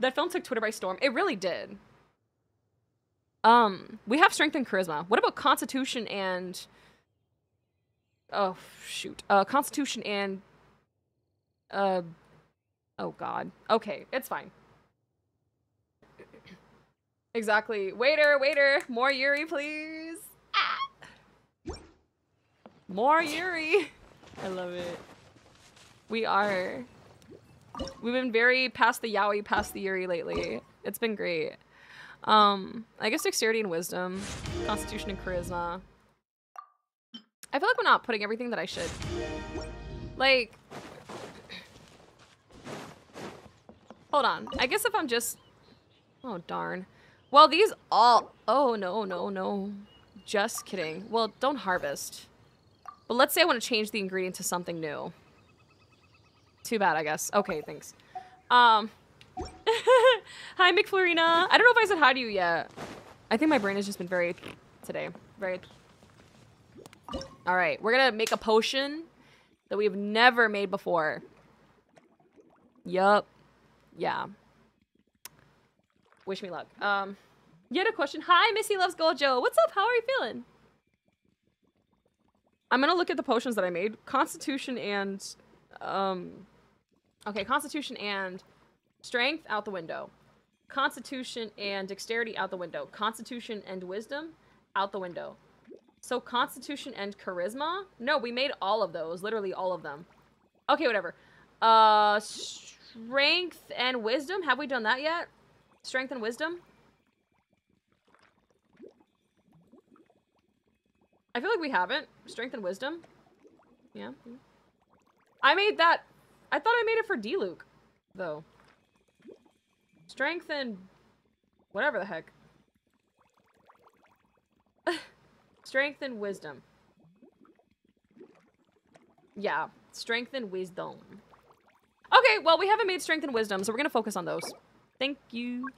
That film took Twitter by storm. It really did. Um, we have strength and charisma. What about constitution and? Oh shoot. Uh, constitution and. Uh. Oh God. Okay, it's fine. Exactly. Waiter, waiter, more Yuri, please. Ah. More Yuri. I love it. We are. We've been very past the yaoi, past the Yuri lately. It's been great. Um, I guess dexterity and wisdom, constitution and charisma. I feel like we're not putting everything that I should. Like, hold on. I guess if I'm just, oh darn. Well, these all... Oh, no, no, no. Just kidding. Well, don't harvest. But let's say I want to change the ingredient to something new. Too bad, I guess. Okay, thanks. Um... hi, McFlorina. I don't know if I said hi to you yet. I think my brain has just been very... today. Very... Alright, we're gonna make a potion that we've never made before. Yup. Yeah. Wish me luck. Um, had a question. Hi, Missy loves Gojo. What's up? How are you feeling? I'm gonna look at the potions that I made. Constitution and, um, okay, Constitution and Strength out the window. Constitution and Dexterity out the window. Constitution and Wisdom out the window. So Constitution and Charisma? No, we made all of those. Literally all of them. Okay, whatever. Uh, Strength and Wisdom. Have we done that yet? Strength and wisdom? I feel like we haven't. Strength and wisdom? Yeah. I made that I thought I made it for Diluc, though. Strength and whatever the heck. strength and wisdom. Yeah, strength and wisdom. Okay, well, we haven't made strength and wisdom, so we're gonna focus on those. Thank you.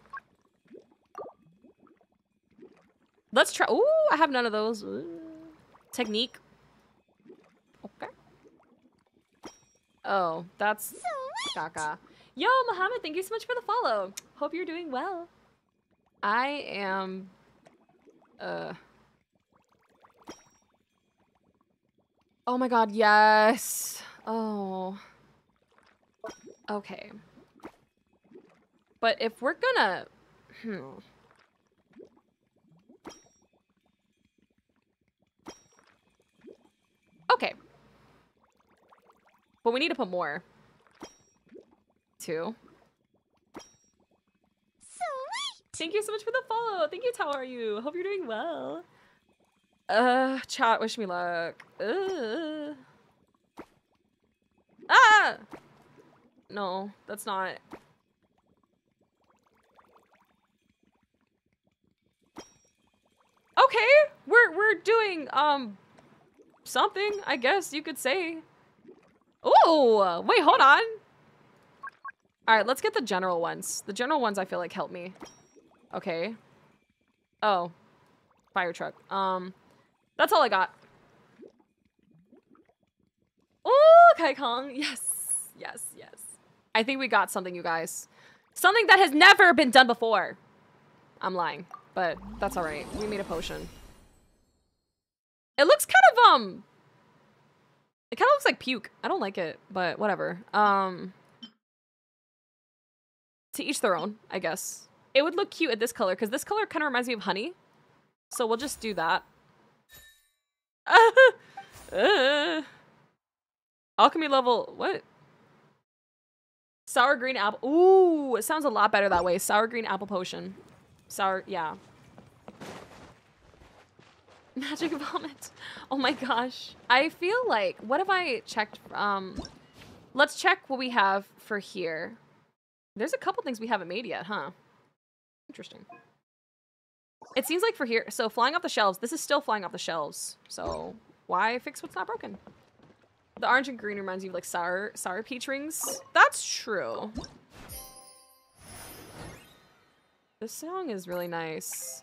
Let's try. Ooh, I have none of those. Ooh. Technique. Okay. Oh, that's Kaka. Yo, Mohammed, thank you so much for the follow. Hope you're doing well. I am. Uh. Oh my god, yes. Oh. Okay. But if we're gonna... Hmm. Okay. But we need to put more. Two. Sweet! Thank you so much for the follow. Thank you, how are you? Hope you're doing well. Uh, chat, wish me luck. Uh. Ah! No, that's not. Okay, we're we're doing um something, I guess you could say. Oh, wait, hold on. All right, let's get the general ones. The general ones I feel like help me. Okay. Oh, fire truck. Um, that's all I got. Oh, Kai Kong. Yes, yes, yes. I think we got something, you guys. Something that has never been done before. I'm lying, but that's all right. We made a potion. It looks kind of, um... It kind of looks like puke. I don't like it, but whatever. Um... To each their own, I guess. It would look cute at this color, because this color kind of reminds me of honey. So we'll just do that. uh, alchemy level, what? Sour green apple. Ooh, it sounds a lot better that way. Sour green apple potion. Sour, yeah. Magic vomit. Oh my gosh. I feel like, what have I checked? Um, let's check what we have for here. There's a couple things we haven't made yet, huh? Interesting. It seems like for here, so flying off the shelves, this is still flying off the shelves. So why fix what's not broken? The orange and green reminds you of like sour, sour peach rings. That's true. This song is really nice.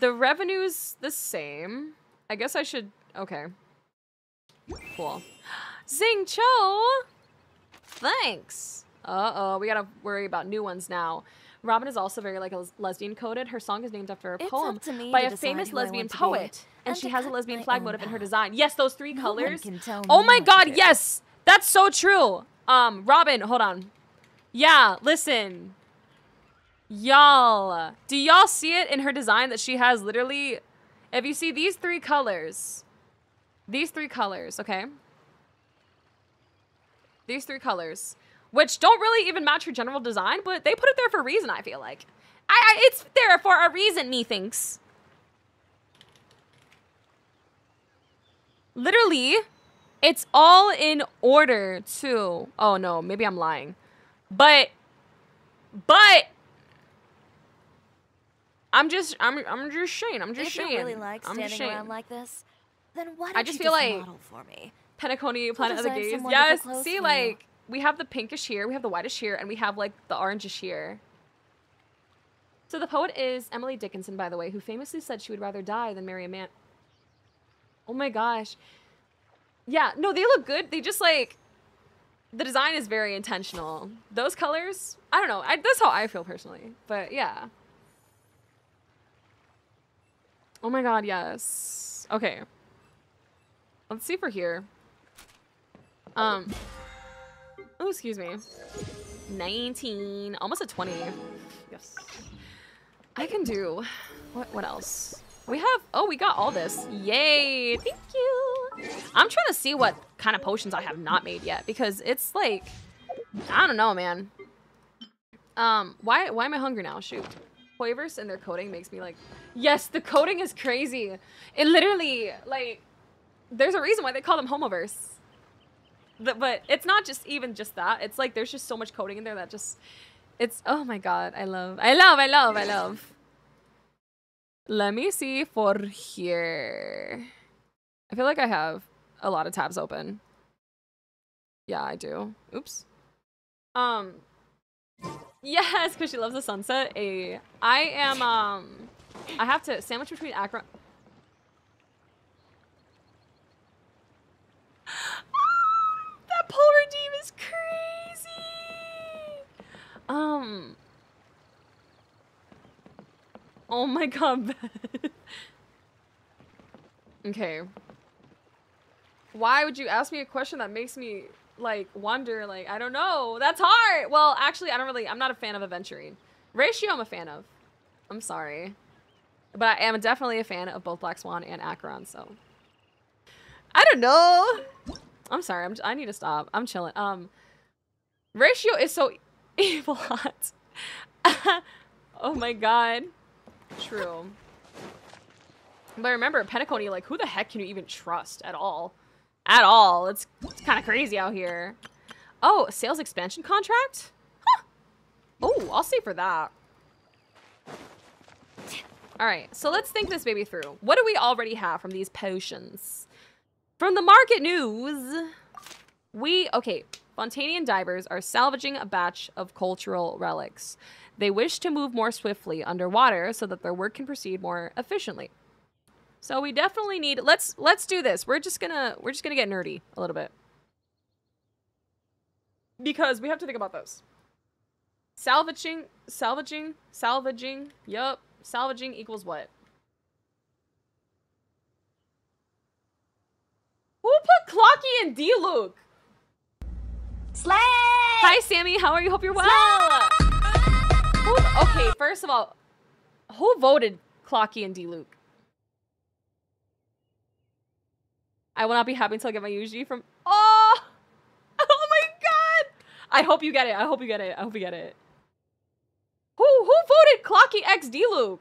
The revenue's the same. I guess I should, okay. Cool. Zing Cho! Thanks. Uh-oh, we gotta worry about new ones now. Robin is also very like lesbian coded. Her song is named after a poem to me by a famous lesbian want to be, poet, and, and she has a lesbian flag motif in her design. Yes, those three No colors. oh my god, yes, that's so true. Um, Robin, hold on. Yeah, listen, y'all. Do y'all see it in her design that she has literally? If you see these three colors, these three colors, okay. These three colors, which don't really even match her general design, but they put it there for a reason. I feel like, I, I it's there for a reason. Methinks. Literally, it's all in order too. Oh no, maybe I'm lying. But but I'm just I'm I'm just saying. I'm just if saying. you really like I'm standing around like this, then why don't I just you feel just like- model for me? Penacony, Planet of the Gaze. Yes. See, like we have the pinkish here, we have the whitish here, and we have like the orangish here. So the poet is Emily Dickinson, by the way, who famously said she would rather die than marry a man. Oh my gosh. Yeah, no, they look good. They just like the design is very intentional. Those colors, I don't know. I, that's how I feel personally. But yeah. Oh my god, yes. Okay. Let's see for here. Um. Oh, excuse me. 19. Almost a 20. Yes. I can do. What, what else? We have. Oh, we got all this. Yay. Thank you. I'm trying to see what kind of potions I have not made yet because it's like. I don't know, man. Um, why why am I hungry now? Shoot. HoYoverse and their coding makes me like, yes, the coding is crazy. It literally, like, there's a reason why they call them Homoverse. But it's not just even just that. It's like there's just so much coding in there that just it's oh my god, I love. I love, I love, I love. Let me see for here. I feel like I have a lot of tabs open. Yeah, I do. Oops. Um Yes, because she loves the sunset. A I am um I have to sandwich between Acheron. that pull redeem is crazy. Um. Oh my god. Okay. Why would you ask me a question that makes me like wonder? Like I don't know. That's hard. Well, actually, I don't really. I'm not a fan of adventuring. Ratio, I'm a fan of. I'm sorry, but I am definitely a fan of both Black Swan and Acheron. So I don't know. I'm sorry. I'm. I need to stop. I'm chilling. Um, Ratio is so evil hot. oh my god. True. But remember, Penacony, like, who the heck can you even trust at all? At all. It's, it's kind of crazy out here. Oh, sales expansion contract? Huh. Oh, I'll stay for that. All right, so let's think this baby through. What do we already have from these potions? From the market news, we, okay, Fontainian divers are salvaging a batch of cultural relics. They wish to move more swiftly underwater so that their work can proceed more efficiently. So we definitely need let's let's do this. We're just gonna we're just gonna get nerdy a little bit. Because we have to think about this. Salvaging salvaging salvaging, yup. Salvaging equals what? Who put Clockie and Diluc? Slay! Hi Sammy, how are you? Hope you're well. Who, okay, first of all, who voted Clockie and Diluc? I will not be happy until I get my UG from. Oh! Oh my god! I hope you get it. I hope you get it. I hope you get it. Who who voted Clockie X Diluc?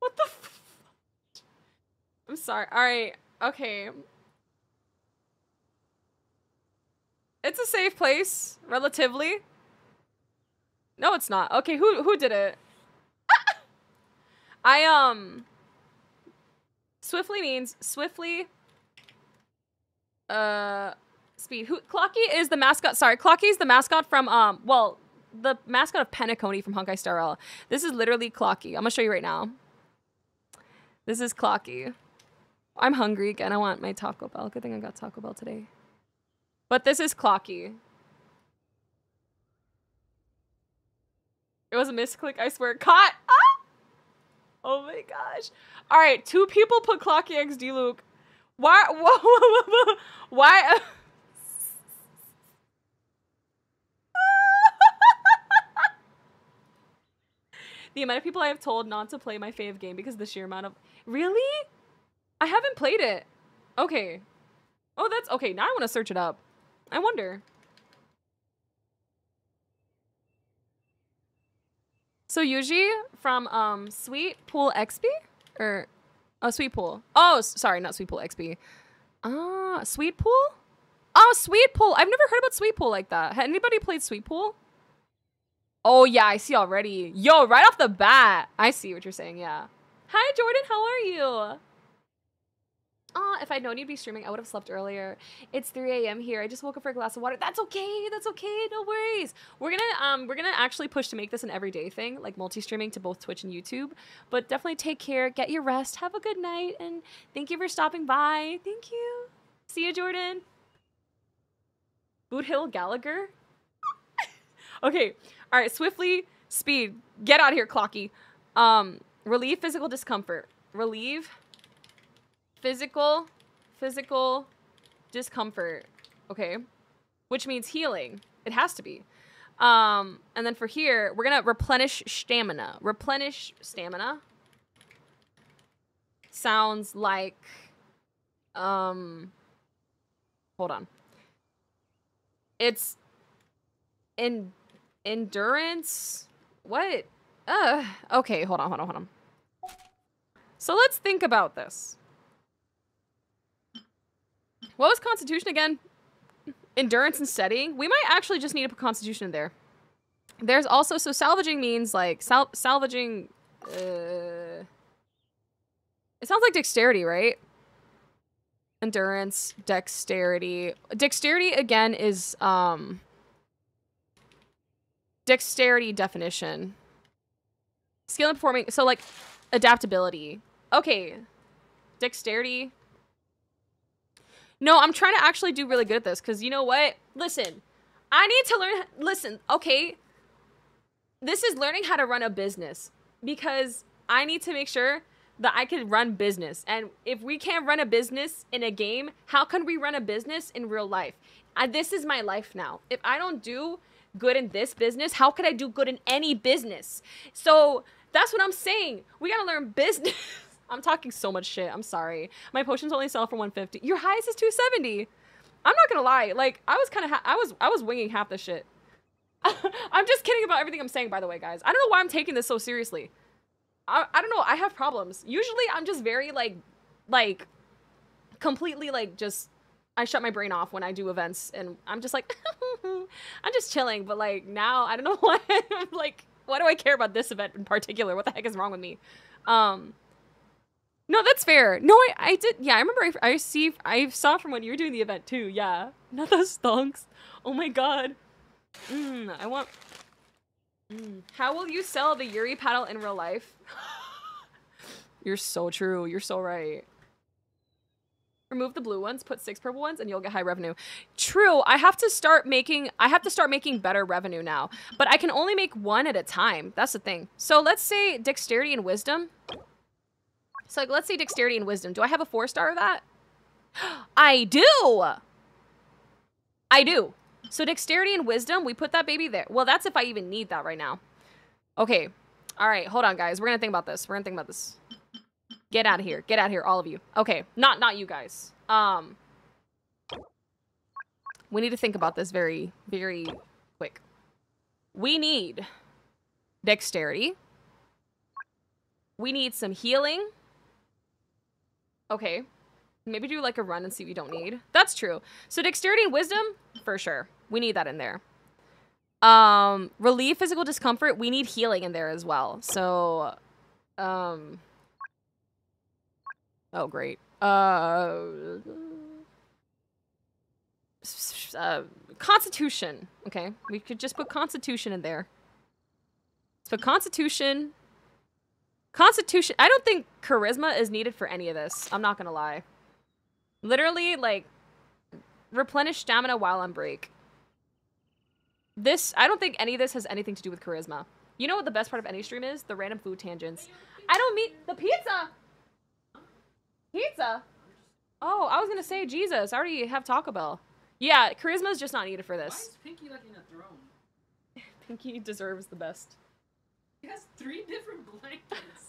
What the? F- I'm sorry. All right. Okay. It's a safe place, relatively. No, it's not. Okay, who who did it? I um swiftly means swiftly uh speed. Who Clockie is the mascot. Sorry, Clockie is the mascot from um well, the mascot of Penacony from Honkai Star Rail. This is literally Clockie. I'm gonna show you right now. This is Clockie. I'm hungry again. I want my Taco Bell. Good thing I got Taco Bell today. But this is Clockie. It was a misclick, I swear. Caught! Ah! Oh my gosh. All right, two people put Clockie X Diluc. Why? Why? the amount of people I have told not to play my fave game because the sheer amount of. Really? I haven't played it. Okay. Oh, that's okay. Now I want to search it up. I wonder. So Yuji from um Sweet Pool XP or oh Sweet Pool. Oh, sorry, not Sweet Pool XP. Ah, Sweet Pool? Oh, Sweet Pool. I've never heard about Sweet Pool like that. Had anybody played Sweet Pool? Oh yeah, I see already. Yo, right off the bat, I see what you're saying. Yeah. Hi Jordan, how are you? Ah, if I'd known you'd be streaming, I would have slept earlier. It's 3 a.m. here. I just woke up for a glass of water. That's okay. That's okay. No worries. We're gonna um we're gonna actually push to make this an everyday thing, like multi-streaming to both Twitch and YouTube. But definitely take care, get your rest, have a good night, and thank you for stopping by. Thank you. See you, Jordan. Boothill Gallagher. okay. All right. Swiftly, speed. Get out of here, Clockie. Um, relieve physical discomfort. Relieve physical physical discomfort okay which means healing. It has to be. Um and then for here we're gonna replenish stamina. Replenish stamina sounds like um hold on. It's in endurance? What? Uh okay hold on hold on hold on. So let's think about this What was Constitution again? Endurance and steadying. We might actually just need to put Constitution in there. There's also so salvaging means like sal- salvaging. Uh, it sounds like dexterity, right? Endurance, dexterity. Dexterity again is um. Dexterity definition. Skill in performing. So like, adaptability. Okay. Dexterity. No, I'm trying to actually do really good at this because you know what? Listen, I need to learn. Listen, okay. This is learning how to run a business because I need to make sure that I can run business. And if we can't run a business in a game, how can we run a business in real life? I, this is my life now. If I don't do good in this business, how could I do good in any business? So that's what I'm saying. We gotta learn business. I'm talking so much shit. I'm sorry. My potions only sell for 150. Your highest is 270. I'm not gonna lie. Like I was kind of, I was, I was winging half the shit. I'm just kidding about everything I'm saying, by the way, guys. I don't know why I'm taking this so seriously. I, I don't know. I have problems. Usually, I'm just very like, like, completely like just. I shut my brain off when I do events, and I'm just like, I'm just chilling. But like now, I don't know why. I'm like, why do I care about this event in particular? What the heck is wrong with me? Um, no, that's fair. No, I, I did. Yeah, I remember. I, I see. I saw from when you were doing the event too. Yeah, not those stonks. Oh my god. Mm, I want. Mm. How will you sell the Yuri paddle in real life? You're so true. You're so right. Remove the blue ones, put six purple ones, and you'll get high revenue. True. I have to start making. I have to start making better revenue now, but I can only make one at a time. That's the thing. So let's say dexterity and wisdom. So like, let's say dexterity and wisdom. Do I have a four star of that? I do. I do. So dexterity and wisdom, we put that baby there. Well, that's if I even need that right now. Okay. All right, hold on, guys. We're gonna think about this. We're gonna think about this. Get out of here. Get out of here, all of you. Okay, not not you guys. Um, we need to think about this very, very quick. We need dexterity. We need some healing. Okay. Maybe do like a run and see what you don't need. That's true. So dexterity and wisdom, for sure. We need that in there. Um, relieve physical discomfort. We need healing in there as well. So, um, oh great. Uh, uh, Constitution. Okay, we could just put Constitution in there. Let's put Constitution. Constitution. I don't think charisma is needed for any of this. I'm not gonna lie. Literally, like, replenish stamina while on break. This, I don't think any of this has anything to do with charisma. You know what the best part of any stream is? The random food tangents. I don't mean the pizza. Pizza. Oh, I was gonna say Jesus. I already have Taco Bell. Yeah, charisma is just not needed for Why this. is Pinky like in a throne? Pinky deserves the best. He has three different blankets.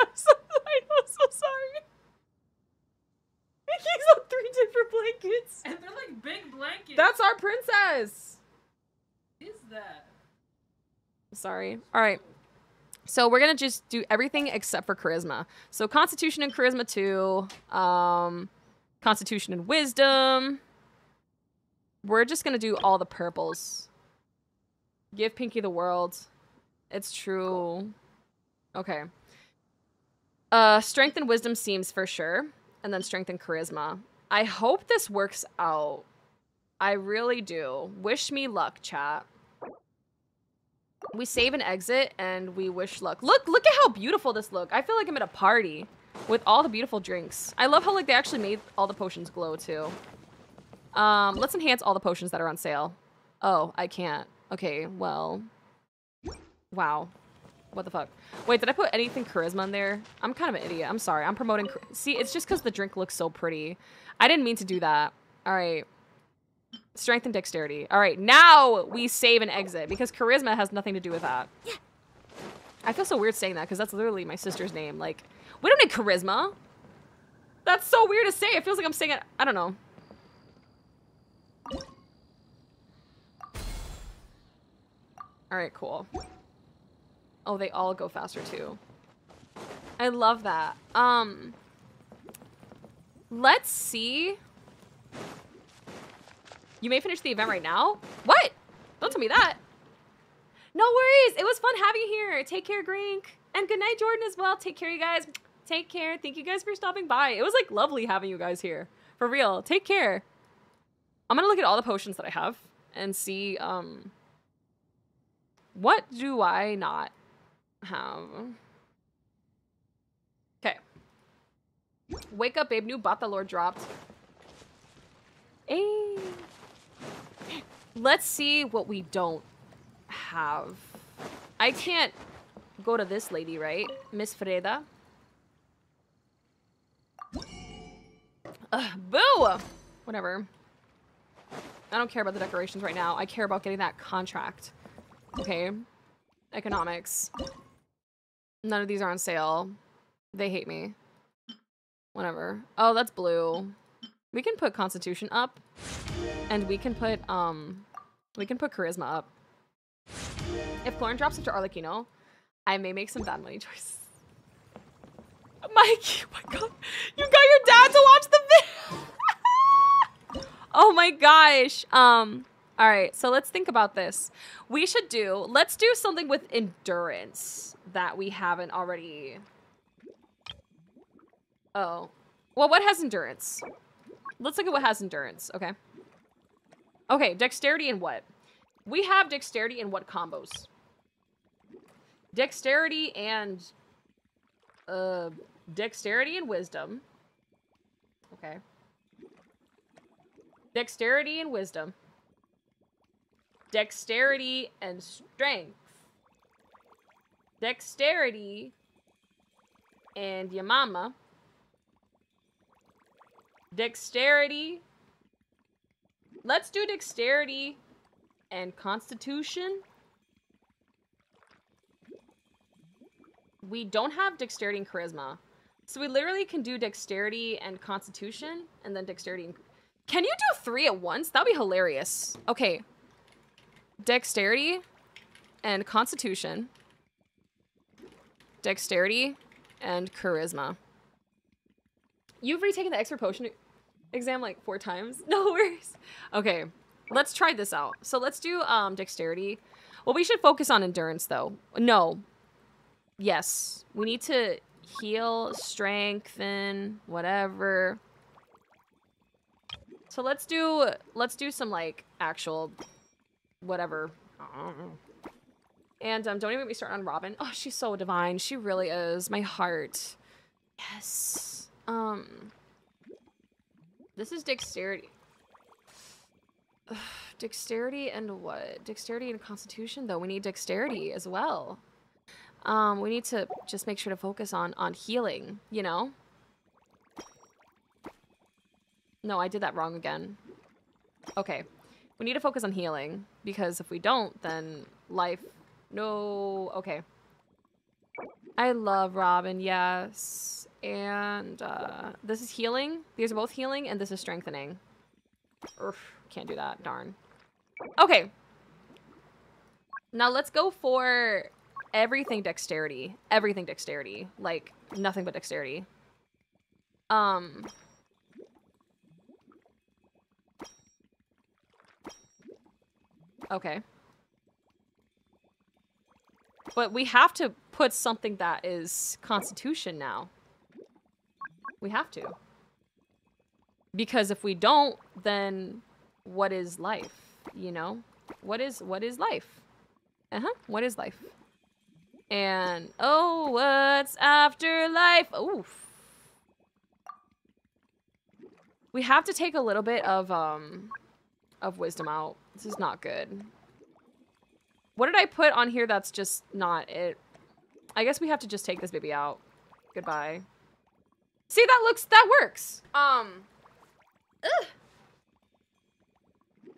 I'm so I'm so sorry. Pinky's on three different blankets. And they're like big blankets. That's our princess. What is that? Sorry. All right. So we're gonna just do everything except for charisma. So constitution and charisma two. Um, constitution and wisdom. We're just gonna do all the purples. Give Pinky the world. It's true. Okay. Uh, strength and wisdom seems for sure, and then strength and charisma. I hope this works out. I really do. Wish me luck, chat. We save and exit, and we wish luck. Look, look at how beautiful this look. I feel like I'm at a party with all the beautiful drinks. I love how like they actually made all the potions glow too. Um, let's enhance all the potions that are on sale. Oh, I can't. Okay, well. Wow. What the fuck? Wait, did I put anything charisma in there? I'm kind of an idiot. I'm sorry. I'm promoting. See, it's just because the drink looks so pretty. I didn't mean to do that. All right. Strength and dexterity. All right, now we save and exit because charisma has nothing to do with that. Yeah. I feel so weird saying that because that's literally my sister's name. Like, we don't need charisma. That's so weird to say. It feels like I'm saying it. I don't know. All right, cool. Oh, they all go faster too. I love that. Um, let's see You may finish the event right now? What? Don't tell me that. No worries. It was fun having you here. Take care, Grink. And good night, Jordan, as well. Take care, you guys. Take care. Thank you guys for stopping by. It was like lovely having you guys here. For real. Take care. I'm gonna look at all the potions that I have and see um what do I not have? Okay. Wake up, babe. New bot the Lord dropped. Hey. Let's see what we don't have. I can't go to this lady, right? Miss Freda. Ugh, boo! Whatever. I don't care about the decorations right now. I care about getting that contract. Okay. Economics. None of these are on sale. They hate me. Whatever. Oh, that's blue. We can put Constitution up. And we can put, um... We can put Charisma up. If Clorinde drops into Arlecchino, I may make some bad money choices. Mike, oh my god. You got your dad to watch the video! oh my gosh. Um, all right, so let's think about this. We should do, let's do something with endurance that we haven't already. Oh. Well, what has endurance? Let's look at what has endurance, okay? Okay, dexterity and what? We have dexterity and what combos? Dexterity and uh dexterity and wisdom. Okay. Dexterity and wisdom. Dexterity and strength. Dexterity and your mama. Dexterity. Let's do dexterity and constitution. We don't have dexterity and charisma. So we literally can do dexterity and constitution and then dexterity and... Can you do three at once? That'd be hilarious. Okay. Dexterity and constitution. Dexterity and charisma. You've retaken the expert potion exam like four times? No worries. Okay, let's try this out. So let's do um, dexterity. Well, we should focus on endurance though. No. Yes, we need to heal, strengthen, whatever. So let's do let's do some like actual whatever. And um, don't even get me started on Robin. Oh, she's so divine. She really is. My heart. Yes. Um. This is dexterity. Ugh, dexterity and what? Dexterity and constitution, though. We need dexterity as well. Um, we need to just make sure to focus on on healing, you know? No, I did that wrong again. Okay. We need to focus on healing, because if we don't, then life... No... Okay. I love Robin, yes. And, uh, this is healing. These are both healing, and this is strengthening. Urgh, can't do that, darn. Okay. Now let's go for everything dexterity. Everything dexterity. Like, nothing but dexterity. Um... Okay. But we have to put something that is constitution now. We have to. Because if we don't, then what is life? You know? What is what is life? Uh-huh. What is life? And oh, what's after life? Oof. We have to take a little bit of um of wisdom out. This is not good. What did I put on here that's just not it? I guess we have to just take this baby out. Goodbye. See, that looks, that works. Um, ugh.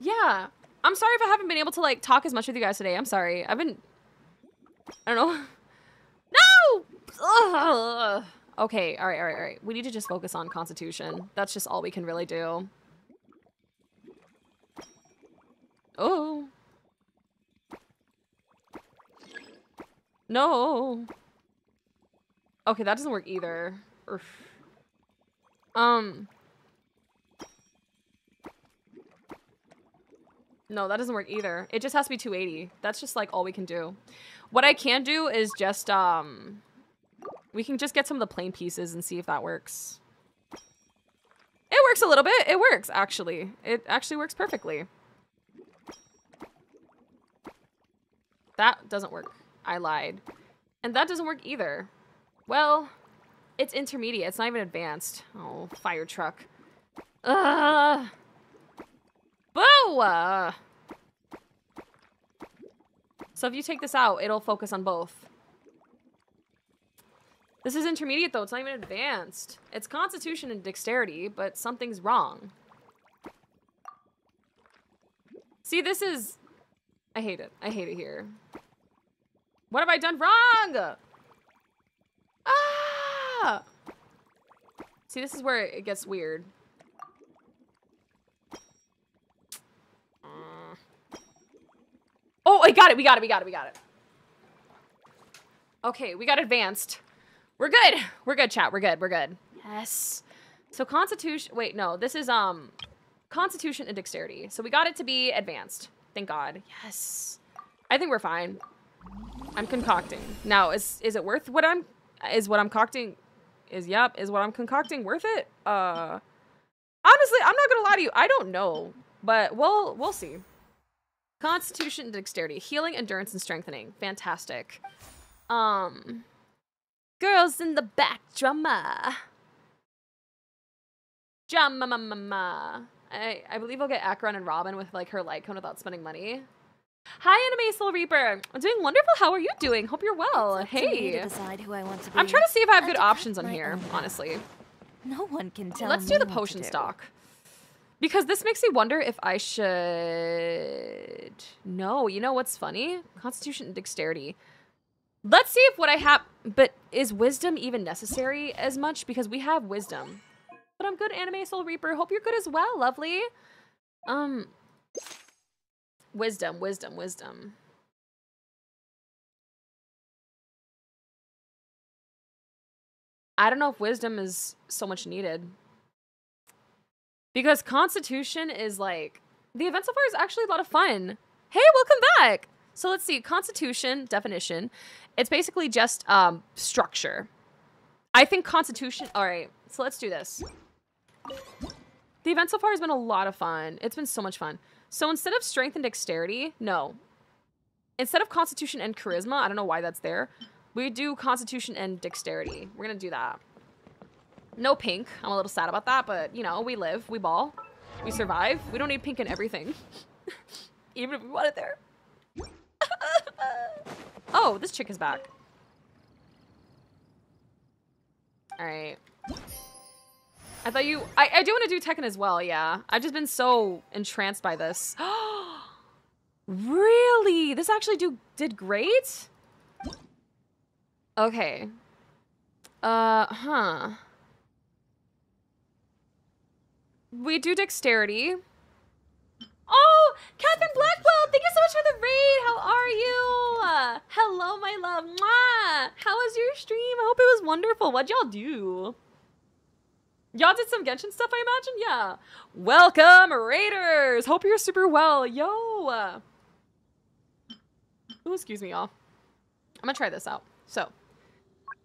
Yeah. I'm sorry if I haven't been able to, like, talk as much with you guys today. I'm sorry. I've been, I don't know. No! Ugh. Okay, all right, all right, all right. We need to just focus on Constitution. That's just all we can really do. Oh. No. Okay, that doesn't work either. Um. No, that doesn't work either. It just has to be 280. That's just like all we can do. What I can do is just um we can just get some of the plain pieces and see if that works. It works a little bit. It works actually. It actually works perfectly. That doesn't work. I lied. And that doesn't work either. Well, it's intermediate. It's not even advanced. Oh, fire truck. Ugh. Boo! Uh. So if you take this out, it'll focus on both. This is intermediate though, it's not even advanced. It's constitution and dexterity, but something's wrong. See, this is... I hate it. I hate it here. What have I done wrong? Ah! See, this is where it gets weird. Oh, I got it. We got it. We got it. We got it. Okay, we got advanced. We're good. We're good, chat. We're good. We're good. Yes. So constitution. Wait, no. This is um, constitution and dexterity. So we got it to be advanced. Thank God. Yes. I think we're fine. I'm concocting. Now, is is it worth what I'm is what I'm concocting is yep, is what I'm concocting worth it? Uh honestly, I'm not gonna lie to you, I don't know. But we'll we'll see. Constitution and dexterity, healing, endurance, and strengthening. Fantastic. Um Girls in the back drama. Drama mama. I, I believe I'll get Acheron and Robin with like her light cone without spending money. Hi, Anime Soul Reaper. I'm doing wonderful. How are you doing? Hope you're well. It's up to me Hey. to decide who I want to be. I'm trying to see if I have good options on here, oh own honestly. No one can tell Let's do the potion do. stock. Because this makes me wonder if I should. No, you know what's funny? Constitution and dexterity. Let's see if what I have. But is wisdom even necessary as much? Because we have wisdom. But I'm good, Anime Soul Reaper. Hope you're good as well, lovely. Um. Wisdom, wisdom, wisdom. I don't know if wisdom is so much needed. Because Constitution is like the event so far is actually a lot of fun. Hey, welcome back. So let's see. Constitution definition. It's basically just um structure. I think Constitution. All right. So let's do this. The event so far has been a lot of fun. It's been so much fun. So instead of strength and dexterity, no. Instead of Constitution and charisma, I don't know why that's there. We do Constitution and dexterity. We're gonna do that. No pink. I'm a little sad about that, but you know, we live, we ball, we survive. We don't need pink in everything. Even if we want it there. oh, this chick is back. Alright. I thought you I, I do want to do Tekken as well, yeah. I've just been so entranced by this. really? This actually do did great? Okay. Uh, huh. We do dexterity. Oh, Catherine Blackwell, thank you so much for the raid. How are you? Hello, my love. Mwah. How was your stream? I hope it was wonderful. What'd y'all do? Y'all did some Genshin stuff, I imagine? Yeah. Welcome, Raiders. Hope you're super well. Yo. Excuse me, y'all. I'm gonna try this out. So,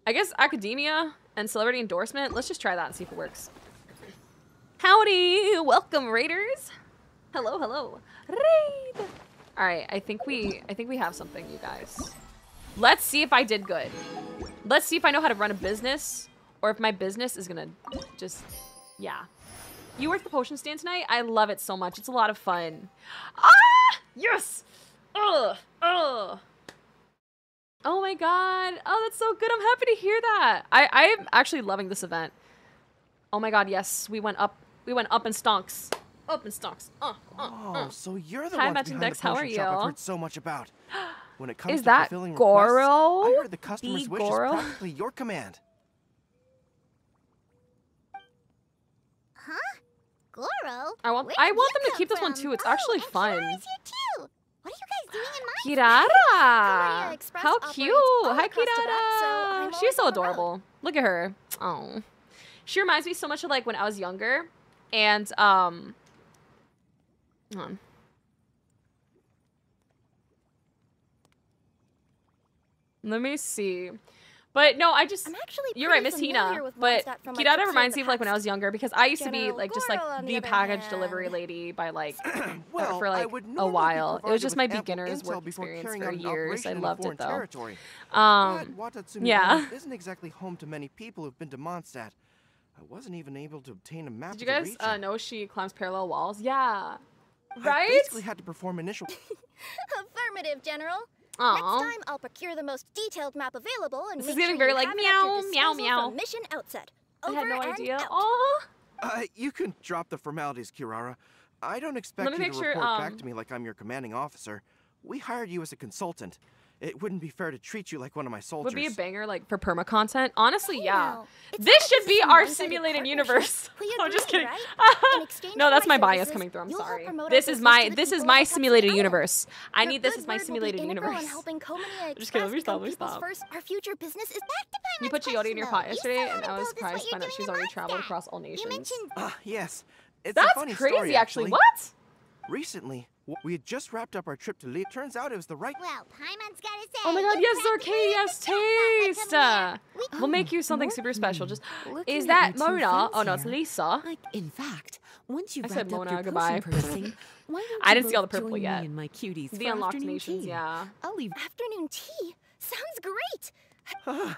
I guess academia and celebrity endorsement. Let's just try that and see if it works. Howdy, welcome Raiders. Hello, hello. Raid. All right, I think we I think we have something, you guys. Let's see if I did good. Let's see if I know how to run a business or if my business is going to just yeah. You work the potion stand tonight? I love it so much. It's a lot of fun. Ah! Yes. Ugh. Ugh. Oh my god. Oh, that's so good. I'm happy to hear that. I I am actually loving this event. Oh my god, yes. We went up. We went up in stonks. Up in stonks. Uh, uh, Oh, uh. so you're the Hi, one behind Dex, the how potion are shop I've heard so much about. When it comes Is to that fulfilling requests, Goro? I heard the customer's The wish Goro? is practically your command. Goro? I want I want them to keep from? this one too. It's oh, actually fun. Too. What are you guys doing in my Kirara! How cute! Hi, Kirara! So She's so adorable. Look at her. Oh. She reminds me so much of like when I was younger. And, um. On. Let me see. But no, I just I'm actually you're right, Miss Hina. But Mondstadt from my Kirara trips reminds me of like when I was younger because I used to be like just like the the other package delivery lady by like well, for I like would a while. It was just my beginner's work experience for years. I operation in a loved it though. Territory. Um, but yeah. Isn't exactly home to many people who've been to Mondstadt. I wasn't even able to obtain a map Did you the guys region. uh, know she climbs parallel walls? Yeah. Right? I Right? basically had to perform initial. Affirmative, General. Aw. Next time, I'll procure the most detailed map available and This make is getting sure very, you like, have it at your meow, meow, disposal meow. From mission outset. I had no idea. out. Aw. Uh, you can drop the formalities, Kirara. I don't expect you to sure, report um, back to me like I'm your commanding officer. We hired you as a consultant. It wouldn't be fair to treat you like one of my soldiers. Would be a banger like for perma content. Honestly, yeah. it's This should be our simulated universe. We I'm just kidding. right? No, that's my bias coming through. I'm sorry. This is my this is my simulated universe. I need this good as my word will be simulated integral universe. In helping just kidding, let me Express stop, let me people's stop. first, our future business is back to You put Giodi in your pot yesterday, and I was told us what surprised to you're find out she's already traveled across all nations. Ah, yes. It's a That's funny crazy, actually. What? Recently, w- we had just wrapped up our trip to Liyue. Turns out it was the right. Well, Paimon's gotta say. Oh my god, yes, cracked Zarkay, yes, taste! Uh, We- we'll make you something super special. Just Looking is that Mona? friends Oh no, it's Lisa. Like, in fact, once you've I said wrapped up Mona, your goodbye. potion why don't I didn't see all the purple join yet. And my cuties The for unlocked afternoon nations, tea? yeah. I'll leave. Afternoon tea sounds great.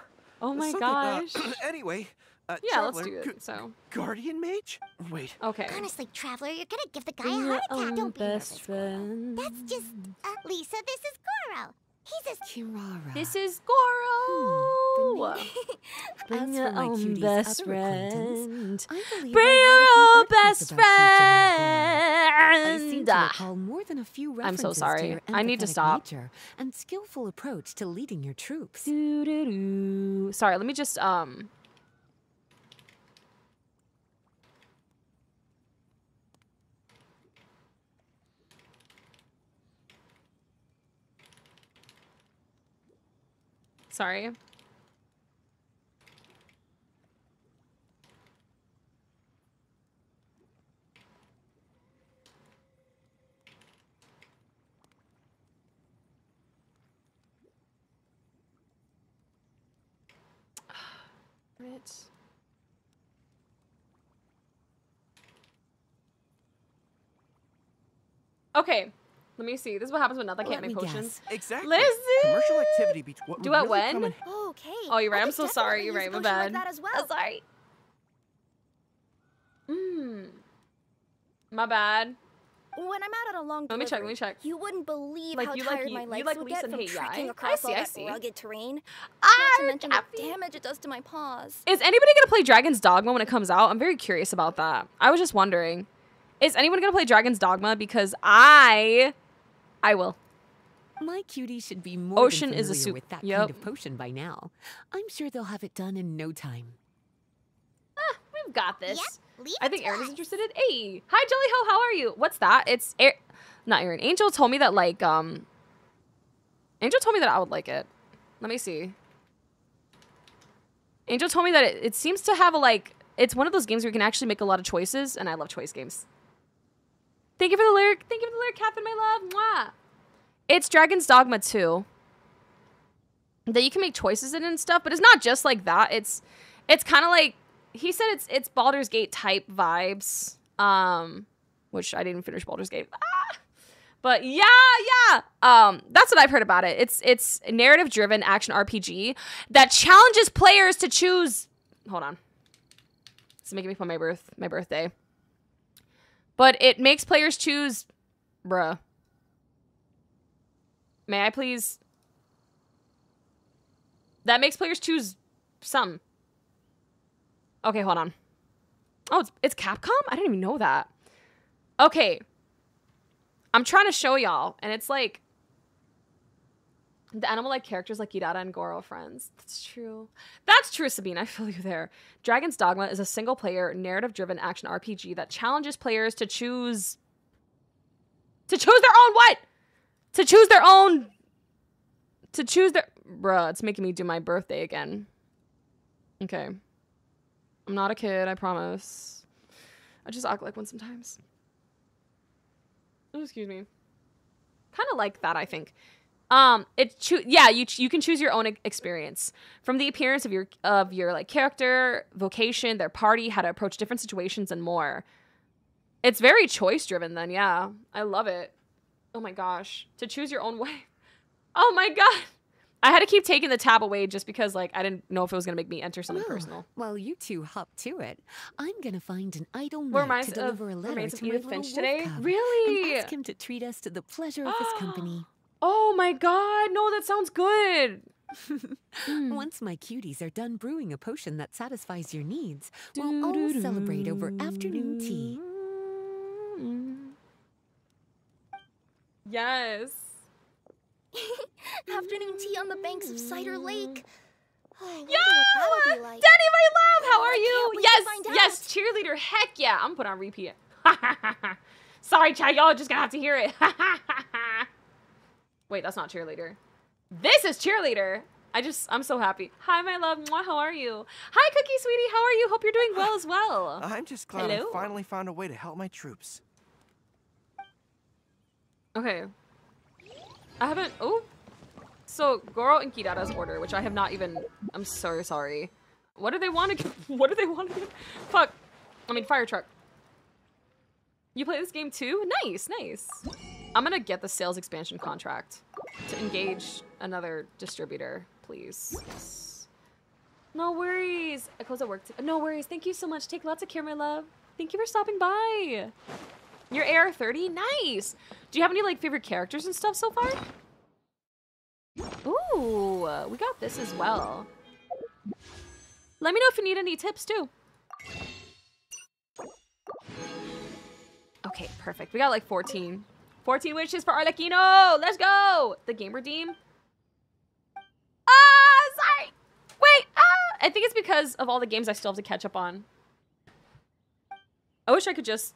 Oh my Something, gosh. anyway, uh, Yeah, let's do it. So Guardian mage? Wait. okay. Honestly, Traveler, you're gonna give the guy a heart attack. Don't be nervous. friend. That's just uh, Lisa. This is Goro. He's a Kirara. This is Goro. As Bring for your my own best friend. I believe Bring I your have a few own articles best about you, General Goro. I seem friend. to recall more than a few I'm so sorry. I need to stop. nature and skillful approach to leading your troops. Sorry, let me just um. Sorry. Okay, let me see. This is what happens when nothing can't make potions. guess. Exactly. Listen. Commercial activity between. What Do would it really when? come in- okay. Oh, you're right. I I'm so sorry. You're right. a My potion like bad. that as well. I'm sorry. Mmm. My bad. When I'm out on a long Let me check, let me check. You wouldn't believe Like, how you like- tired you- my you legs like will Lisa get from Hey trekking Yai? I across see, all I that see. rugged terrain. I Not to mention the damage it does to my paws. Is anybody gonna play Dragon's Dogma when it comes out? I'm very curious about that. I was just wondering. Is anyone gonna play Dragon's Dogma? Because I, I will. My cutie should be more Ocean than is a familiar soup. with that Yep. kind of potion by now. I'm sure they'll have it done in no time. Ah, We've got this. Yep, I think to Aaron is interested in. Hey, hi Jellyho, how are you? What's that? It's Air, not Aaron. Angel told me that like um. Angel told me that I would like it. Let me see. Angel told me that it, it seems to have a like. It's one of those games where you can actually make a lot of choices, and I love choice games. Thank you for the lyric. Thank you for the lyric, Catherine, my love. Mwah. It's Dragon's Dogma 2. That you can make choices in and stuff, but it's not just like that. It's it's kind of like he said it's it's Baldur's Gate type vibes. Um which I didn't finish Baldur's Gate. Ah! But yeah, yeah. Um that's what I've heard about it. It's it's narrative driven action RPG that challenges players to choose Hold on. It's making me fun my birth my birthday. But it makes players choose bruh. May I please That makes players choose some. Okay, hold on. Oh, it's, it's Capcom? I didn't even know that. Okay. I'm trying to show y'all, and it's like the animal like characters like Yidata and Goro are friends. That's true. That's true, Sabine. I feel you there. Dragon's Dogma is a single player, narrative driven action RPG that challenges players to choose. To choose their own what? To choose their own. To choose their. Bruh, it's making me do my birthday again. Okay. I'm not a kid, I promise. I just act like one sometimes. Oh, excuse me. Kind of like that, I think. Um, it choo- yeah, you ch- you can choose your own experience from the appearance of your of your like character, vocation, their party, how to approach different situations, and more. It's very choice driven. Then, yeah, I love it. Oh my gosh, to choose your own way. Oh my god, I had to keep taking the tab away just because like I didn't know if it was gonna make me enter something Well, personal. While you two hop to it, I'm gonna find an idle What knight to of- deliver a letter to my Finch today? cub Really? And ask him to treat us to the pleasure of his company. Oh my god, no, that sounds good. Hmm. Once my cuties are done brewing a potion that satisfies your needs, we'll all celebrate over afternoon tea. Yes. Afternoon tea on the banks of Cider Lake. Oh, Yeah, what like. Danny, my love, how are you? can't wait to Yes, yes, cheerleader. Heck yeah, I'm gonna put on repeat. Sorry, chat, y'all just gonna have to hear it. Wait, that's not cheerleader. This is cheerleader. I just, I'm so happy. Hi, my love. Mwah, how are you? Hi, Cookie Sweetie. How are you? Hope you're doing well as well. I'm just glad Hello. I finally found a way to help my troops. Okay. I haven't. Oh. So Goro and Kirara's order, which I have not even. I'm so sorry. What do they want to? What do they want to? Fuck. I mean, fire truck. You play this game too? Nice, nice. I'm gonna get the sales expansion contract to engage another distributor, please. No worries. I close at work. No worries. Thank you so much. Take lots of care, my love. Thank you for stopping by. Your AR-30? Nice! Do you have any, like, favorite characters and stuff so far? Ooh, we got this as well. Let me know if you need any tips, too. Okay, perfect. We got, like, 14. 14 wishes for Arlecchino! Let's go! The game redeem. Ah, sorry! Wait, ah! I think it's because of all the games I still have to catch up on. I wish I could just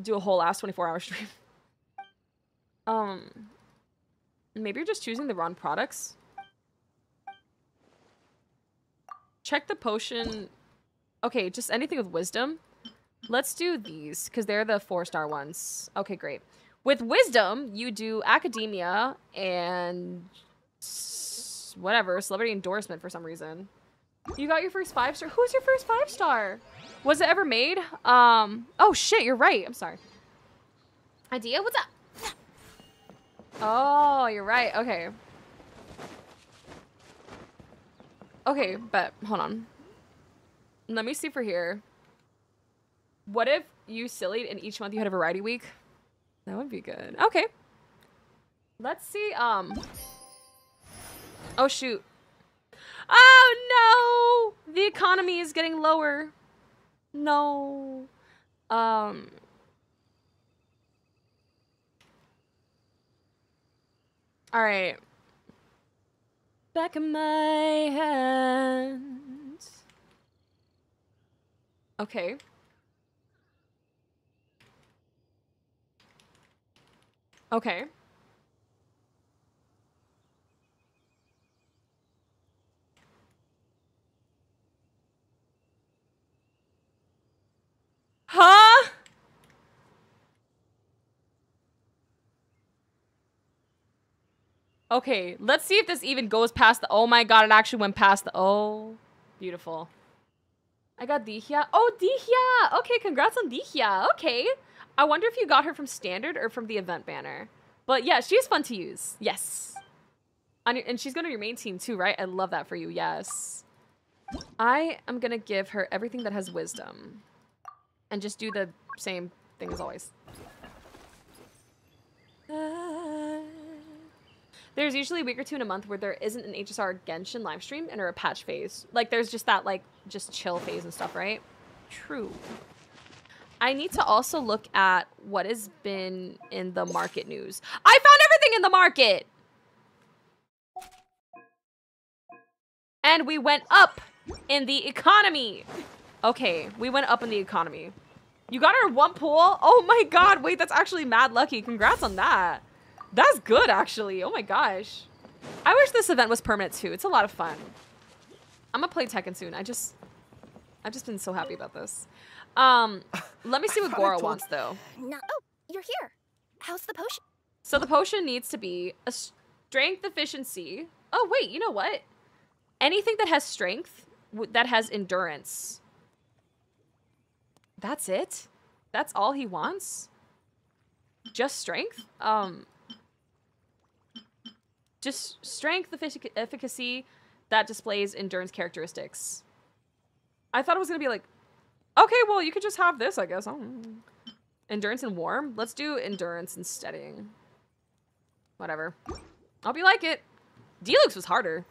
do a whole last 24 hour stream. Um, maybe you're just choosing the wrong products. Check the potion. Okay, just anything with wisdom. Let's do these because they're the four star ones. Okay, great. With wisdom, you do academia and whatever celebrity endorsement for some reason. You got your first five star. Who's your first five star? Was it ever made? Um. Oh shit, you're right. I'm sorry. Idea, what's up? Oh, you're right. Okay. Okay, but hold on. Let me see for here. What if you sillied and each month you had a variety week? That would be good. Okay. Let's see. Um. Oh shoot. Oh no! The economy is getting lower. No. Um. All right. Back of my hand. Okay. Okay. Huh? Okay, let's see if this even goes past the. Oh my god, it actually went past the. Oh, beautiful. I got Dihya. Oh, Dihya! Okay, congrats on Dihya. Okay. I wonder if you got her from standard or from the event banner. But yeah, she's fun to use. Yes. And she's going to your main team too, right? I love that for you. Yes. I am going to give her everything that has wisdom. And just do the same thing as always. Uh, there's usually a week or two in a month where there isn't an HSR Genshin live stream and or a patch phase. Like there's just that like just chill phase and stuff, right? True. I need to also look at what has been in the market news. I found everything in the market. And we went up in the economy. Okay, we went up in the economy. You got her one pool? Oh my god, wait, that's actually mad lucky. Congrats on that. That's good, actually. Oh my gosh. I wish this event was permanent too. It's a lot of fun. I'm gonna play Tekken soon. I just, I've just been so happy about this. Um, let me see what Goro told- wants though. No. Oh, you're here. How's the potion? So the potion needs to be a. Strength efficiency. Oh, wait, you know what? Anything that has strength, w- that has endurance. That's it? That's all he wants? Just strength? Um, just strength effic- efficacy that displays endurance characteristics. I thought it was gonna be like, okay, well, you could just have this, I guess. I. Endurance and warm? Let's do endurance and steadying. Whatever. I hope you like it. Deluxe was harder.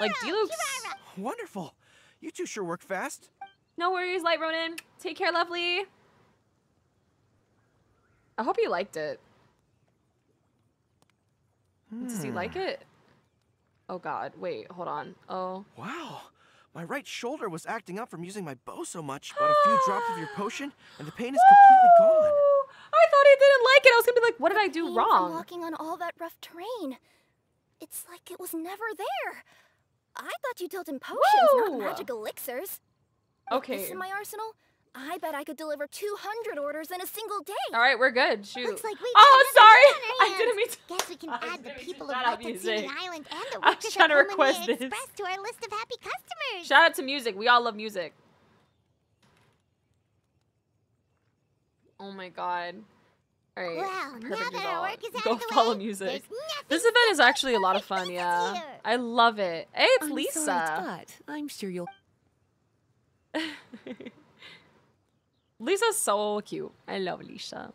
Like, Deluxe. Wonderful. You two sure work fast. No worries, Light Ronin. Take care, lovely. I hope you liked it. Does he like hmm. it? Oh god, wait, hold on. Oh. Wow. My right shoulder was acting up from using my bow so much, but a few drops of your potion, and the pain is completely gone. I thought he didn't like it. I was gonna be like, what did I do Pain from wrong? walking on all that rough terrain. It's like it was never there. I thought you dealt in potions, Woo! not magic elixirs. With Okay. This in my arsenal, I bet I could deliver 200 orders in a single day. All right, we're good. Shoot. Looks like we oh, got sorry. another one I didn't mean to. Guess we can I add the people of shout-out Lycanthony. Island and the I was Witches trying to of request Harmony this. Express to our list of happy customers. Shout out to music. We all love music. Oh my god. All right. Well, now perfect that our result. work is out Go of the follow way, music. This event is actually a lot of fun. Yeah, here. I love it. Hey, it's I'm Lisa. sorry, but I'm sure you'll. Lisa's so cute. I love Lisa.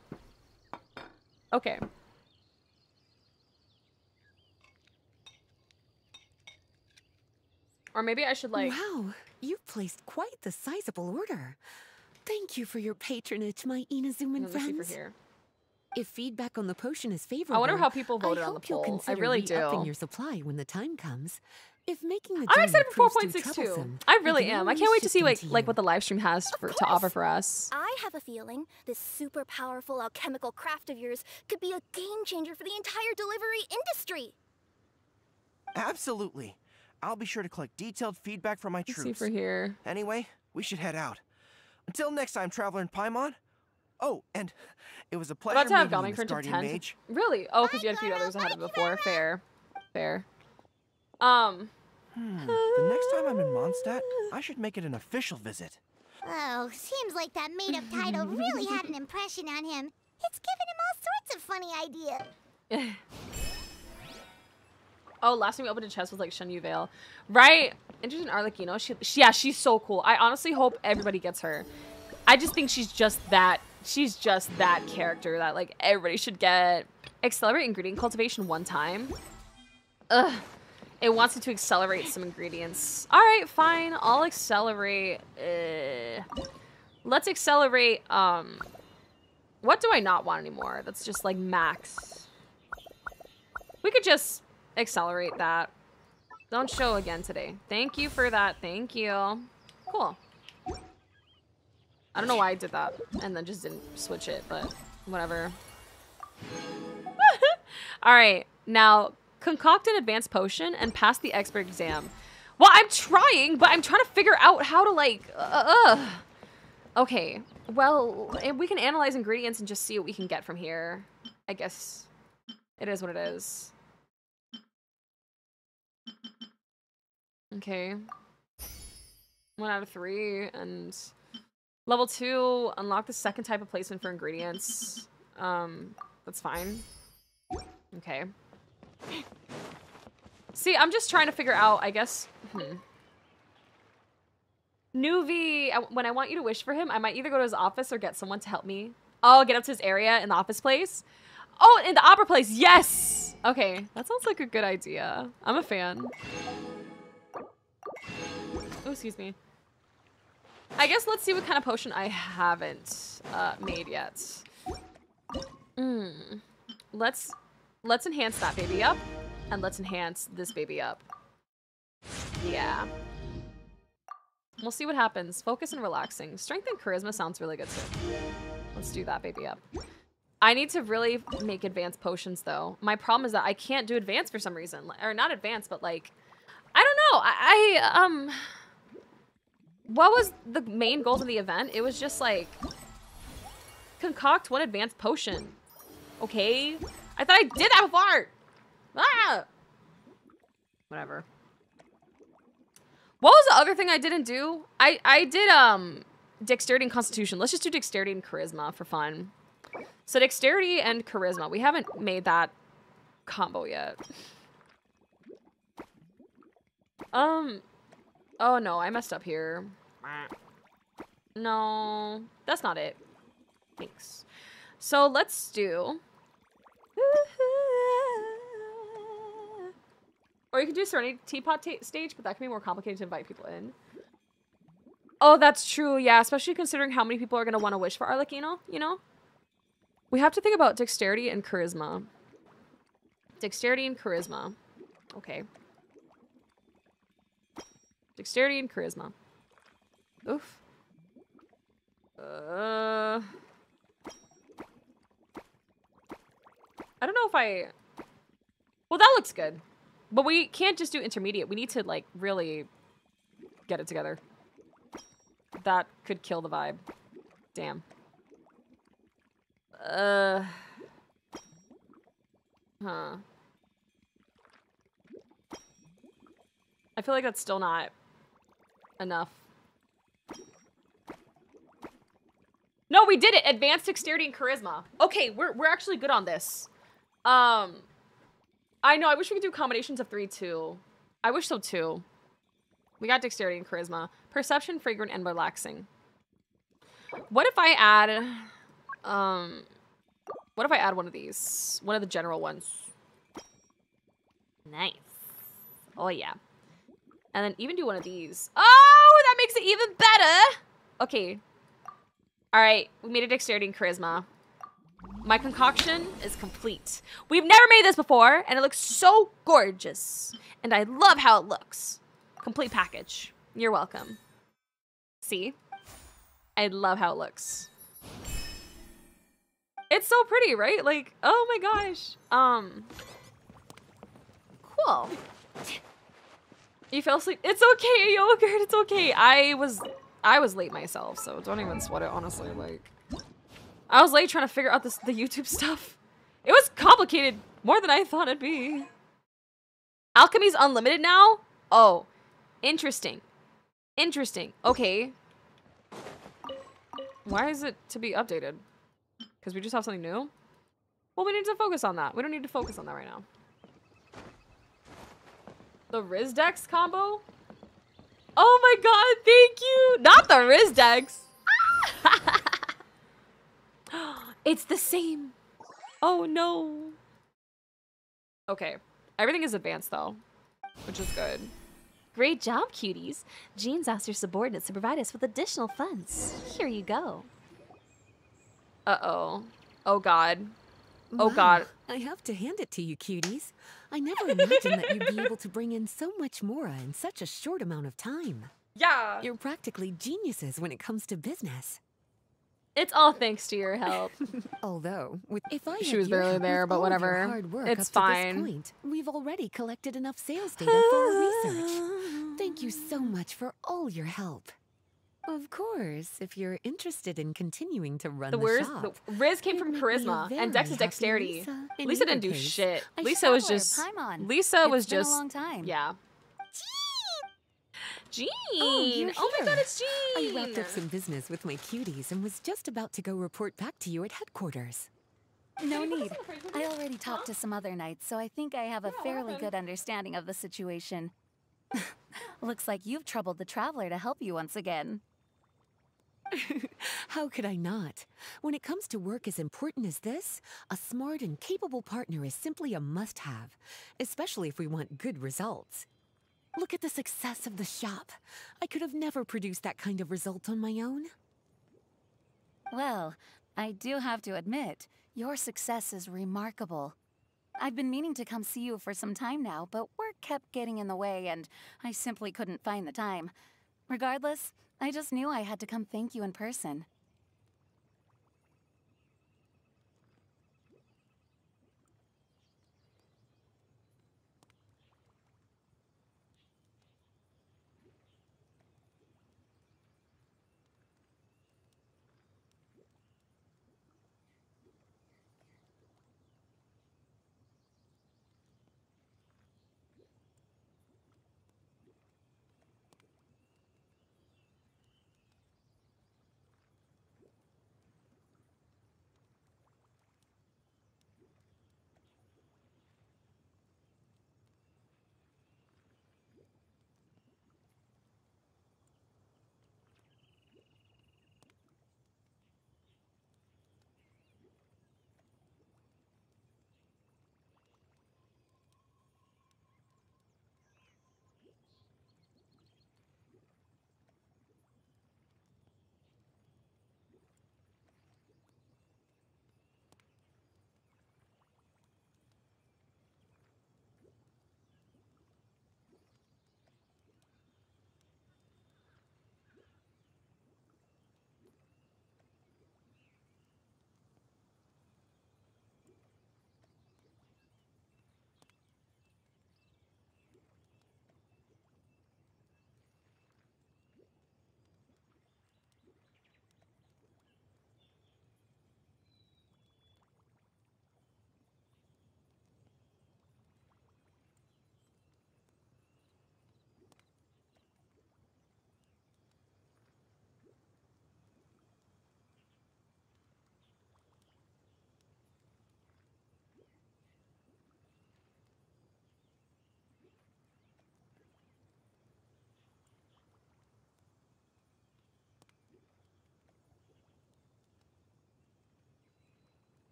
Okay. Or maybe I should like. Wow, you've placed quite the sizable order. Thank you for your patronage, my Inazuman friends. here. If feedback on the potion is favorable, I wonder how people voted I on the poll. I really do. your supply when the time comes. If making the I'm excited for 4.62. I really am. I can't wait to see them like like what the live stream has for to offer for us. I have a feeling this super powerful alchemical craft of yours could be a game changer for the entire delivery industry. Absolutely. I'll be sure to collect detailed feedback from my Let's troops. see for here. Anyway, we should head out. Until next time, Traveler in Paimon. Oh, and it was a pleasure About to have meeting you, Galming Miss turn to Guardian 10. Mage. Really? Oh, because you had a few others ahead of before. Fair. Fair. Um. Hmm. The next time I'm in Mondstadt, I should make it an official visit. Oh, seems like that made-up title really had an impression on him. It's given him all sorts of funny ideas. Oh, last time we opened a chest was like Chenyu Vale. Right. Interesting Arlecchino. She, she, yeah, she's so cool. I honestly hope everybody gets her. I just think she's just that. She's just that character that like everybody should get. Accelerate ingredient cultivation one time. Ugh. It wants it to accelerate some ingredients. All right, fine. I'll accelerate. Uh, let's accelerate. Um, what do I not want anymore? That's just like max. We could just accelerate that. Don't show again today. Thank you for that. Thank you. Cool. I don't know why I did that and then just didn't switch it, but whatever. All right, now concoct an advanced potion and pass the expert exam. Well, I'm trying, but I'm trying to figure out how to like. Uh, uh. Okay, well, we can analyze ingredients and just see what we can get from here. I guess it is what it is. Okay. One out of three, and level two, unlock the second type of placement for ingredients. Um, that's fine. Okay. See, I'm just trying to figure out, I guess, hmm. Nuvi, when I want you to wish for him, I might either go to his office or get someone to help me. Oh, get up to his area in the office place? Oh, in the opera place, yes! Okay, that sounds like a good idea. I'm a fan. Oh, excuse me. I guess let's see what kind of potion I haven't uh, made yet. Mm. Let's let's enhance that baby up, and let's enhance this baby up. Yeah. We'll see what happens. Focus and relaxing. Strength and charisma sounds really good too. Let's do that baby up. I need to really make advanced potions though. My problem is that I can't do advanced for some reason. Or not advanced, but like, I don't know. I, I um, what was the main goal of the event? It was just like, concoct one advanced potion. Okay? I thought I did that before! Ah! Whatever. What was the other thing I didn't do? I I did um dexterity and constitution. Let's just do dexterity and charisma for fun. So dexterity and charisma. We haven't made that combo yet. Um Oh no, I messed up here. No, that's not it. Thanks. So let's do Or you could do Serenity Teapot stage, but that can be more complicated to invite people in. Oh, that's true. Yeah, especially considering how many people are going to want to wish for Arlecchino, you know? We have to think about dexterity and charisma. Dexterity and charisma. Okay. Dexterity and charisma. Oof. Uh... I don't know if I... Well, that looks good. But we can't just do intermediate. We need to, like, really get it together. That could kill the vibe. Damn. Uh... Huh. I feel like that's still not enough. No, we did it! Advanced dexterity and charisma. Okay, we're, we're actually good on this. Um... I know, I wish we could do combinations of three, too. I wish so, too. We got dexterity and charisma. Perception, fragrant, and relaxing. What if I add... Um... What if I add one of these? One of the general ones. Nice. Oh, yeah. And then even do one of these. Oh, that makes it even better! Okay. Alright, we made a dexterity and charisma. My concoction is complete. We've never made this before, and it looks so gorgeous. And I love how it looks. Complete package. You're welcome. See? I love how it looks. It's so pretty, right? Like, oh my gosh. Um, cool. You fell asleep. It's okay, yogurt. It's okay. I was, I was late myself, so don't even sweat it. Honestly, like, I was late trying to figure out this the YouTube stuff. It was complicated more than I thought it'd be. Alchemy's unlimited now? Oh, interesting. Interesting. Okay. Why is it to be updated? Because we just have something new? Well, we need to focus on that. We don't need to focus on that right now. The Rizdex combo? Oh my god, thank you! Not the Rizdex! it's the same. Oh no. Okay. Everything is advanced though, which is good. Great job, cuties. Jean's asked her subordinates to provide us with additional funds. Here you go. Uh-oh. Oh god. Oh Wow, god. I have to hand it to you, cuties. I never imagined that you'd be able to bring in so much mora in such a short amount of time. Yeah. You're practically geniuses when it comes to business. It's all thanks to your help. Although, with if I She was barely there, but all of your whatever. hard work It's up to fine. point, we've already collected enough sales data for our research. Thank you so much for all your help. Of course, if you're interested in continuing to run The the, words, shop. the Riz came from would make me charisma, and Dex is dexterity. Lisa. Lisa didn't do case, shit. I Lisa was just. Lisa It's was been a just. long time. Yeah. Oh, Jean. Oh, you're Oh my god, here. it's Jean. I wrapped up some business with my cuties and was just about to go report back to you at headquarters. No need. I already talked to some other knights, so I think I have a fairly good understanding of the situation. Looks like you've troubled the traveler to help you once again. How could I not? When it comes to work as important as this, a smart and capable partner is simply a must have, especially if we want good results. Look at the success of the shop. I could have never produced that kind of result on my own. Well, I do have to admit, your success is remarkable. I've been meaning to come see you for some time now, but work kept getting in the way and I simply couldn't find the time. Regardless, I just knew I had to come thank you in person.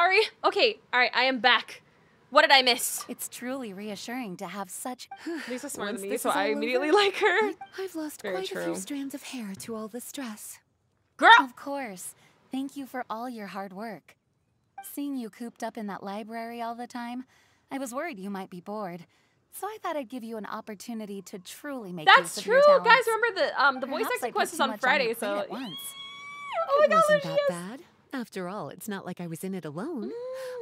Sorry. Okay, all right, I am back. What did I miss? It's truly reassuring to have such. Lisa's smarter than me, so I immediately over, like her. I- I've lost Very quite a few strands of hair to all the stress. Girl! Of course. Thank you for all your hard work. Seeing you cooped up in that library all the time, I was worried you might be bored. So I thought I'd give you an opportunity to truly make That's use of true, your talents. guys. Remember the um the voice Perhaps I acting put quest is on much on Friday, so at once. Oh my it god, wasn't there she is. bad. After all, it's not like I was in it alone.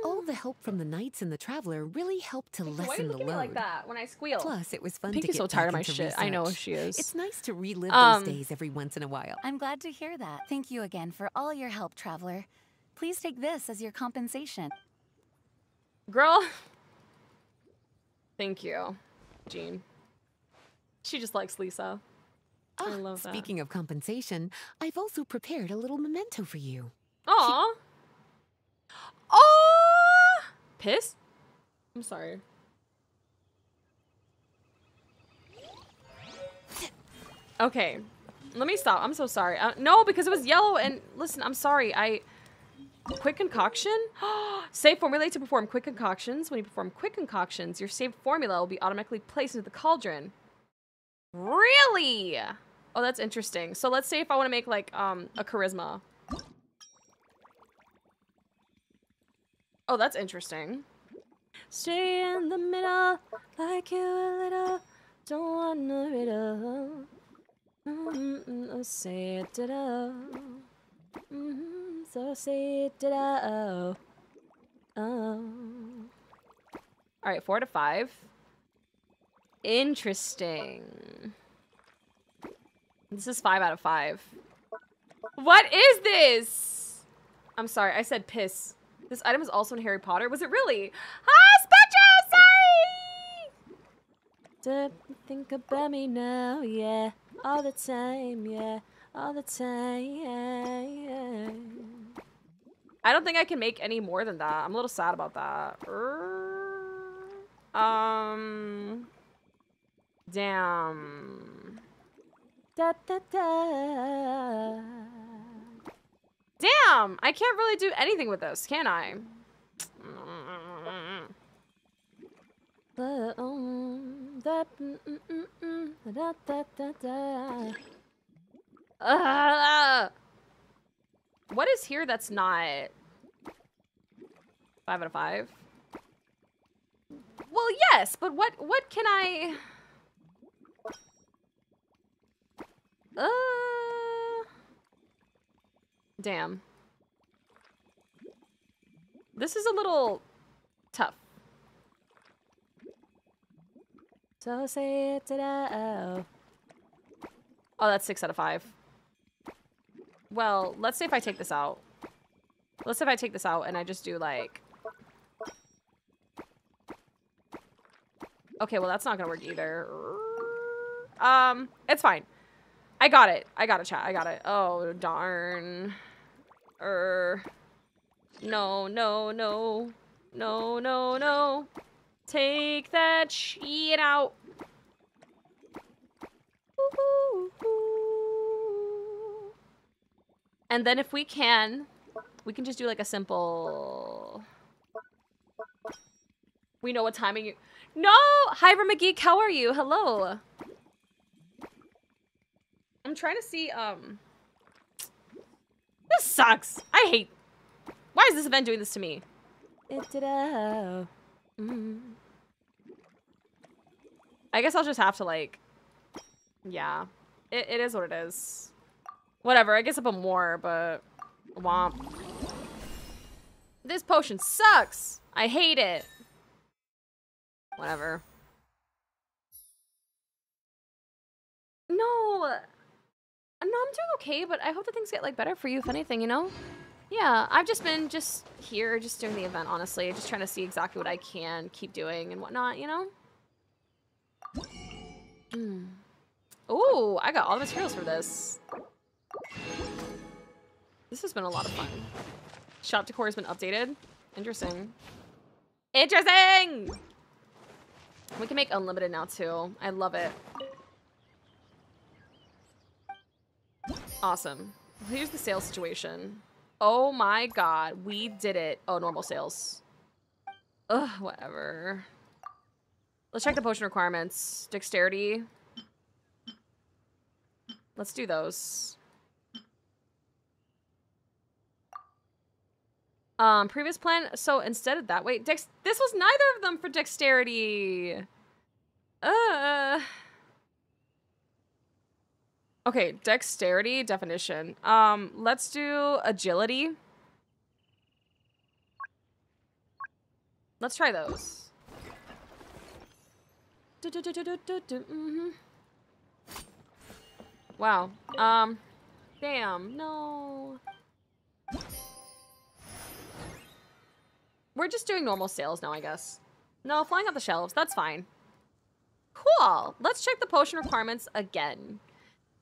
All the help from the knights and the traveler really helped to Why do lessen you the look at load. me like that when I squeal? Plus, it was fun to Pinky's get so tired of my into shit. I know she is. It's nice to relive Um, those days every once in a while. I'm glad to hear that. Thank you again for all your help, Traveler. Please take this as your compensation. Girl. Thank you, Jean. She just likes Lisa. I Ah, love that. Speaking of compensation, I've also prepared a little memento for you. Aw. Oh! Piss? I'm sorry. Okay. Let me stop. I'm so sorry. Uh, no, because it was yellow and listen, I'm sorry. I quick concoction? Save formulate to perform quick concoctions. When you perform quick concoctions, your saved formula will be automatically placed into the cauldron. Really? Oh, that's interesting. So let's say if I want to make like um a charisma. Oh, that's interesting. Stay in the middle, like you a little. Don't want no riddle. Mm-mm, oh, say it, da mm So say it, oh. Oh. All right, four to five. Interesting. This is five out of five. What is this? I'm sorry, I said piss. This item is also in Harry Potter. Was it really? Ah, Spectro! Sorry! Don't think about me now, yeah. All the time, yeah. All the time. I don't think I can make any more than that. I'm a little sad about that. Um. Damn. Da da da. Damn! I can't really do anything with this, can I? What is here that's not five out of five? Well, yes, but what what can I? Uh, damn. This is a little tough. So say it to oh. That's six out of five. Well, let's say if I take this out. Let's say if I take this out and I just do like. Okay, well that's not gonna work either. Um, it's fine. I got it. I got it, chat. I got it. Oh darn. Er. No, no, no, no, no, no. Take that shit out. And then if we can, we can just do like a simple. We know what timing you. No, Hyber McGeek, how are you? Hello. I'm trying to see. Um. This sucks. I hate. Why is this event doing this to me? Mm. I guess I'll just have to like. Yeah, it, it is what it is. Whatever. I guess I'll put more, but womp. This potion sucks. I hate it. Whatever. No. No, I'm doing okay, but I hope that things get like better for you, if anything, you know? Yeah, I've just been just here, just doing the event, honestly. Just trying to see exactly what I can keep doing and whatnot, you know? Mm. Ooh, I got all the materials for this. This has been a lot of fun. Shop decor has been updated. Interesting. Interesting! We can make unlimited now, too. I love it. Awesome. Here's the sales situation. Oh my god, we did it. Oh, normal sales. Ugh, whatever. Let's check the potion requirements. Dexterity. Let's do those. Um, previous plan. So instead of that, wait, dex. This was neither of them for dexterity. Uh. Okay, dexterity definition. Um, let's do agility. Let's try those. Mhm. Wow. Um, damn. No. We're just doing normal sales now, I guess. No, flying off the shelves. That's fine. Cool. Let's check the potion requirements again.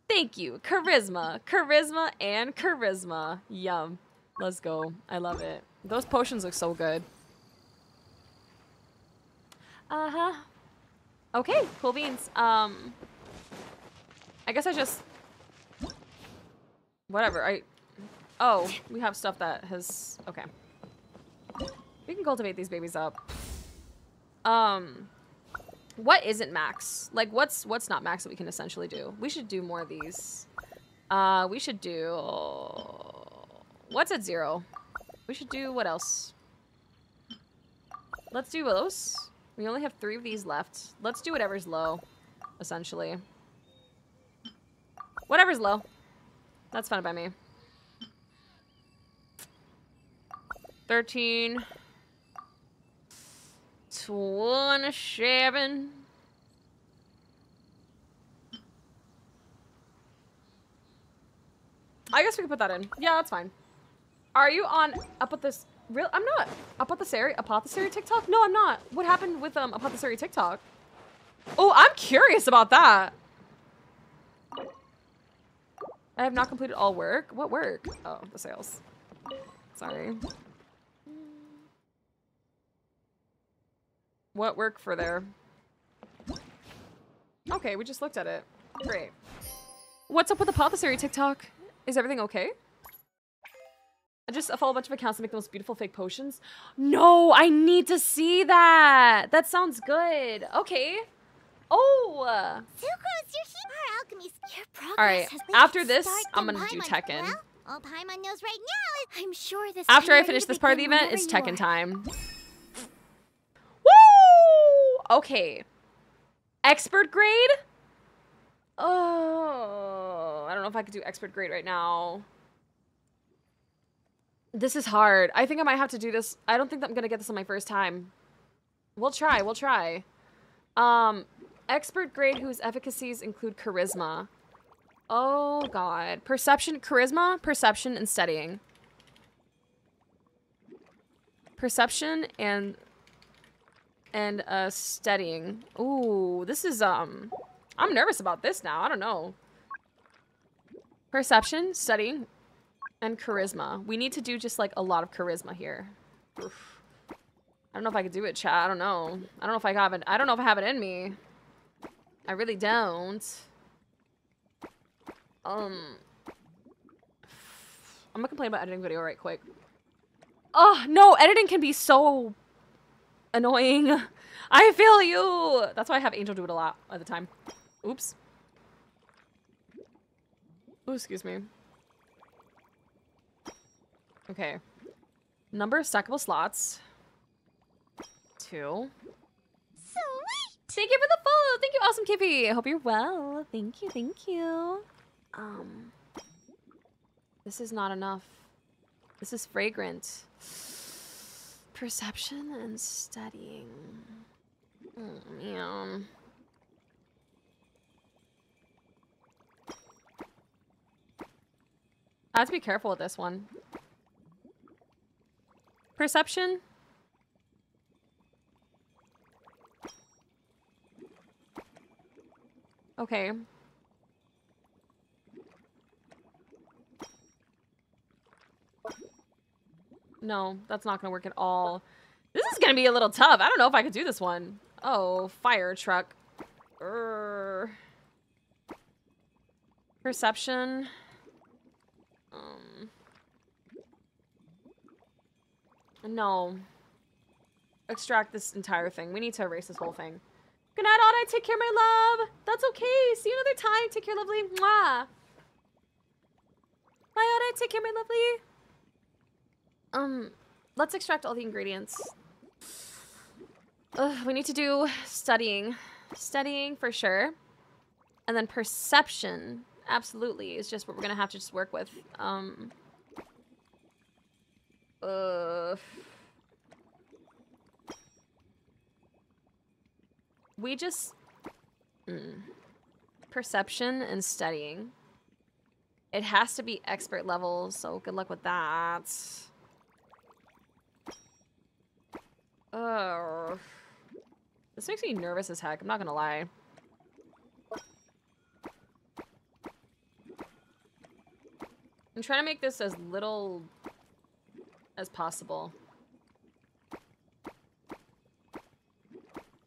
Thank you. Charisma. Charisma and charisma. Yum. Let's go. I love it. Those potions look so good. Uh-huh. Okay, cool beans. Um, I guess I just... Whatever, I... Oh, we have stuff that has... Okay. We can cultivate these babies up. Um, what isn't max? Like, what's what's not max that we can essentially do? We should do more of these. Uh, we should do... What's at zero? We should do... What else? Let's do those. We only have three of these left. Let's do whatever's low, essentially. Whatever's low. That's fine by me. 13. 27. I guess we could put that in. Yeah, that's fine. Are you on up at this real I'm not. Apothecary apothecary TikTok? No, I'm not. What happened with um apothecary TikTok? Oh, I'm curious about that. I have not completed all work. What work? Oh, the sales. Sorry. What work for there? Okay, we just looked at it. Great. What's up with the Apothecary TikTok? Is everything okay? I just follow a bunch of accounts that make the most beautiful fake potions. No, I need to see that. That sounds good. Okay. Oh. Sucrose, you're here. Our alchemy, your progress All right. has made After this, I'm gonna do Paimon. Tekken. Well, all Paimon knows right now I'm sure this After I'm I finish this part of the event, it's you Tekken are. time. Okay. Expert grade? Oh, I don't know if I could do expert grade right now. This is hard. I think I might have to do this. I don't think I'm gonna get this on my first time. We'll try. We'll try. Um, expert grade whose efficacies include charisma. Oh god. Perception, charisma, perception, and studying. Perception and and uh studying. Ooh, this is um I'm nervous about this now. I don't know. Perception, studying, and charisma. We need to do just like a lot of charisma here. Oof. I don't know if I could do it, chat. I don't know. I don't know if I have it. I don't know if I have it in me. I really don't. Um, I'm gonna complain about editing video right quick. Oh no, editing can be so annoying. I feel you. That's why I have Angel do it a lot at the time. Oops. Oh, excuse me. Okay. Number of stackable slots. Two. Sweet. Thank you for the follow. Thank you, awesome Kippy. I hope you're well. Thank you, thank you. Um, this is not enough. This is fragrant. Perception and studying. Mm, Man. I have to be careful with this one. Perception. Okay. No, that's not gonna work at all. This is gonna be a little tough. I don't know if I could do this one. Oh, fire truck. Urgh. Perception. Um. No. Extract this entire thing. We need to erase this whole thing. Good night, Audie. Take care, my love. That's okay. See you another time. Take care, lovely. Mwah. Bye, Audie. Take care, my lovely. Um, let's extract all the ingredients. Ugh, we need to do studying. Studying for sure. And then perception, absolutely, is just what we're gonna have to just work with. Um. Uh. We just. Mm, perception and studying. It has to be expert level, so good luck with that. Oh. This makes me nervous as heck, I'm not gonna lie. I'm trying to make this as little as possible.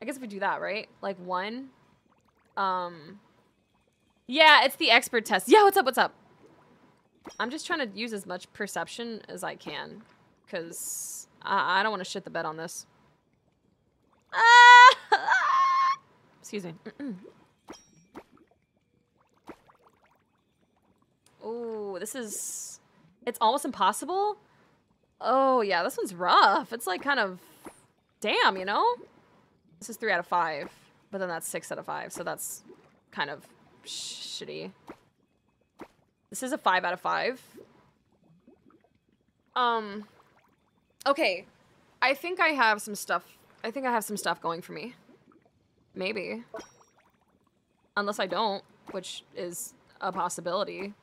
I guess if we do that, right? Like one. Um. Yeah, it's the expert test. Yeah, what's up? What's up? I'm just trying to use as much perception as I can. Because I, I don't want to shit the bed on this. Excuse me. Oh, this is... It's almost impossible? Oh, yeah, this one's rough. It's like kind of... Damn, you know? This is three out of five. But then that's six out of five, so that's kind of shitty. This is a five out of five. Um... Okay. I think I have some stuff. I think I have some stuff going for me. Maybe. Unless I don't, which is a possibility.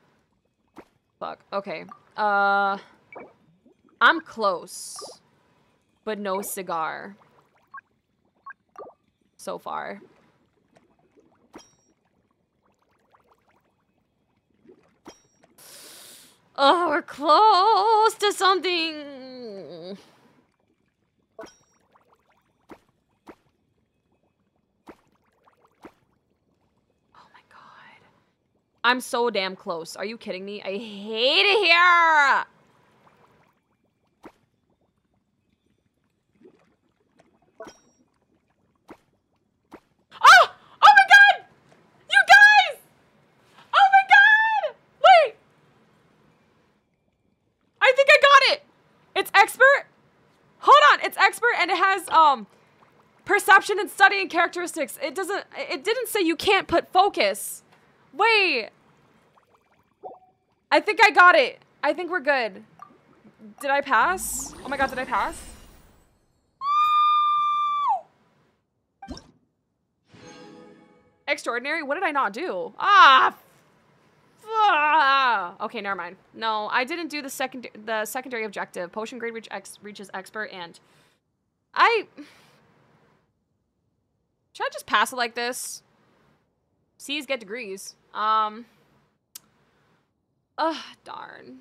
Fuck. Okay. Uh, I'm close, but no cigar. So far. Oh, we're close to something. I'm so damn close. Are you kidding me? I hate it here! Oh! Oh my god! You guys! Oh my god! Wait! I think I got it! It's expert? Hold on, it's expert and it has, um, perception and studying characteristics. It doesn't, it didn't say you can't put focus. Wait. I think I got it. I think we're good. Did I pass? Oh my god, did I pass? Extraordinary? What did I not do? Ah! Okay, never mind. No, I didn't do the second the secondary objective. Potion grade reach ex reaches expert and I should I just pass it like this? C's get degrees. Um Ugh, darn.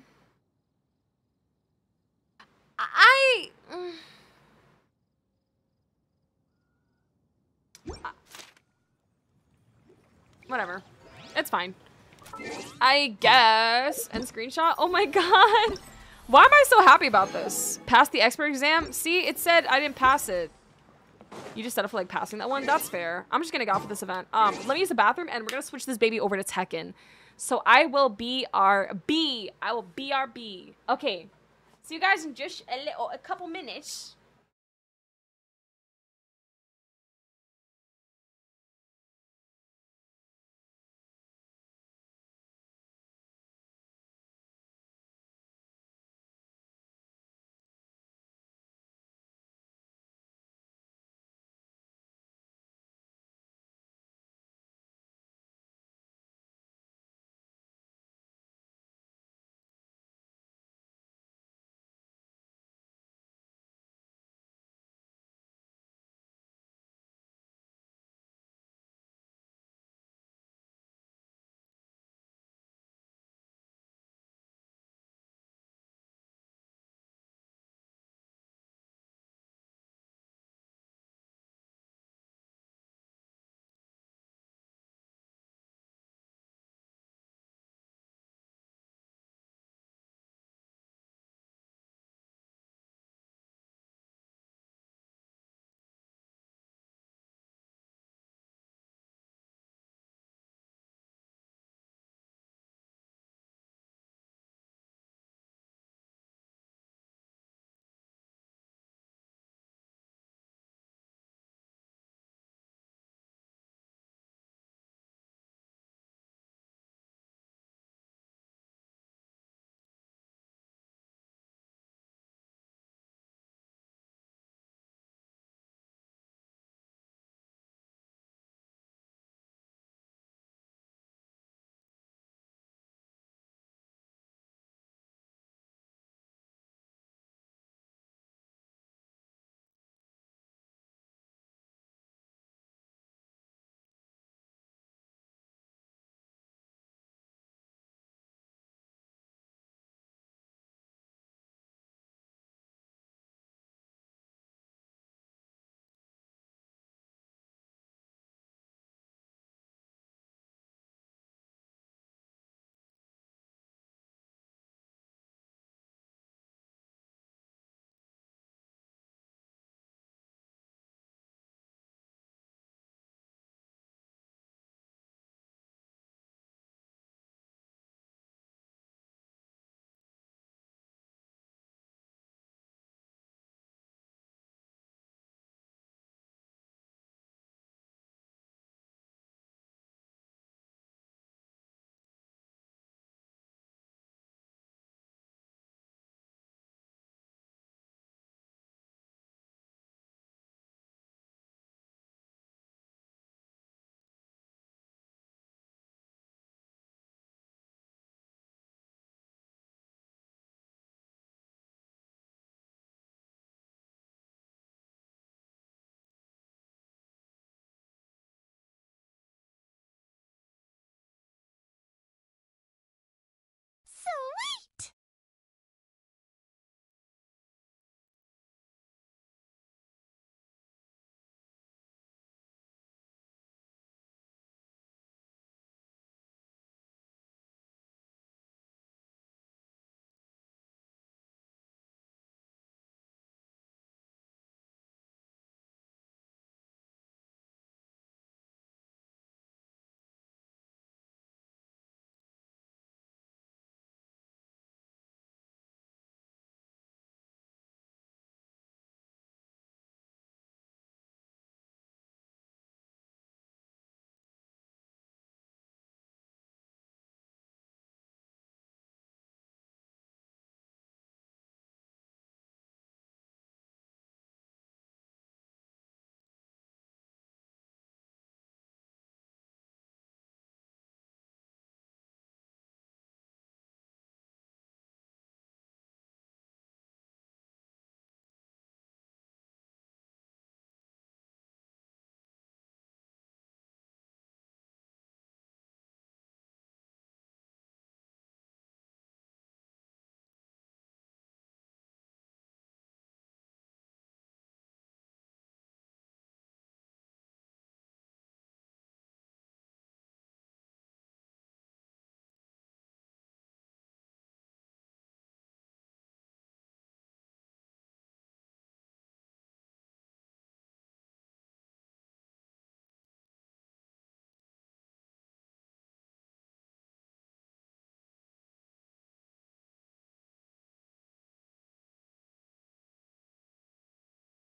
I... Mm. Whatever. It's fine. I guess. And screenshot? Oh my god. Why am I so happy about this? Pass the expert exam? See, it said I didn't pass it. You just set up for like passing that one? That's fair. I'm just gonna go for this event. Um, let me use the bathroom and we're gonna switch this baby over to Tekken. So I will be our B. I will BRB. Okay. See you guys in just a little, a couple minutes.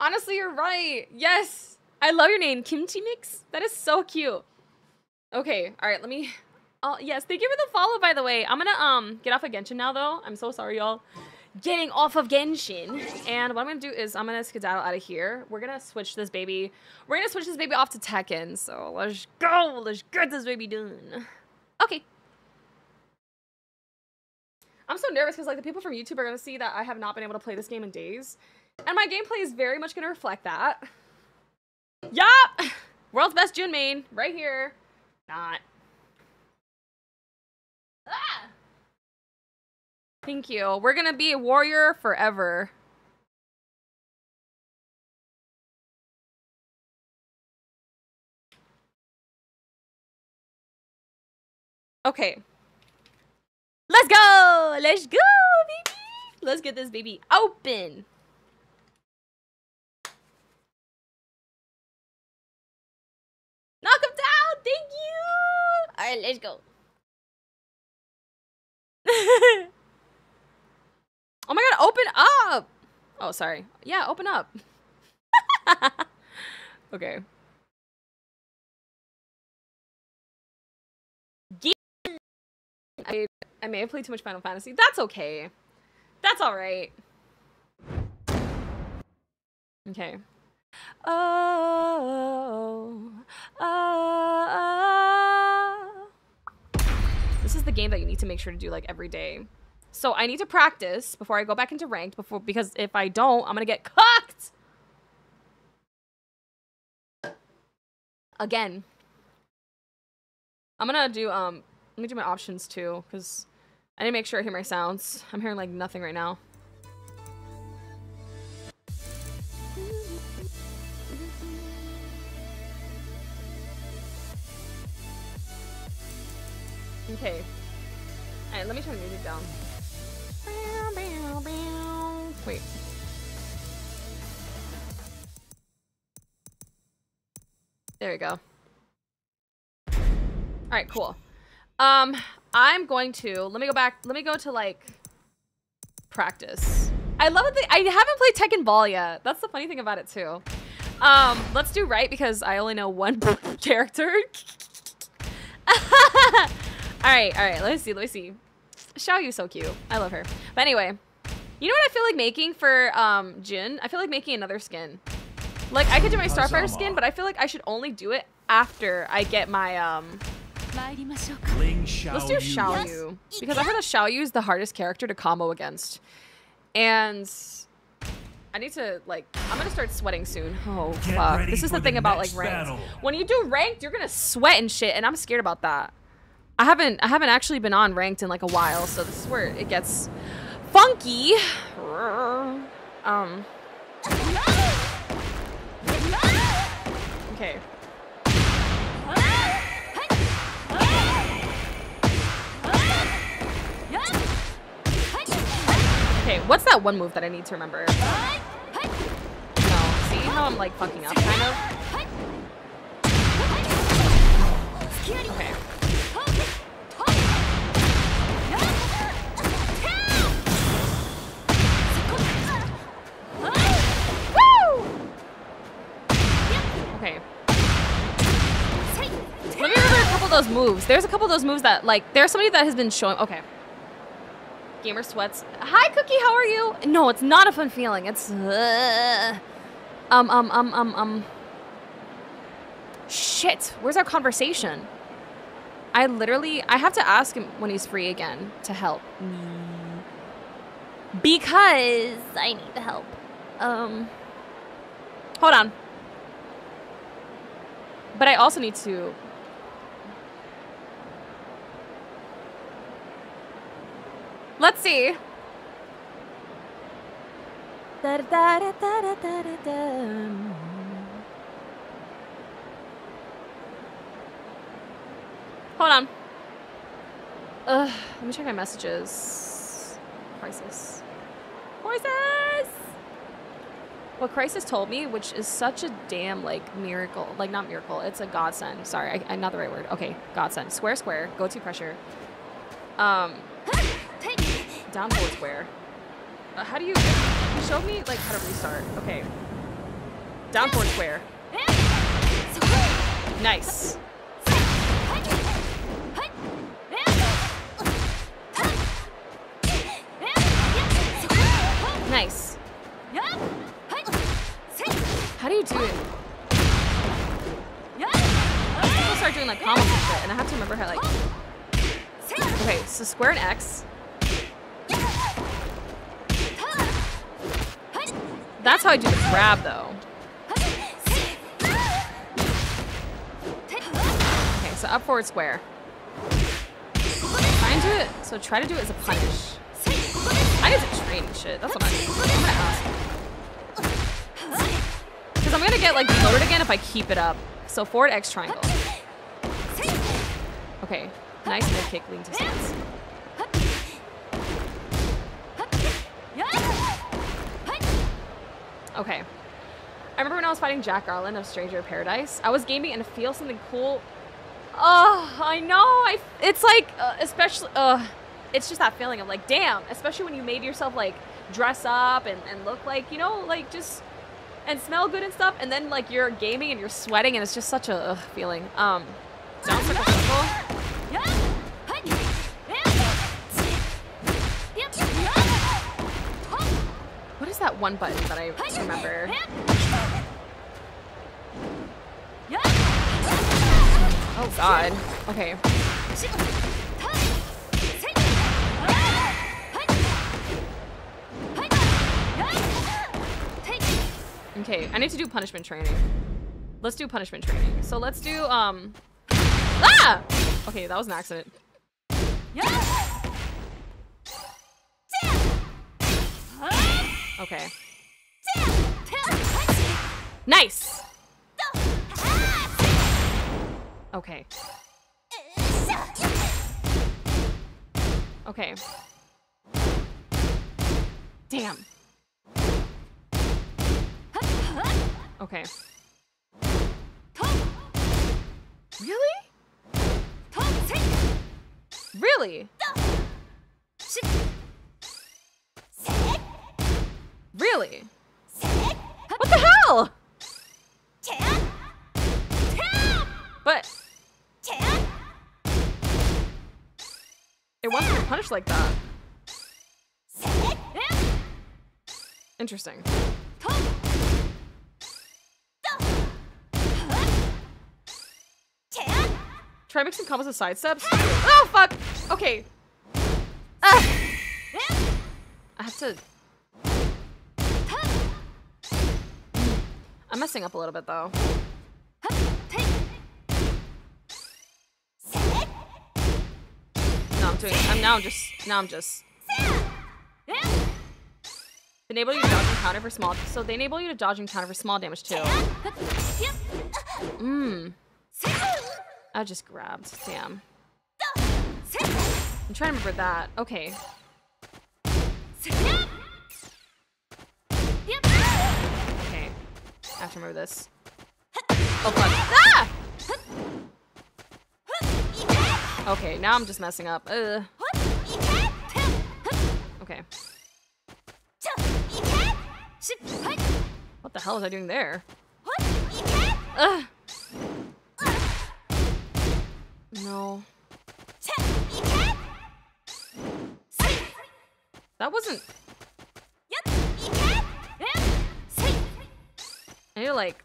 Honestly, you're right. Yes. I love your name, Kimchi Mix. That is so cute. Okay, all right, let me Oh, yes, thank you for the follow by the way. I'm to um get off of Genshin now though. I'm so sorry, y'all. Getting off of Genshin. And what I'm to do is I'm to skedaddle out of here. We're to switch this baby. We're to switch this baby off to Tekken. So, let's go. Let's get this baby done. Okay. I'm so nervous because like the people from YouTube are gonna see that I have not been able to play this game in days. And my gameplay is very much gonna reflect that. Yup! World's best Jun main, right here. Not. Ah! Thank you. We're gonna be a warrior forever. Okay. Let's go! Let's go, baby! Let's get this baby open. Let's go. oh my god, open up! Oh, sorry. Yeah, open up. okay. I, I may have played too much Final Fantasy. That's okay. That's alright. Okay. Oh, oh, oh. oh. This is the game that you need to make sure to do like every day. So I need to practice before I go back into ranked before because if I don't, I'm gonna get cooked. Again. I'm gonna do um let me do my options too, because I need to make sure I hear my sounds. I'm hearing like nothing right now. Okay. Alright, let me turn the music down. Wait. There we go. Alright, cool. Um, I'm going to, let me go back, let me go to like, practice. I love it, I haven't played Tekken Ball yet. That's the funny thing about it too. Um, let's do right because I only know one character. alright, alright, let me see, let me see. Xiao Yu's so cute. I love her. But anyway, you know what I feel like making for um Jin? I feel like making another skin. Like I could do my Starfire skin, but I feel like I should only do it after I get my um Let's do Yu. Xiao Yu. Because I heard that Xiao Yu is the hardest character to combo against. And I need to, like, I'm gonna start sweating soon. Oh, Get fuck. This is for the the thing about, like, next ranked. battle. When you do ranked, you're gonna sweat and shit, and I'm scared about that. I haven't, I haven't actually been on ranked in, like, a while, so this is where it gets funky. Um. Okay. Okay, what's that one move that I need to remember? No. See how I'm like fucking up, kind of? Okay. Of those moves. There's a couple of those moves that, like, there's somebody that has been showing. Okay. Gamer sweats. Hi, Cookie. How are you? No, it's not a fun feeling. It's uh, um um um um um. Shit. Where's our conversation? I literally I have to ask him when he's free again to help me because I need the help. Um. Hold on. But I also need to Let's see. Hold on. Ugh, let me check my messages. Crisis. Crisis! What Crisis told me, which is such a damn, like, miracle. Like, not miracle, it's a godsend. Sorry, I, I, not the right word. Okay, godsend. Square, square, go to pressure. Um, down forward square. Uh, how do you, showed me, like, how to restart. Okay. Down forward square. Nice. Nice. How do you do it? People start doing like combos and shit, and I have to remember how like. Okay, so square and X. That's how I do the grab, though. Okay, so up forward square. Try and do it. So try to do it as a punish. I need to training shit. That's what I'm, I'm gonna ask. Because I'm gonna get like deloaded again if I keep it up. So forward X triangle. Okay, nice mid kick lean to stance. Okay. I remember when I was fighting Jack Garland of Stranger Paradise, I was gaming and feel something cool. Oh, I know. I. It's like, uh, especially, uh, it's just that feeling of like, damn. Especially when you made yourself like dress up and, and look like, you know, like just and smell good and stuff, and then like you're gaming and you're sweating, and it's just such a ugh, feeling. Um, down circle circle. What that one button that I remember? Oh god. Okay. Okay, I need to do punishment training. Let's do punishment training. So let's do, um... Ah! Okay, that was an accident. Okay. Nice! Okay. Okay. Damn. Okay. Really? Really? Really? What the hell? But it wasn't punished like that. Interesting. Try mixing combos with side steps. Oh fuck! Okay. Ah. I have to. Messing up a little bit though. I'm doing. I'm now. I'm just. Now I'm just. Enable you to dodge and counter for small. So they enable you to dodge and counter for small damage too. Mmm. I just grabbed. Damn. I'm trying to remember that. Okay. I have to remember this. Oh fuck. Ah! Okay, now I'm just messing up. Ugh. Okay. What the hell was I doing there? Ugh. No. That wasn't. Need to like.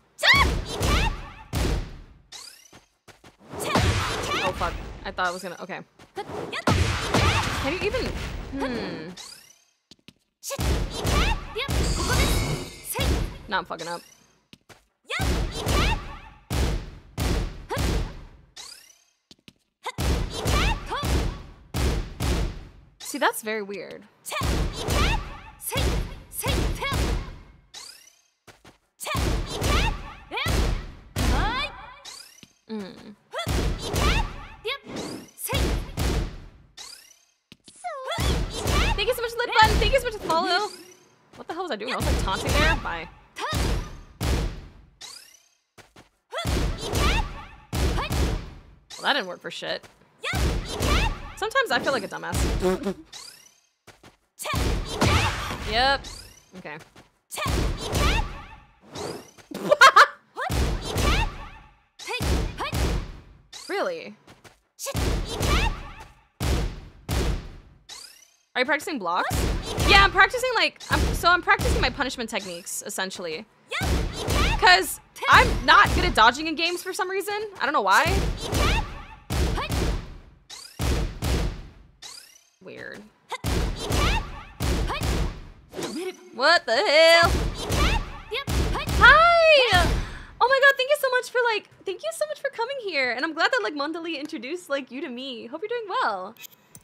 Oh fuck! I thought I was gonna. Okay. Can you even? Hmm. No, I'm fucking up. See, that's very weird. Mm. Thank you so much, Lit Button. Thank you so much, follow. What the hell was I doing? I was like taunting there. Bye. Well, that didn't work for shit. Sometimes I feel like a dumbass. yep. Okay. Really? Are you practicing blocks? Yeah, I'm practicing like, I'm, so I'm practicing my punishment techniques, essentially. Because I'm not good at dodging in games for some reason. I don't know why. Weird. What the hell? Here. And I'm glad that like Mondali introduced like you to me. Hope you're doing well.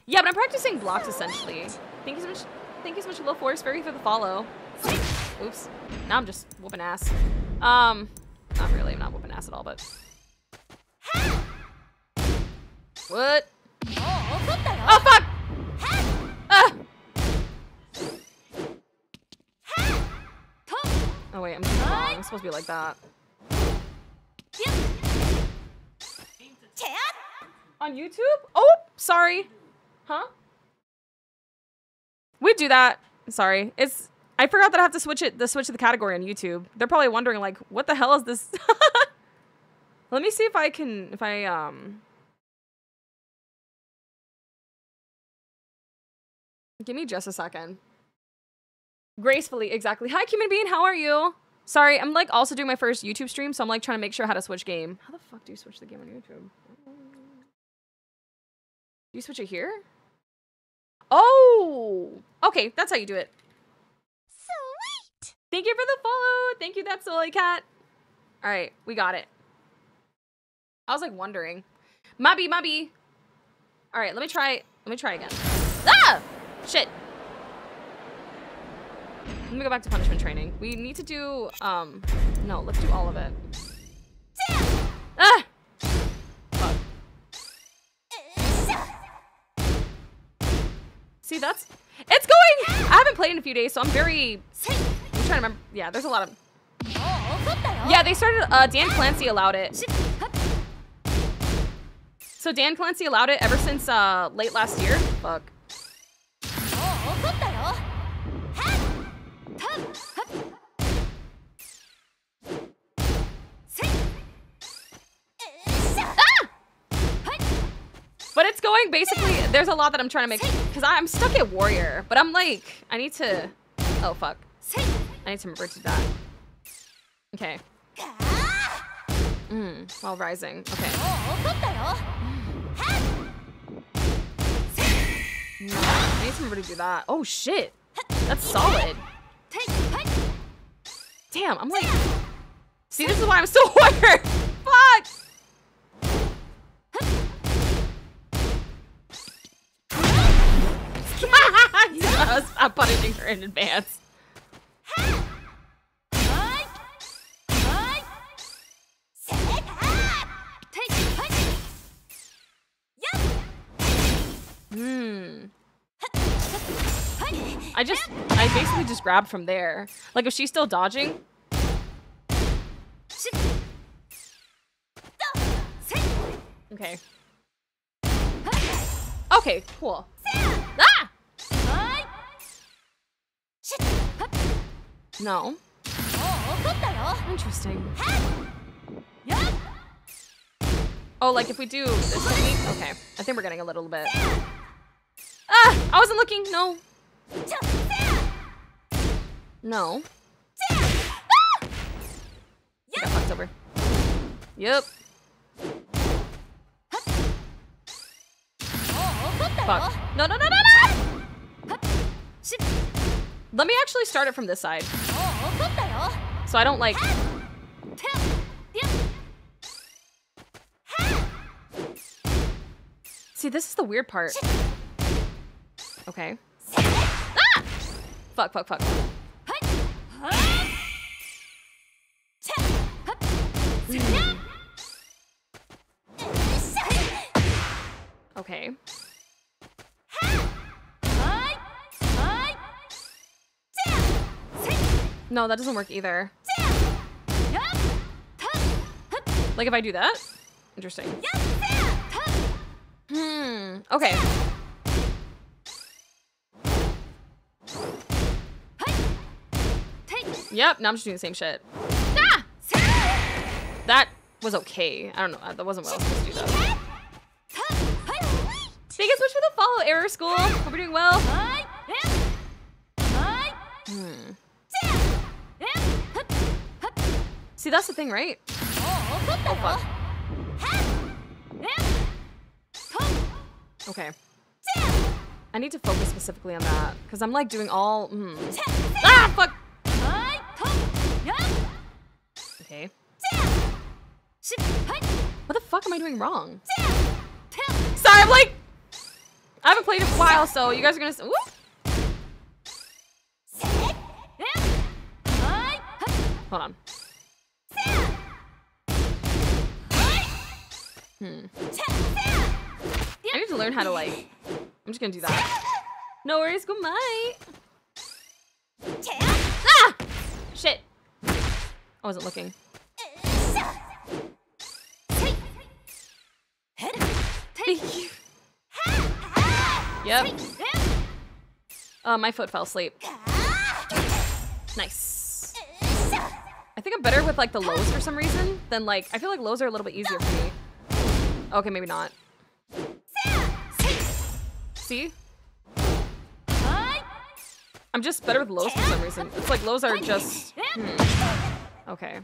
Yeah, but I'm practicing blocks essentially. Thank you so much. Thank you so much, Will Force Fairy, for the follow. Oops. Now I'm just whooping ass. Um, not really. I'm not whooping ass at all, but. What? Oh fuck! Ah! Oh wait, I'm. I'm supposed to be like that. On YouTube? Oh, sorry. Huh? We do that. Sorry. It's I forgot that I have to switch it the switch the category on YouTube. They're probably wondering like, what the hell is this? Let me see if I can if I um Give me just a second. Gracefully, exactly. Hi, Cumin Bean, how are you? Sorry, I'm like also doing my first YouTube stream, so I'm like trying to make sure how to switch game. How the fuck do you switch the game on YouTube? You switch it here? Oh! Okay, that's how you do it. Sweet! Thank you for the follow! Thank you, that's Soy Cat. Alright, we got it. I was like wondering. Mabby, Mabby! Alright, let me try let me try again. Ah! Shit. Let me go back to punishment training. We need to do um no, let's do all of it. Ah! See, that's it's going. I haven't played in a few days, so I'm very. I'm trying to remember. Yeah, there's a lot of. Yeah, they started. Uh, Dan Clancy allowed it. So Dan Clancy allowed it ever since uh late last year. Fuck. Going basically, there's a lot that I'm trying to make, because I'm stuck at warrior, but I'm like, I need to, oh fuck. I need to remember to do that. Okay. Mm, while rising, okay. No, I need to remember to do that. Oh shit, that's solid. Damn, I'm like, see this is why I'm still warrior. Stop punishing her in advance. Hmm. I just, I basically just grabbed from there. Like, if she's still dodging. Okay. Okay, cool. No. Interesting. Oh, like if we do this technique? Okay. I think we're getting a little bit. Ah! I wasn't looking. No. No. Ah! Got fucked over. Yep. Fuck. No, no, no, no, no! Let me actually start it from this side. So I don't like... See, this is the weird part. Okay. Ah! Fuck, fuck, fuck. Okay. No, that doesn't work either. Like if I do that? Interesting. Hmm. Okay. Yep, now I'm just doing the same shit. That was okay. I don't know. That wasn't what I was supposed to do though. Thank you so much for the follow, Error School. Hope you're doing well. Hmm. See, that's the thing, right? Oh, fuck. Okay. I need to focus specifically on that, because I'm like doing all. Mm. Ah, fuck! Okay. What the fuck am I doing wrong? Sorry, I'm like. I haven't played in a while, so you guys are gonna. Whoop. Hold on. Hmm. I need to learn how to like. I'm just gonna do that. No worries, good night. Ah! Shit. I wasn't looking. Thank. Yep. Uh, my foot fell asleep. Nice. I think I'm better with like the lows for some reason than like I feel like lows are a little bit easier for me. Okay, maybe not. See? I'm just better with lows for some reason. It's like lows are just. Hmm. Okay.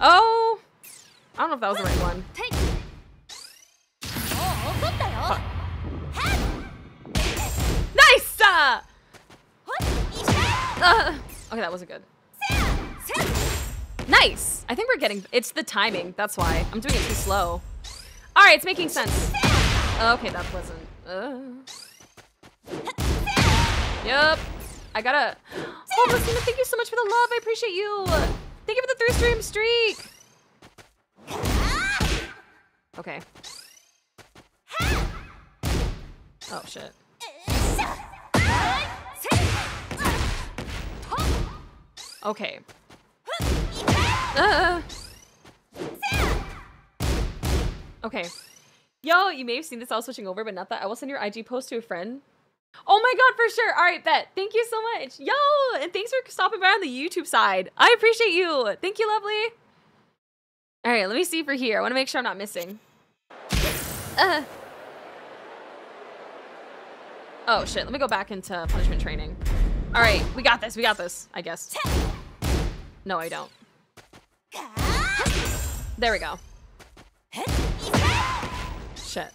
Oh! I don't know if that was the right one. Nice! Uh, uh, okay, that wasn't good. Nice! I think we're getting. It's the timing. That's why. I'm doing it too slow. Alright, it's making sense. Okay, that wasn't. Uh. Yep. I gotta. Oh, Lucina, thank you so much for the love. I appreciate you. Thank you for the three stream streak. Okay. Oh, shit. Okay. Uh. Okay. Yo, you may have seen this. Was switching over, but not that. I will send your IG post to a friend. Oh my god, for sure. All right, bet. Thank you so much. Yo, and thanks for stopping by on the YouTube side. I appreciate you. Thank you, lovely. All right, let me see for here. I want to make sure I'm not missing. Uh. Oh shit, let me go back into punishment training. All right, we got this. We got this, I guess. No, I don't. There we go. Shit.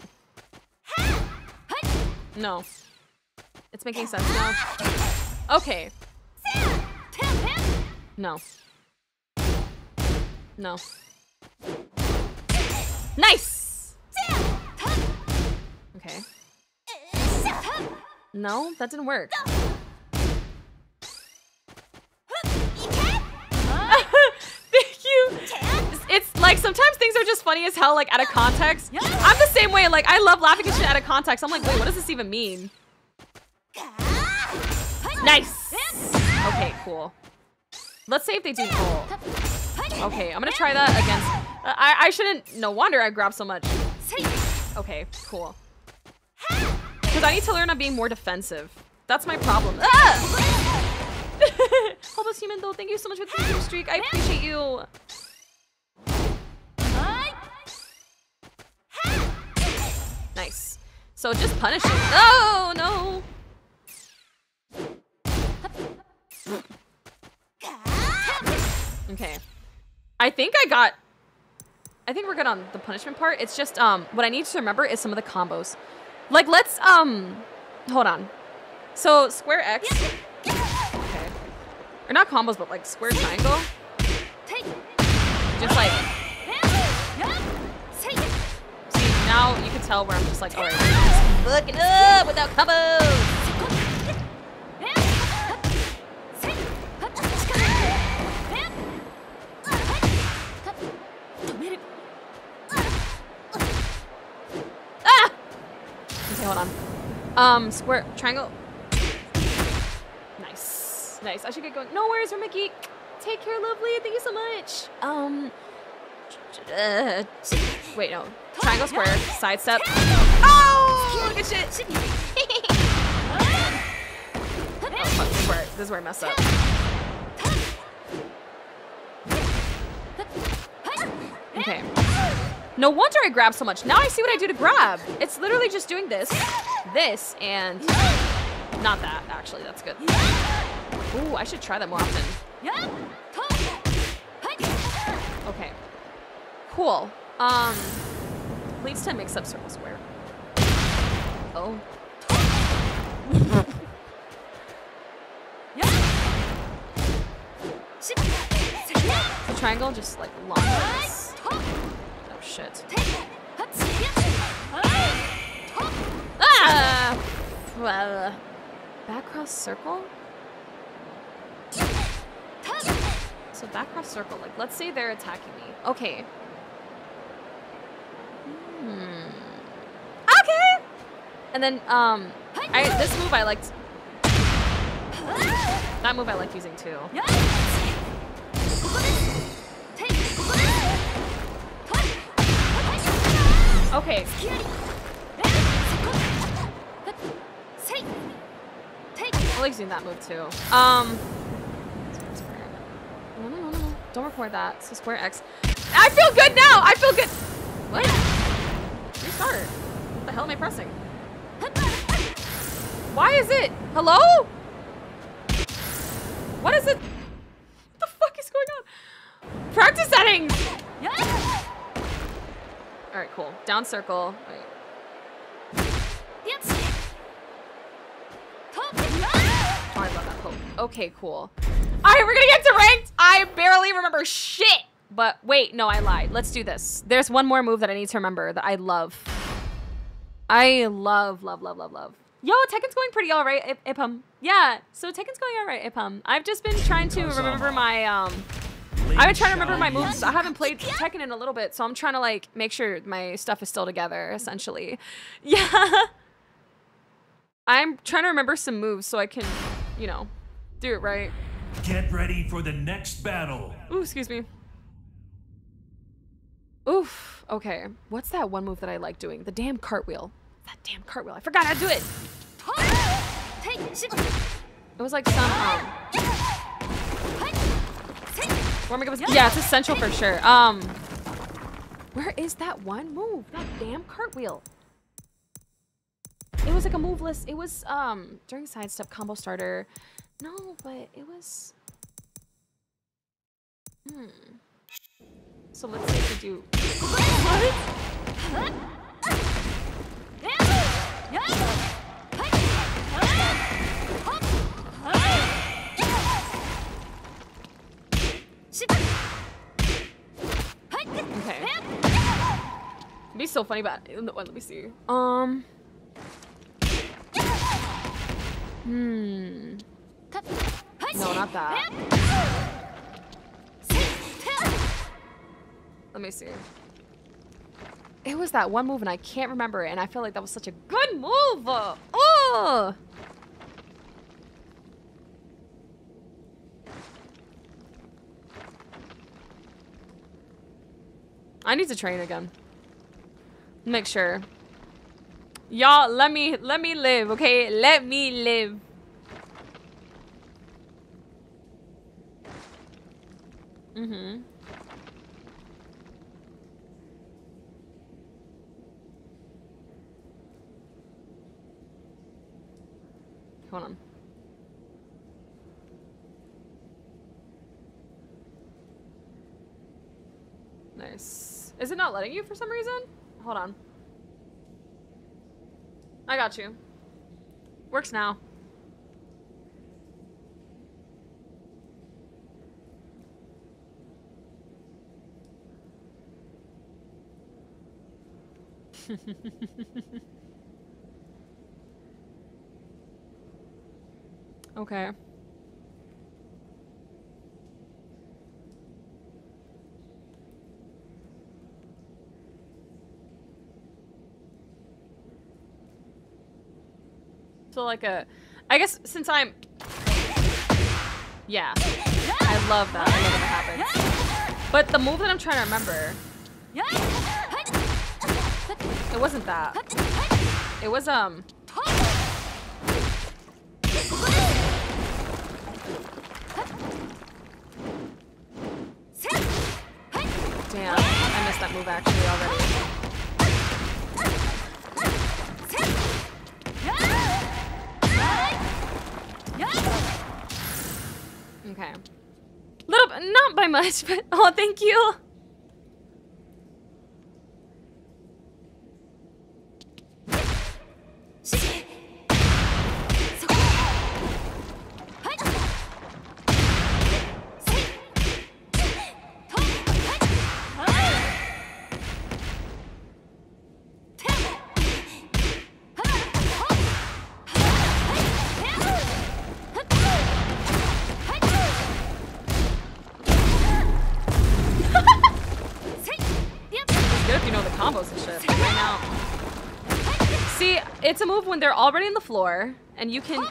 No. It's making sense now. Okay. No. No. Nice! Okay. No, that didn't work. Sometimes things are just funny as hell, like out of context. I'm the same way. Like I love laughing at shit out of context. I'm like, wait, what does this even mean? Nice. Okay, cool. Let's say if they do. Oh. Okay, I'm gonna try that against. uh, I I shouldn't. No wonder I grabbed so much. Okay, cool. Because I need to learn on being more defensive. That's my problem. Ah! Hopeless human though, thank you so much for the streak. I appreciate you. Nice. So just punish him. Oh no! Okay. I think I got. I think we're good on the punishment part. It's just um what I need to remember is some of the combos. Like let's um hold on. So square X. Okay. Or not combos, but like square triangle. Just like See, now you tell where I'm just like, alright, look it up without combos. Ah! Okay, hold on. Um, square, triangle. Nice, nice. I should get going. No worries, Mickey. Take care, lovely. Thank you so much. Um, uh, wait, no. Triangle, square, side step. Oh, good shit. oh, fuck, this is where, this is where I mess up. Okay. No wonder I grab so much. Now I see what I do to grab. It's literally just doing this, this, and not that, actually. That's good. Ooh, I should try that more often. Okay. Cool. Um, leads to mix-up circle square. Oh. The triangle just like launches. Oh shit. Ah! Well, back cross circle? So back cross circle, like let's say they're attacking me. Okay. Hmm. Okay! And then, um, I, this move I liked. That move I liked using too. Okay. I like using that move too. Um. No, no, no, no. Don't record that. So square X. I feel good now. I feel good. What? Restart. What the hell am I pressing? Why is it? Hello? What is it? What the fuck is going on? Practice settings. All right, cool. Down circle. Wait. Oh. Okay, cool. All right, we're gonna get to ranked. I barely remember shit. But wait, no, I lied. Let's do this. There's one more move that I need to remember that I love. I love, love, love, love, love. Yo, Tekken's going pretty all right, Ip Ipham. Yeah, so Tekken's going all right, Ipham. I've just been trying to remember my, um, I've been trying to remember my moves. I haven't played Tekken in a little bit, so I'm trying to, like, make sure my stuff is still together, essentially. Yeah. I'm trying to remember some moves so I can, you know, do it right. Get ready for the next battle. Ooh, excuse me. Oof. Okay. What's that one move that I like doing? The damn cartwheel. That damn cartwheel. I forgot how to do it. It was like some um. Yeah, it's essential for sure. Um, where is that one move? That damn cartwheel. It was like a moveless. It was um during side step combo starter. No, but it was. Hmm. So let's see if we do. What? Okay. Be so funny, but let me see. Um. Hmm. No, not that. Let me see. It was that one move and I can't remember it and I feel like that was such a good move. Oh! I need to train again. Make sure. Y'all, let me let me live, okay? Let me live. Mm-hmm. Hold on. Nice. Is it not letting you for some reason? Hold on. I got you. Works now. okay. So like a, I guess since I'm, yeah, I love that. I love when happens. But the move that I'm trying to remember, it wasn't that. It was um. That move actually already. Okay. Little not by much, but oh, thank you. When they're already on the floor, and you can.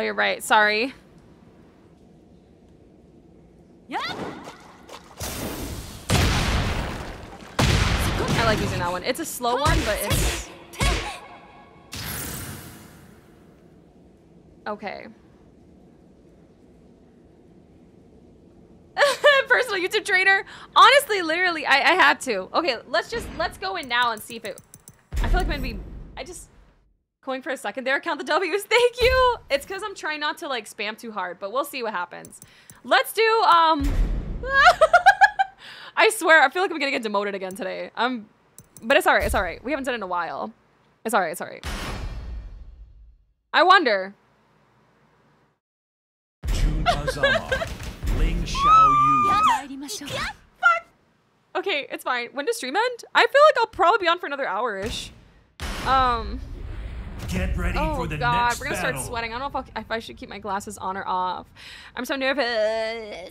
Oh, you're right. Sorry. Yep. I like using that one. It's a slow one, but it's... Okay. Personal YouTube trainer. Honestly, literally, I, I had to. Okay, let's just, let's go in now and see if it... I feel like maybe... I just... Going for a second there, count the W's. Thank you! It's because I'm trying not to, like, spam too hard, but we'll see what happens. Let's do, um... I swear, I feel like I'm gonna get demoted again today. Um, but it's alright, it's alright. We haven't done it in a while. It's alright, it's alright. I wonder. Jun Kazama, Ling Xiao Yu. Okay, it's fine. When does stream end? I feel like I'll probably be on for another hour-ish. Um, Get ready oh for the god, next we're gonna battle. start sweating. I don't know if, if I should keep my glasses on or off. I'm so nervous.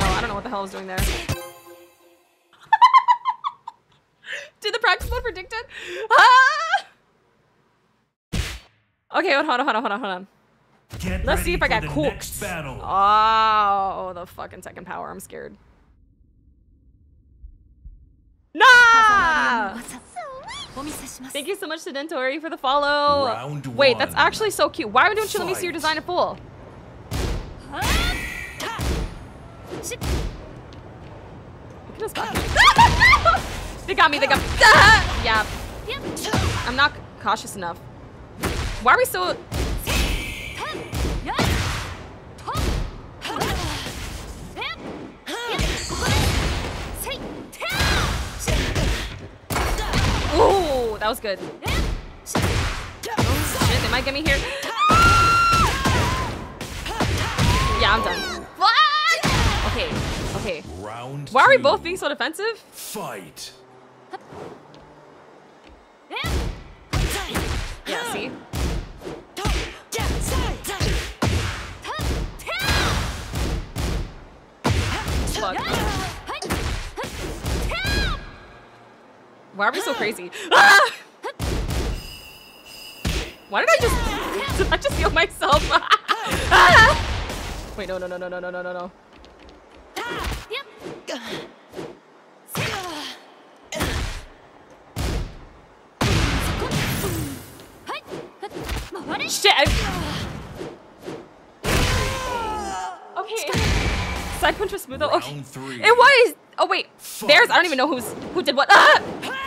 No, I don't know what the hell I was doing there. Did the practice mode predict it? Ah! Okay, hold on, hold on, hold on, hold on. Get Let's see if I got cooked. Oh, the fucking second power. I'm scared. Nah! Thank you so much to Dentori for the follow. Round Wait, that's actually so cute. Why don't you let me see your design in full? Look at us they got me, they got me. yeah. I'm not cautious enough. Why are we so... that was good. Oh, shit, they might get me here. Yeah, I'm done. What? Okay, okay. Round Why are we both being so defensive? Fight. Yeah, see? Fuck. Why are we so crazy? Ah! Why did I just did I just heal myself? Ah! Wait, no, no, no, no, no, no, no, no, no. Shit! I... Okay. Side punch was smooth though. Okay. Round three. It was. Oh wait. Theirs. I don't even know who's who did what. Ah!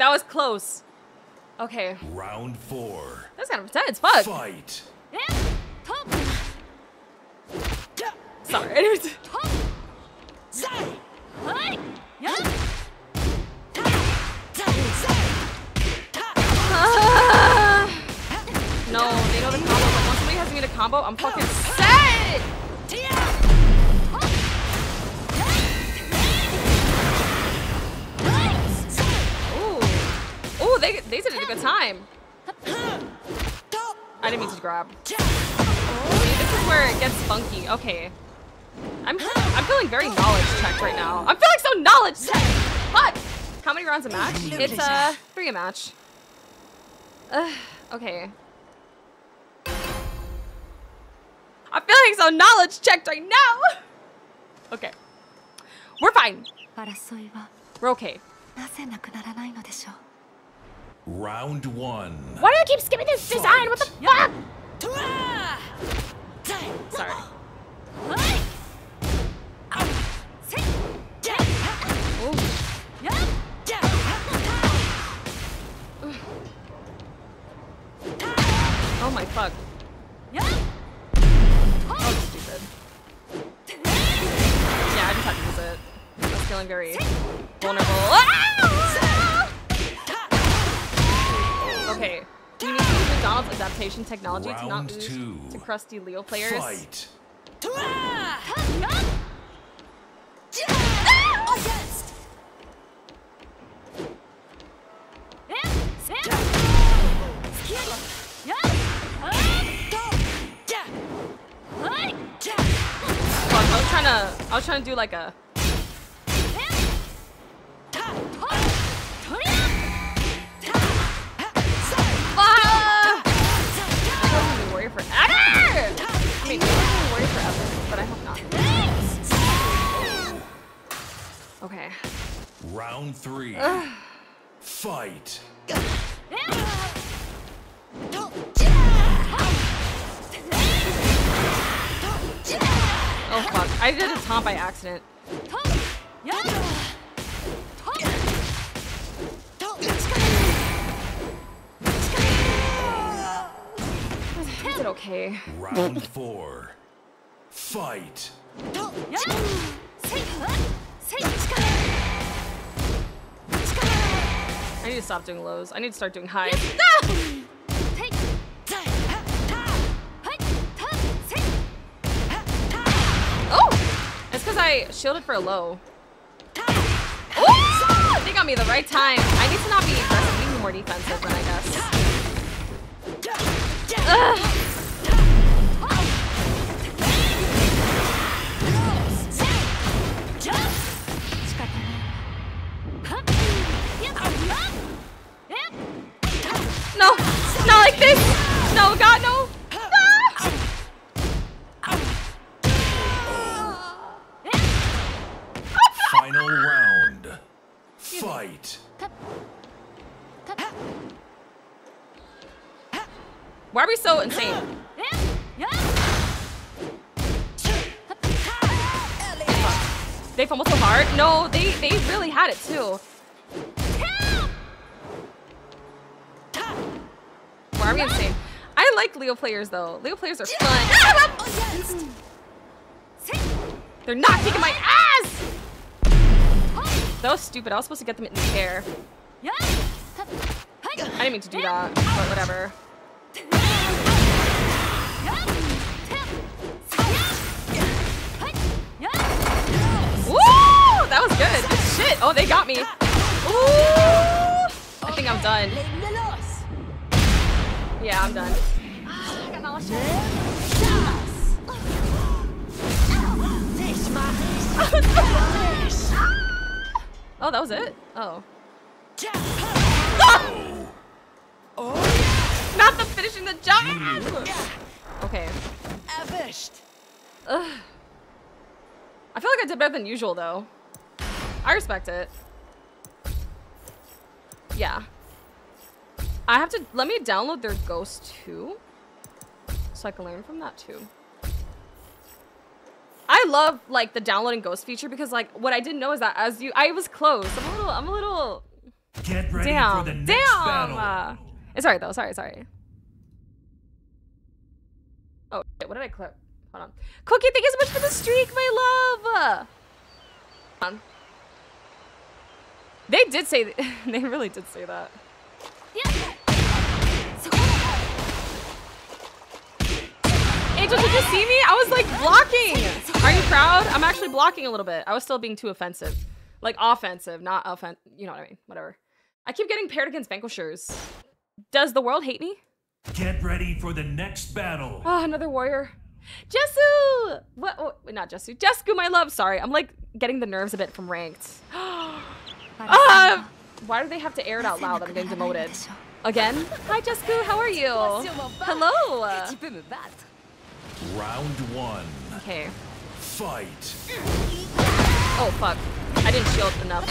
That was close. Okay. Round four. That's kind of intense. Fuck. Fight. Sorry. No, they know the combo, but once somebody has me in a combo, I'm fucking set! they, they did it a good time. I didn't mean to grab. See, this is where it gets funky. Okay. I'm I'm feeling very knowledge checked right now. I'm feeling so knowledge checked! Fuck! How many rounds a match? It's uh three a match. Ugh, okay. I'm feeling so knowledge checked right now! Okay. We're fine. 争いは We're okay. なぜなくならないのでしょう Round one. Why do I keep skipping this design? What the fuck? Sorry. Oh my fuck. Oh, stupid. Yeah, I just had to use it. I was feeling very vulnerable. Ah! Okay. Do you need to use McDonald's adaptation technology to not Round lose two. to crusty Leo players? Fight. Fuck, I was trying to, I was trying to do like a. accident. Is it okay? Round four. Fight. I need to stop doing lows. I need to start doing highs. I shielded for a low. Ooh! They got me the right time. I need to not be aggressive, be more defensive than I guess. Ugh. No! Not like this! No, God, no! Ah! Final round. Fight. Why are we so insane? They fumbled so hard? No, they, they really had it too. Why are we insane? I like Leo players though. Leo players are fun. Ah, They're not kicking my ass! That was stupid. I was supposed to get them in the air. I didn't mean to do that, but whatever. Woo! That was good. Good shit. Oh, they got me. Ooh! I think I'm done. Yeah, I'm done. Oh, that was it? Oh. Ah! Not the finishing the job! Okay. Ugh. I feel like I did better than usual, though. I respect it. Yeah. I have to- let me download their Ghost too. So I can learn from that too. I love like the downloading Ghost feature because like what I didn't know is that as you- I was close. I'm a little- I'm a little- Get ready Damn. for the next Damn. battle. Uh, it's alright though. Sorry, sorry. Oh, shit, what did I click? Hold on. Cookie, thank you so much for the streak, my love. Hold on. They did say. they really did say that. Angel, did you see me? I was like blocking. Are you proud? I'm actually blocking a little bit. I was still being too offensive. Like offensive, not offen. You know what I mean? Whatever. I keep getting paired against vanquishers. Does the world hate me? Get ready for the next battle. Oh, another warrior. Jesu! What? Oh, not Jesu. Jesku, my love. Sorry, I'm like getting the nerves a bit from ranked. Ah! why do they have to air it out loud? I'm getting demoted. Again? Hi, Jesku. How are you? Hello. Round one. Okay. Fight. Oh fuck! I didn't shield enough.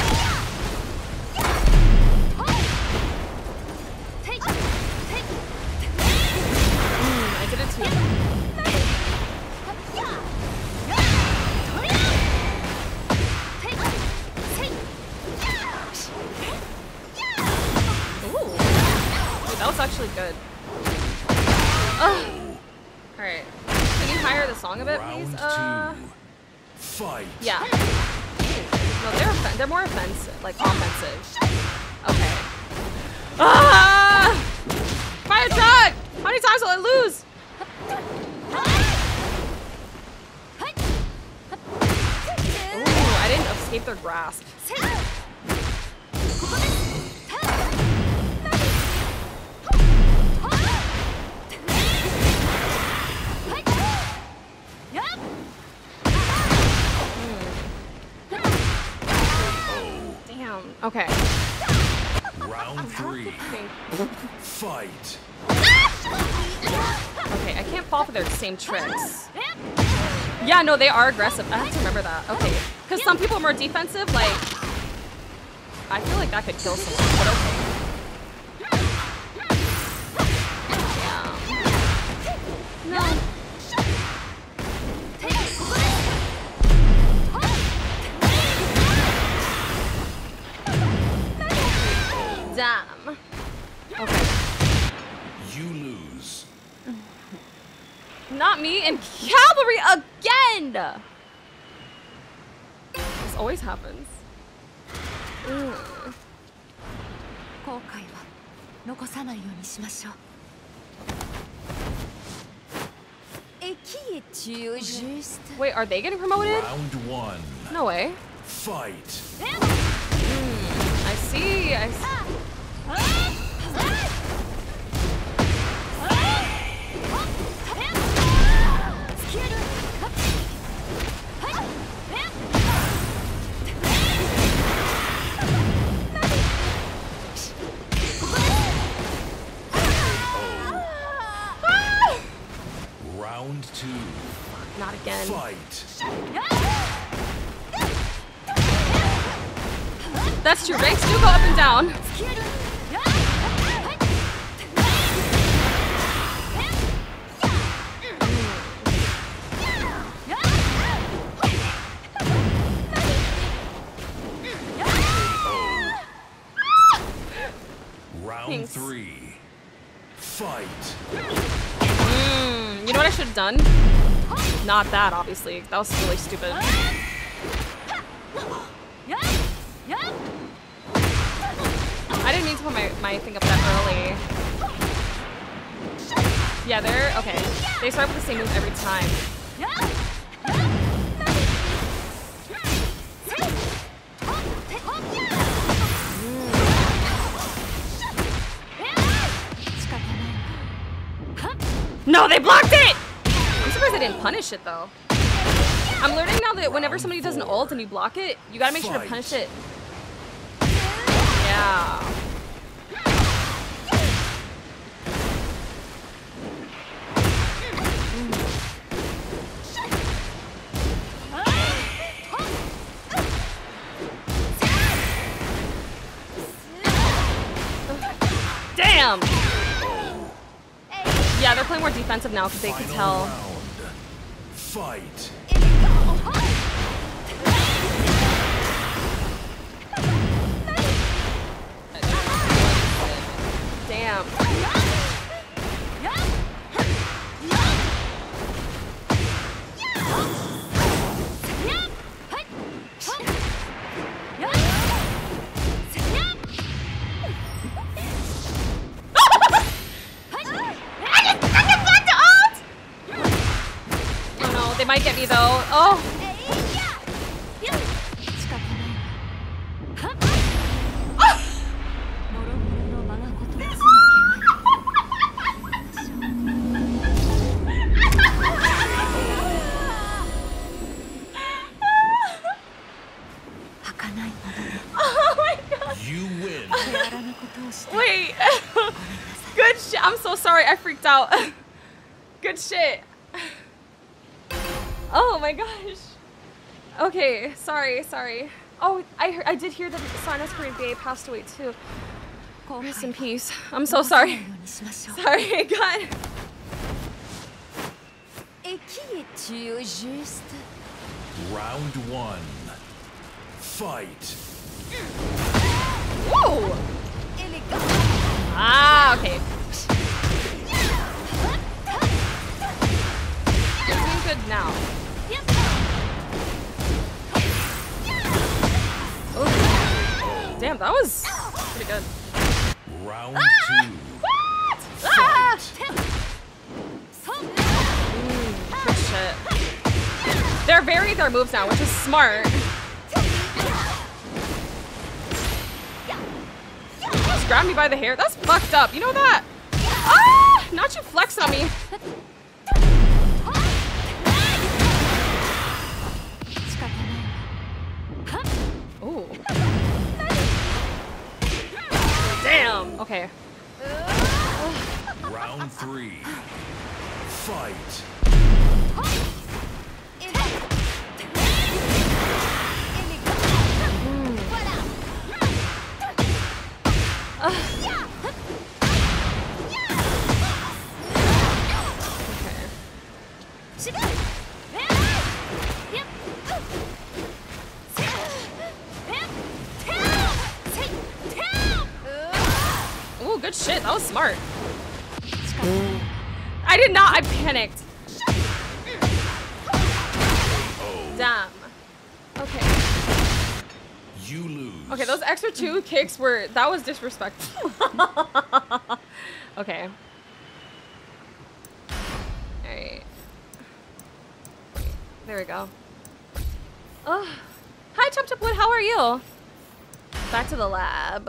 Mm, I did it too. Ooh. Ooh, that was actually good. Ugh. All higher the song a bit, please? Uh. Fight. yeah. No, they're they're more offensive, like offensive. Okay. Ah! Fire truck! How many times will I lose? Ooh, I didn't escape their grasp. Damn. Okay. Round three. Fight. Okay, I can't fall for their same tricks. Yeah, no, they are aggressive. I have to remember that. Okay. Because some people are more defensive, like... I feel like that could kill someone, but okay. Yeah. No. Damn. Okay. You lose. Not me and cavalry again! This always happens. Mm. 後悔は残さないようにしましょう Et qui es-tu au juste Wait, are they getting promoted? Round one. No way. Fight. I see. I see. Round two. Not again. Fight. That's true. Ranks do go up and down. Thanks. three. Fight. Mm, you know what I should have done? Not that, obviously. That was really stupid. I didn't mean to put my, my thing up that early. Yeah, they're okay. They start with the same move every time. No, they blocked it! I'm surprised they didn't punish it though. I'm learning now that whenever somebody does an ult and you block it, you gotta make sure to punish it. defensive now because they can tell. Round. Fight. Damn. Sorry. Sorry. Oh, I I did hear that Sinus Korean Bay passed away too. Rest in peace. I'm so sorry. Sorry, God. Et qui es-tu au juste Round one. Fight. Whoa. Ah, okay. You're doing good now. Damn, that was pretty good. Round Ah! two. Ah! Mm, good shit. They're varied their moves now, which is smart. Just grab me by the hair. That's fucked up. You know that? Ah! Not you flex on me. Ooh. Damn. Okay. Round three. Fight. Ooh, good shit. That was smart. I did not. I panicked. Damn. Okay. You lose. Okay, those extra two kicks were that was disrespectful. okay. Alright. There we go. Oh. Hi Chop Chop Wood, how are you? Back to the lab.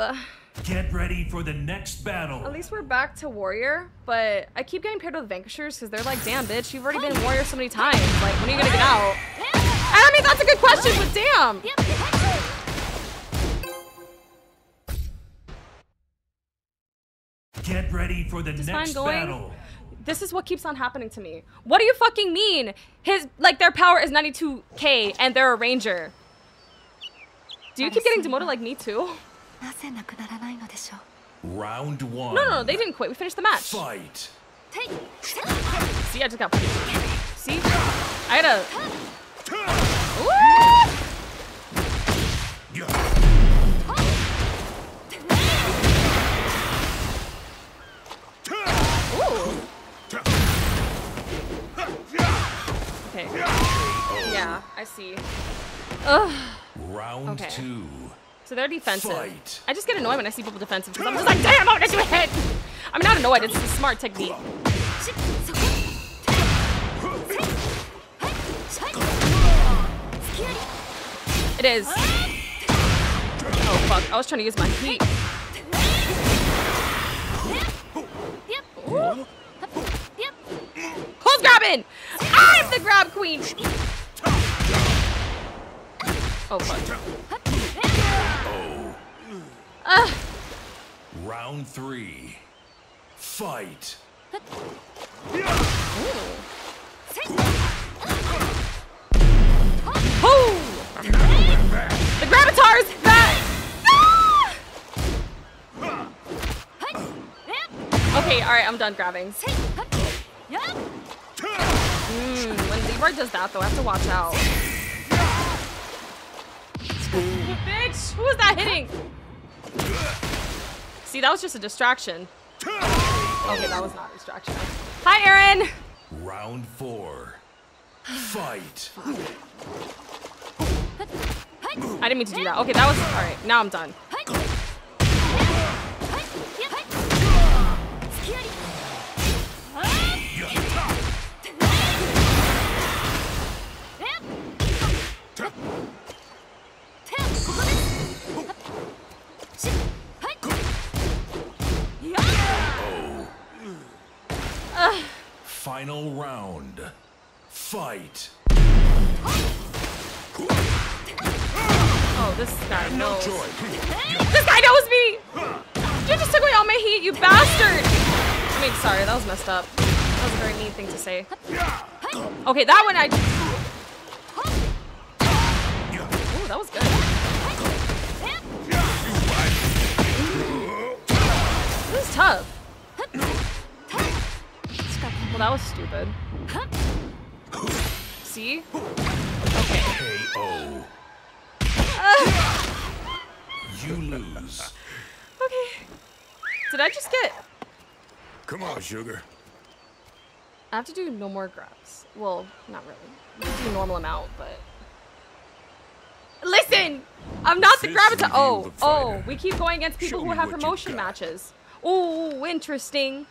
Get ready for the next battle. At least we're back to Warrior, but I keep getting paired with Vanquishers because they're like, damn, bitch, you've already been Warrior so many times. Like, when are you gonna get out? And I mean, that's a good question, but damn. Get ready for the Just next going. battle. This is what keeps on happening to me. What do you fucking mean? His like their power is 92k and they're a ranger. Do you keep getting demoted like me too? Round one. No, no, no, they didn't quit. We finished the match. Fight. See, I just got. See, I had a. Okay. Yeah, I see. Ugh. Round okay. two. So they're defensive. Fight. I just get annoyed when I see people defensive because I'm just like, damn, how did you hit? I'm not annoyed, it's a smart technique. It is. Oh fuck, I was trying to use my heat. Ooh. Who's grabbing? I'm the grab queen! Oh fuck. Round three. Fight. Oh! The Gravitar is back! Okay, alright, I'm done grabbing. Mm, when Leroy does that, though, I have to watch out. Bitch! Who was that hitting? See, that was just a distraction. Okay, that was not a distraction. Hi, Aaron! Round four. Fight. I didn't mean to do that. Okay, that was alright. Now I'm done. Final round. Fight. Oh, this guy knows. This guy knows me! You just took away all my heat, you bastard! I mean, sorry, that was messed up. That was a very mean thing to say. Okay, that one I... Ooh, that was good. This is tough. Well, that was stupid. See? Okay. KO. You lose. okay. Did I just get... Come on, sugar. I have to do no more grabs. Well, not really. I have to do normal amount, but... Listen! I'm not the This graviton- revealed Oh, the oh, we keep going against people Show who have promotion matches. Ooh, interesting.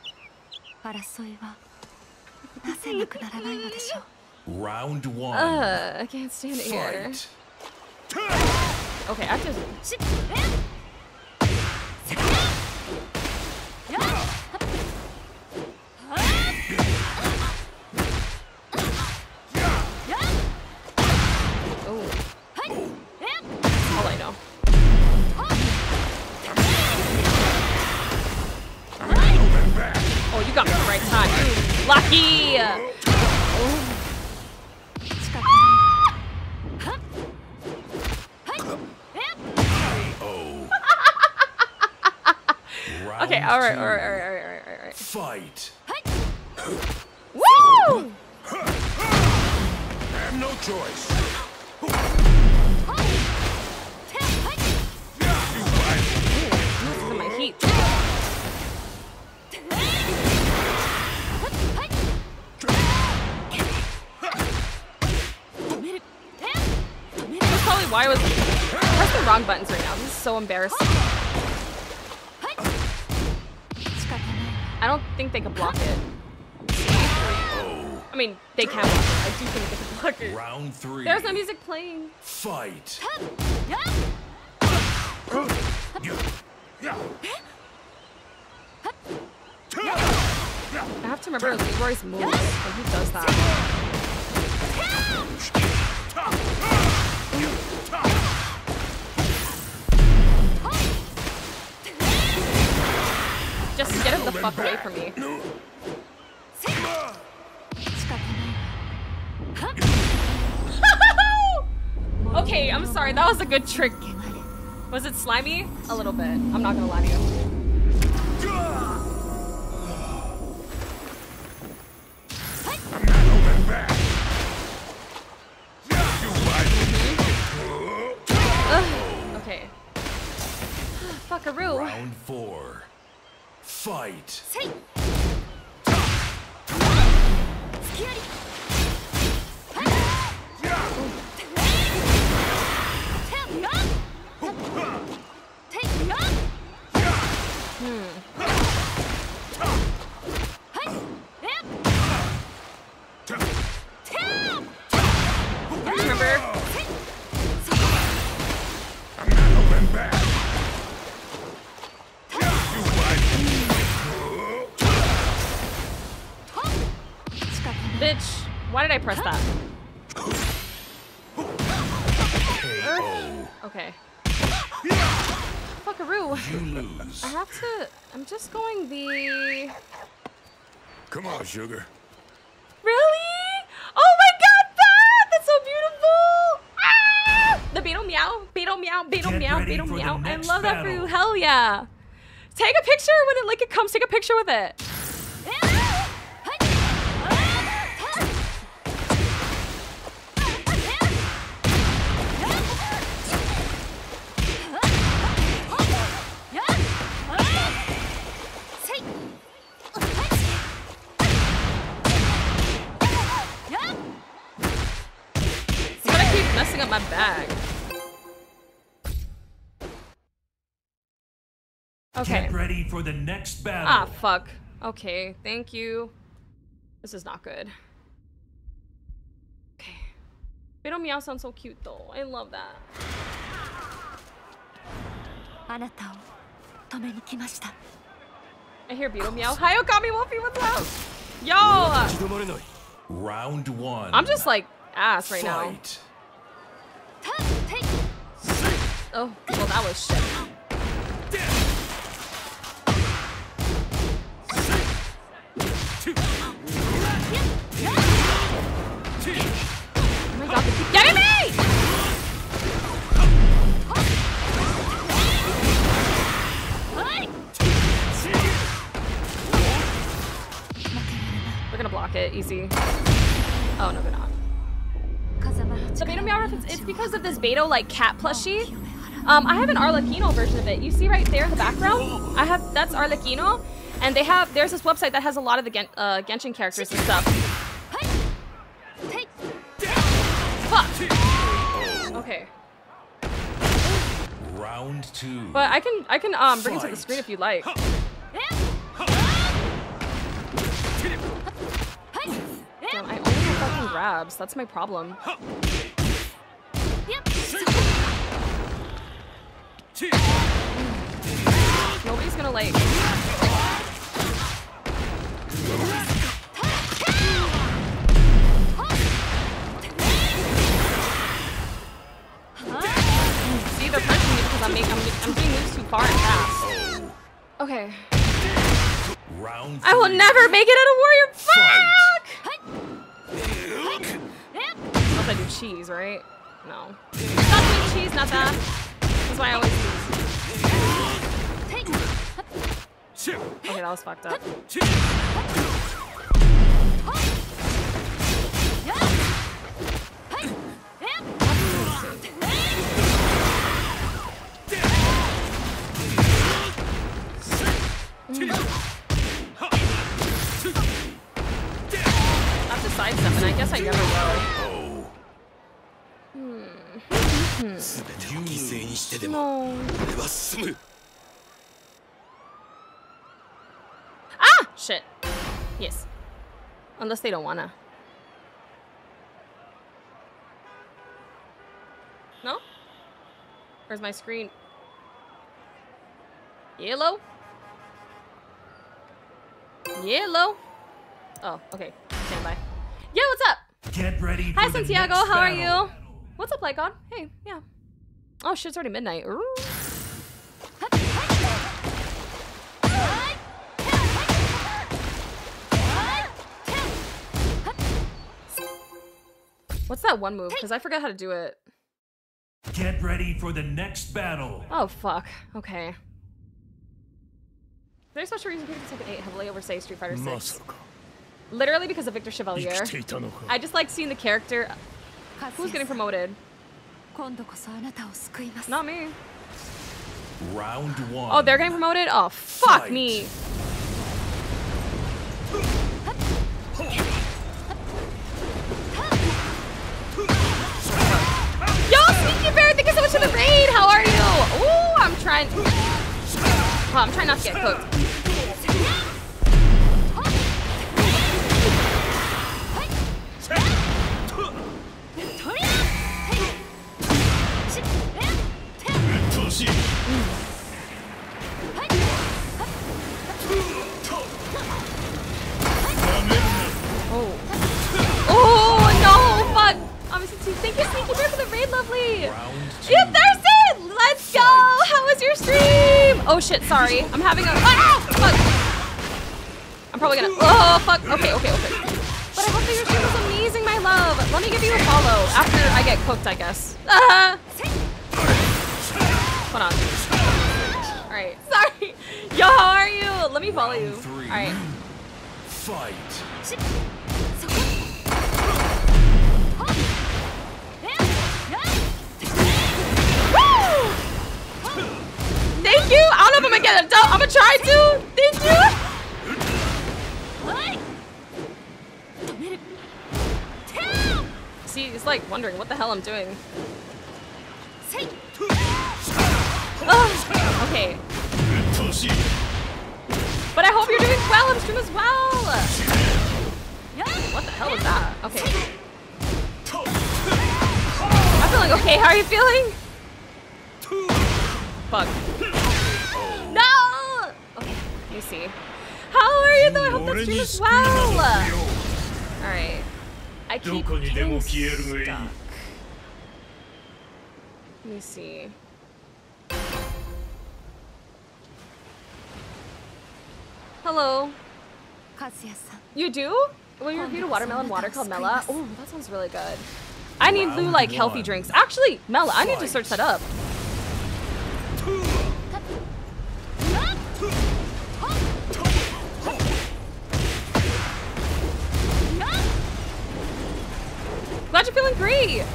Round one. Uh, I can't stand it here. Okay, I have Lucky! Oh. Okay, Round all right, all right, all right, all right, all right, all right. Fight. Woo! I have no choice. Why I was I pressed the wrong buttons right now. This is so embarrassing. I don't think they can block it. I mean, they can block it. I do think they can block it. Round three. There's no music playing. Fight. I have to remember Leroy's moves when he does that. Just get him the fuck away from me. okay, I'm sorry. That was a good trick. Was it slimy? A little bit. I'm not gonna lie to you. Fuckaroo. Round four. Fight. Remember? Why did I press that? Okay. Fuckaroo. I have to. I'm just going the. Come on, sugar. Really? Oh my god, that! That's so beautiful! Ah! The beetle meow, beetle meow, beetle Get meow, beetle meow. I love that for you. Hell yeah! Take a picture when it like it comes. Take a picture with it. Okay. Get ready for the next battle. Ah, fuck. Okay, thank you. This is not good. Okay. Beetle Meow sounds so cute though. I love that. あなたを止めに来ました I hear Beetle Meow. Hi, Okami Wolfie, what's up? Yo! Round one. I'm just like ass right now. Fight. Oh, well that was shit. It, easy. Oh, no, they're not. The Beto Meow reference, it's because of this Beto, like, cat plushie. Um, I have an Arlecchino version of it. You see right there in the background? I have, that's Arlecchino. And they have, there's this website that has a lot of the Gen, uh, Genshin characters and stuff. Fuck! Okay. Round two. But I can, I can, um, bring it to the screen if you'd like. Grabs. That's my problem. Nobody's gonna like. See, they're punching me because I'm making, I'm, I'm doing moves too far and fast. Okay. Round I will never make it out of Warrior. Fuck! Unless I do cheese, right? No. Not doing cheese, not that. That's why I always lose. Okay, that was fucked up. I and I guess I never will. Hmm. Ah! Shit. Yes. Unless they don't wanna. No? Where's my screen? Yellow? Yellow? Oh, okay. Stand by. Yo, what's up? Get ready Hi, Santiago. How are battle. you? What's up, Lycon? Hey, yeah. Oh shit, it's already midnight. Ooh. What's that one move? Because I forgot how to do it. Get ready for the next battle. Oh fuck. Okay. There's a special reason people take an 8 heavily over, say, Street Fighter 6. Literally because of Victor Chevalier. I just like seeing the character. Who's getting promoted? Not me. Round one. Oh, they're getting promoted? Oh, fuck Fight. me. Yo, Sneaky Bear, thank you so much for the raid. How are you? Ooh, I'm trying. Oh, I'm trying not to get cooked. Your stream? Oh, shit, sorry. I'm having a. Ah, fuck. I'm probably gonna. Oh, fuck. Okay, okay, okay. But I hope that your stream was amazing, my love. Let me give you a follow after I get cooked, I guess. Ah. Hold on. Alright, sorry. Yo, how are you? Let me follow you. Alright. Fight. Woo! Thank you. I don't know if I'm gonna get it done. I'm gonna try to. Thank you. See, he's like wondering what the hell I'm doing. Okay. But I hope you're doing well, Imstrom, as well! Yeah, what the hell is that? Okay. I'm feeling okay, how are you feeling? Fuck. No! Okay, let me see. How are you though? I hope that stream is well! Alright. I keep getting stuck. Let me see. Hello. You do? We reviewed a watermelon water called Mela. Oh, that sounds really good. I need blue, like healthy drinks. Actually, Mela, I need to search that up. Glad you're feeling great.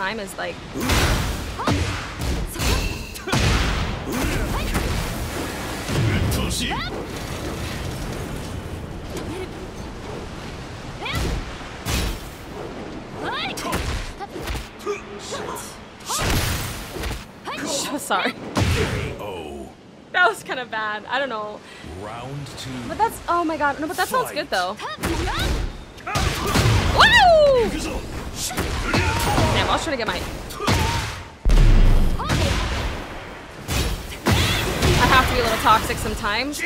Time is like. So sorry. That was kind of bad. I don't know. Round two. But that's. Oh my god. No, but that sounds good though. Woo! I was trying to get my. I have to be a little toxic sometimes.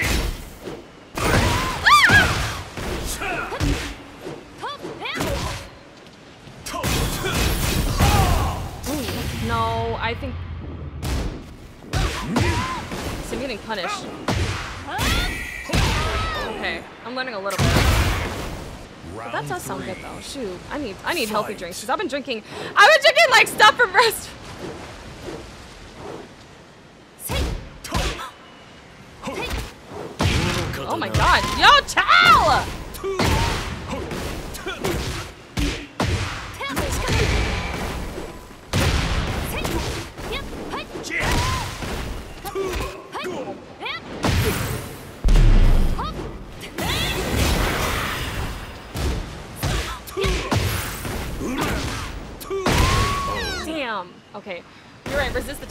No, I think. So I'm getting punished. Okay, I'm learning a little bit. But that does sound good though. Shoot, I need I need healthy drinks because I've been drinking. I've been drinking like stuff from rest.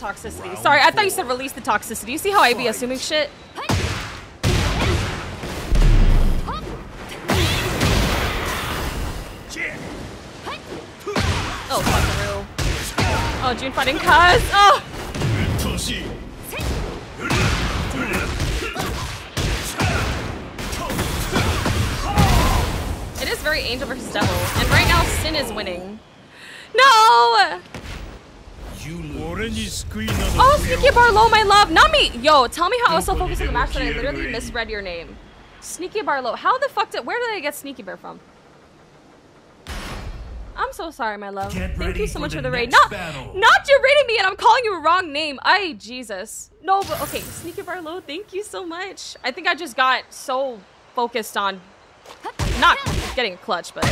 Toxicity. Sorry, I thought you said release the toxicity. You see how I be assuming shit? Oh, fuckaroo. Oh, Jun fighting Kaz. Oh! It is very angel versus devil. And right now, Sin is winning. No! Oh, Sneaky Barlow, my love. Not me. Yo, tell me how I was so focused on the match that I literally misread your name. Sneaky Barlow. How the fuck did. Where did I get Sneaky Bear from? I'm so sorry, my love. Get Thank you so for much the for the raid. Not, battle. not you raiding me and I'm calling you a wrong name. I Jesus. No, but okay, Sneaky Barlow, thank you so much. I think I just got so focused on not getting a clutch, but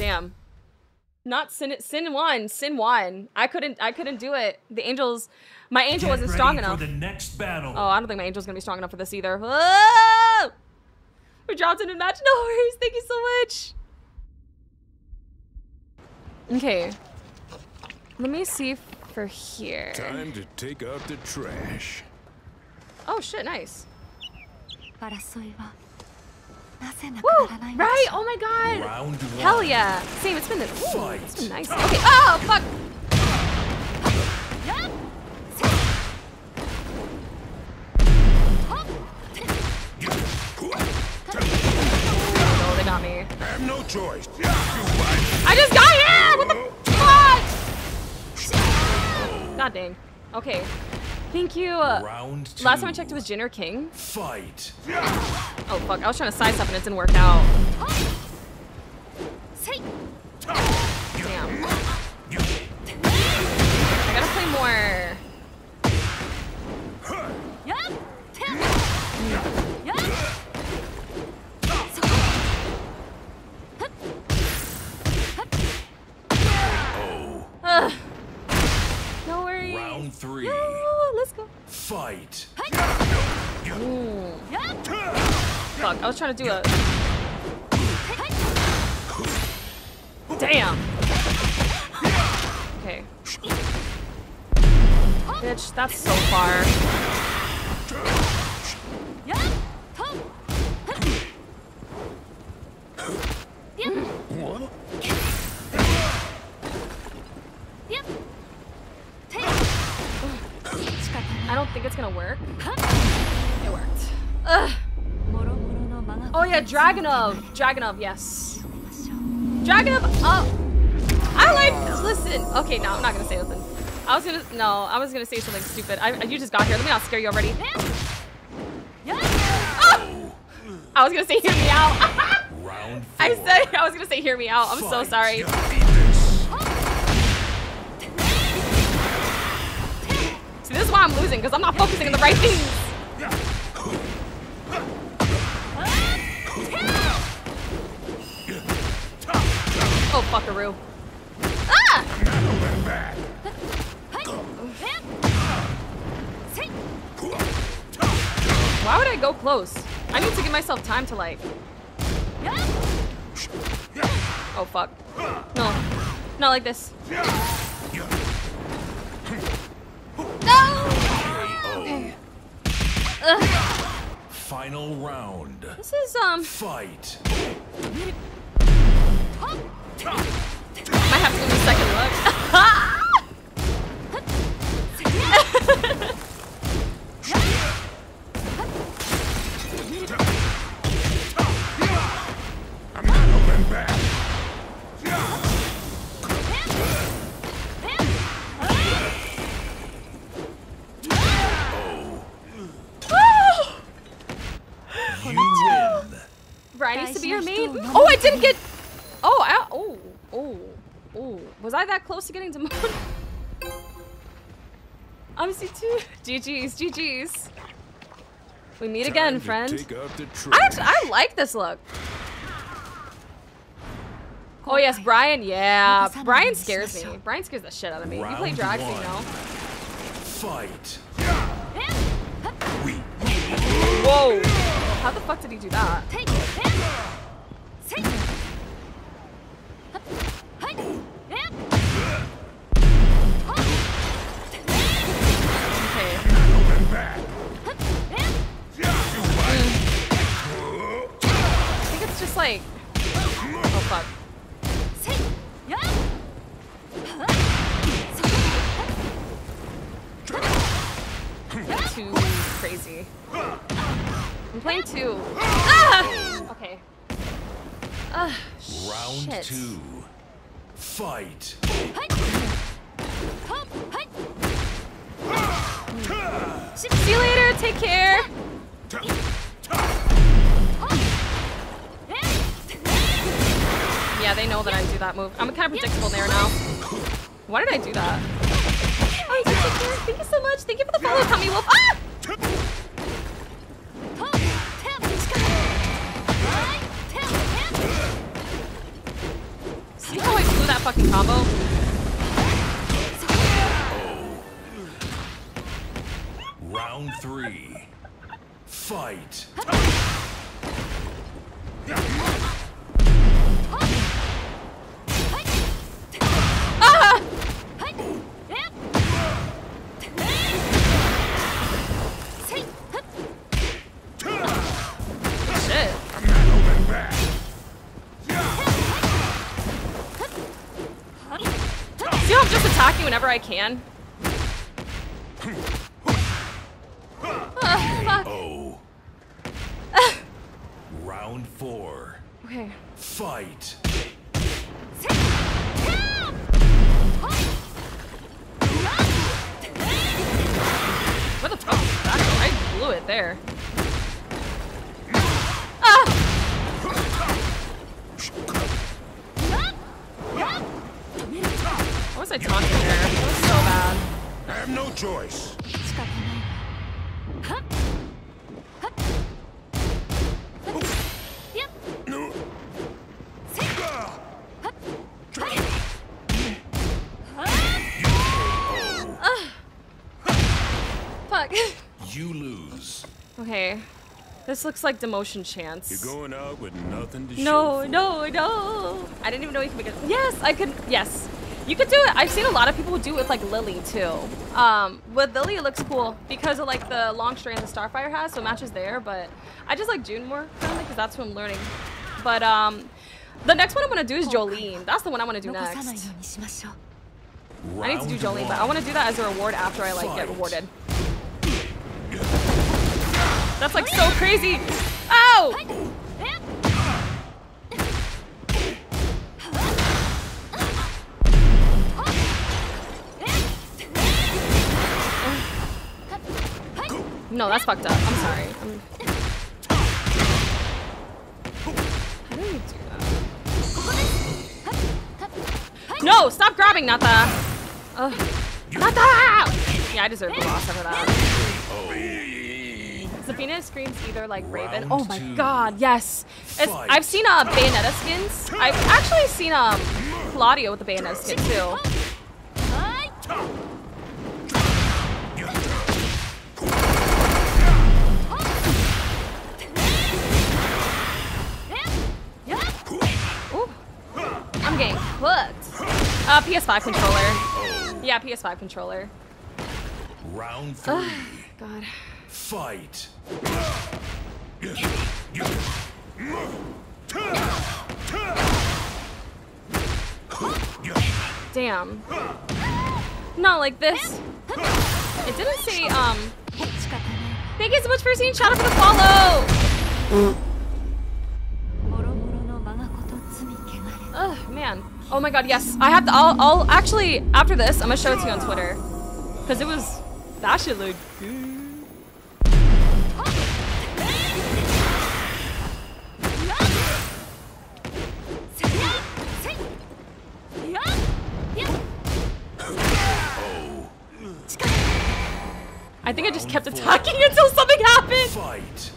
damn. Not sin sin one, sin one. I couldn't I couldn't do it. The angels my angel Get wasn't ready strong for enough. the next battle. Oh, I don't think my angel's gonna be strong enough for this either. Oh! We dropped in a match. No worries. Thank you so much. Okay. Let me see for here. Time to take out the trash. Oh shit, nice. Woo! Right? Oh my god! Hell yeah! Same, it's been this. Ooh, it's been nice. Okay. Oh fuck! Oh, they got me. I have no choice. I just got here! What the fuck? God dang. Okay. Thank you. Uh, Round two. Last time I checked, it was Jin or King. Fight. Oh fuck! I was trying to sidestep and it didn't work out. Damn. I gotta play more. Oh. Ugh. Round three. Let's go. Fight. Ooh. Fuck, I was trying to do a. Damn. Okay. Bitch, that's so far. Yep. I don't think it's gonna work. It worked. Ugh. Oh yeah, Dragunov. Dragunov, yes. Dragunov up. I like. Listen. Okay, no, I'm not gonna say nothing. I was gonna. No, I was gonna say something stupid. I, you just got here. Let me not scare you already. Ah! I was gonna say hear me out. I said I was gonna say hear me out. I'm so sorry. See, this is why I'm losing because I'm not focusing on the right things. Oh, fuckaroo. Ah! Why would I go close? I need to give myself time to like. Oh fuck. No. Not like this. No! Final round. This is um Fight. might have to give a second look. Bryan needs to be your main. Oh, I didn't get. Oh, I, oh, oh, oh. Was I that close to getting demoted? I'm C2. GG's, GG's. We meet again, Time to friend. Take out the I actually. I like this look. Oh yes, Bryan. Yeah, Bryan scares me. Bryan scares the shit out of me. You play Round Drax, you know. Fight. Whoa! How the fuck did he do that? Okay. I think it's just like. Oh fuck. Too crazy. I'm playing two. Ah! Okay. Ah, Round shit. two. Fight. See you later. Take care. Yeah, they know that I do that move. I'm kind of predictable there now. Why did I do that? Oh, you take care. Thank you so much. Thank you for the follow, Tommy Wolf. Ah! Combo? Round three. Fight. I can? This looks like demotion chance. You're going out with nothing to show. No, no, no. I didn't even know you could make it. Yes, I could. Yes. You could do it. I've seen a lot of people do it with like Lili too. Um, with Lili it looks cool because of like the long string the Starfire has, so it matches there. But I just like Jun more currently because that's what I'm learning. But um, the next one I'm gonna do is Jolene. That's the one I want to do next. I need to do Round Jolene, but I want to do that as a reward after I like get rewarded. That's like so crazy. Ow! No, that's fucked up. I'm sorry. I'm... How do you do that? No, stop grabbing, Nata. Ugh. Nata! Yeah, I deserve the loss over that. Zafina screams either like Raven. Oh my god, yes. I've seen uh, Bayonetta skins. I've actually seen um Claudio with the Bayonetta skin too. Ooh. I'm getting cooked. Uh, PS5 controller. Yeah, PS5 controller. Round three. God. Fight. Damn. Not like this. It didn't say, um... Thank you so much for seeing out for the follow! Ugh, man. Oh my god, yes. I have to, I'll, I'll actually, after this, I'm gonna show it to you on Twitter. Because it was, that shit looked good. I think I just kept attacking until something happened. Fight.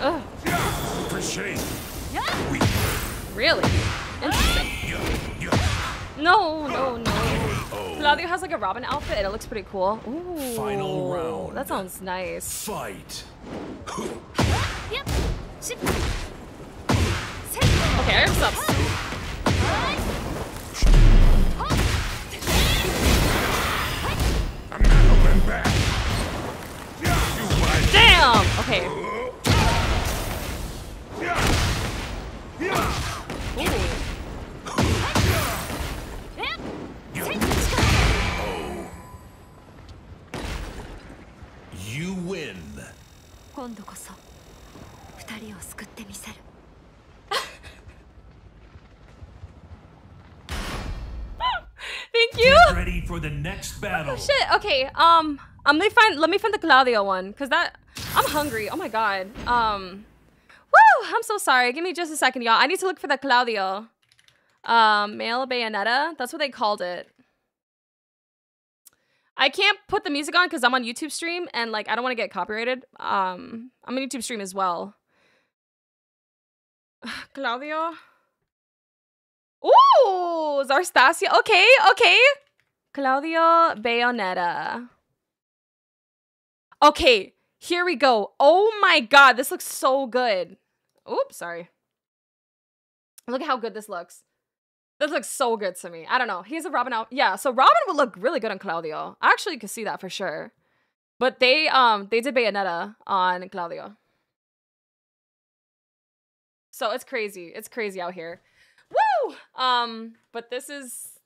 Ugh, really? No, no, no. Claudio has like a Robin outfit and it looks pretty cool. Ooh, Final round. That sounds nice. Fight. Okay, I have subs. I'm not back. Damn! Okay. Ooh. You win. 今度こそ二人を救ってみせる Thank you! Get ready for the next battle. Oh shit, okay, um, um, let me find, let me find the Claudio one, cause that, I'm hungry, oh my god, um, woo, I'm so sorry, give me just a second, y'all, I need to look for the Claudio, um, male bayonetta, that's what they called it. I can't put the music on because I'm on YouTube stream and like I don't want to get copyrighted. Um, I'm on YouTube stream as well. Claudio. Ooh, Zarstasia. Okay, okay. Claudio Bayonetta. Okay, here we go. Oh my god, this looks so good. Oops, sorry. Look at how good this looks. This looks so good to me. I don't know. He's a Robin out. Yeah, so Robin would look really good on Claudio. I actually could see that for sure. But they um they did Bayonetta on Claudio. So it's crazy. It's crazy out here. Woo! Um, but this is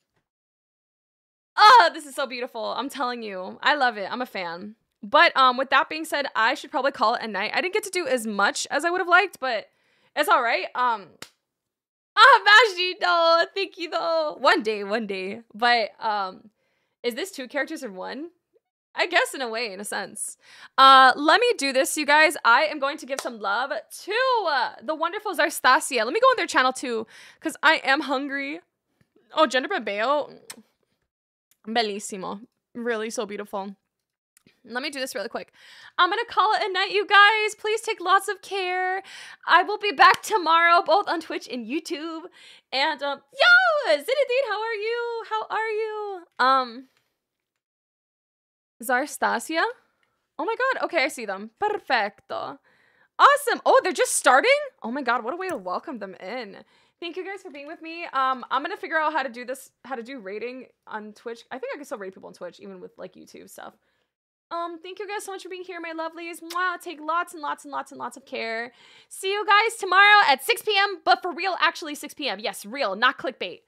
Ah, this is so beautiful. I'm telling you. I love it. I'm a fan. But um with that being said, I should probably call it a night. I didn't get to do as much as I would have liked, but it's all right. Um Ah, Vashti, no, thank you though. One day, one day. But um, is this two characters or one? I guess in a way, in a sense. Uh, let me do this, you guys. I am going to give some love to uh, the wonderful Zarstasia. Let me go on their channel too, because I am hungry. Oh, Jennifer Bale. Bellissimo. Really so beautiful. Let me do this really quick. I'm gonna call it a night, you guys. Please take lots of care. I will be back tomorrow, both on Twitch and YouTube. And um, yo, Zinedine, how are you? How are you? Um, Zarstasia. Oh my god. Okay, I see them. Perfecto. Awesome. Oh, they're just starting. Oh my god, what a way to welcome them in. Thank you guys for being with me. Um, I'm gonna figure out how to do this, how to do rating on Twitch. I think I can still rate people on Twitch, even with like YouTube stuff. Um, thank you guys so much for being here, my lovelies. Mwah, take lots and lots and lots and lots of care. See you guys tomorrow at 6 p.m., but for real, actually 6 p.m. Yes, real, not clickbait.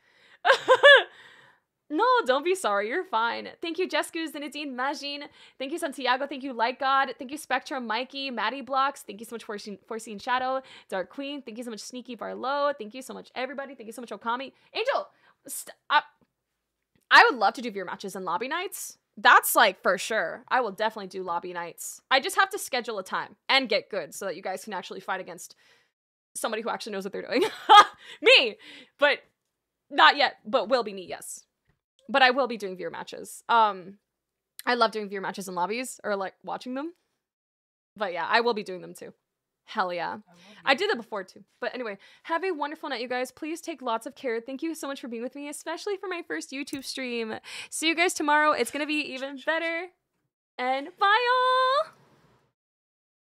no, don't be sorry. You're fine. Thank you, Jeskus, Zinedine, Majin. Thank you, Santiago. Thank you, Light God. Thank you, Spectrum, Mikey, Maddie Blocks. Thank you so much, Foreseen, Foreseen Shadow, Dark Queen. Thank you so much, Sneaky Barlow. Thank you so much, everybody. Thank you so much, Okami. Angel, st- I, I would love to do viewer matches and lobby nights. That's like for sure. I will definitely do lobby nights. I just have to schedule a time and get good so that you guys can actually fight against somebody who actually knows what they're doing. me, but not yet, but will be me, yes. But I will be doing viewer matches. Um I love doing viewer matches in lobbies or like watching them. But yeah, I will be doing them too. Hell yeah. I did that before too. But anyway, have a wonderful night, you guys. Please take lots of care. Thank you so much for being with me, especially for my first YouTube stream. See you guys tomorrow. It's going to be even better. And bye, all.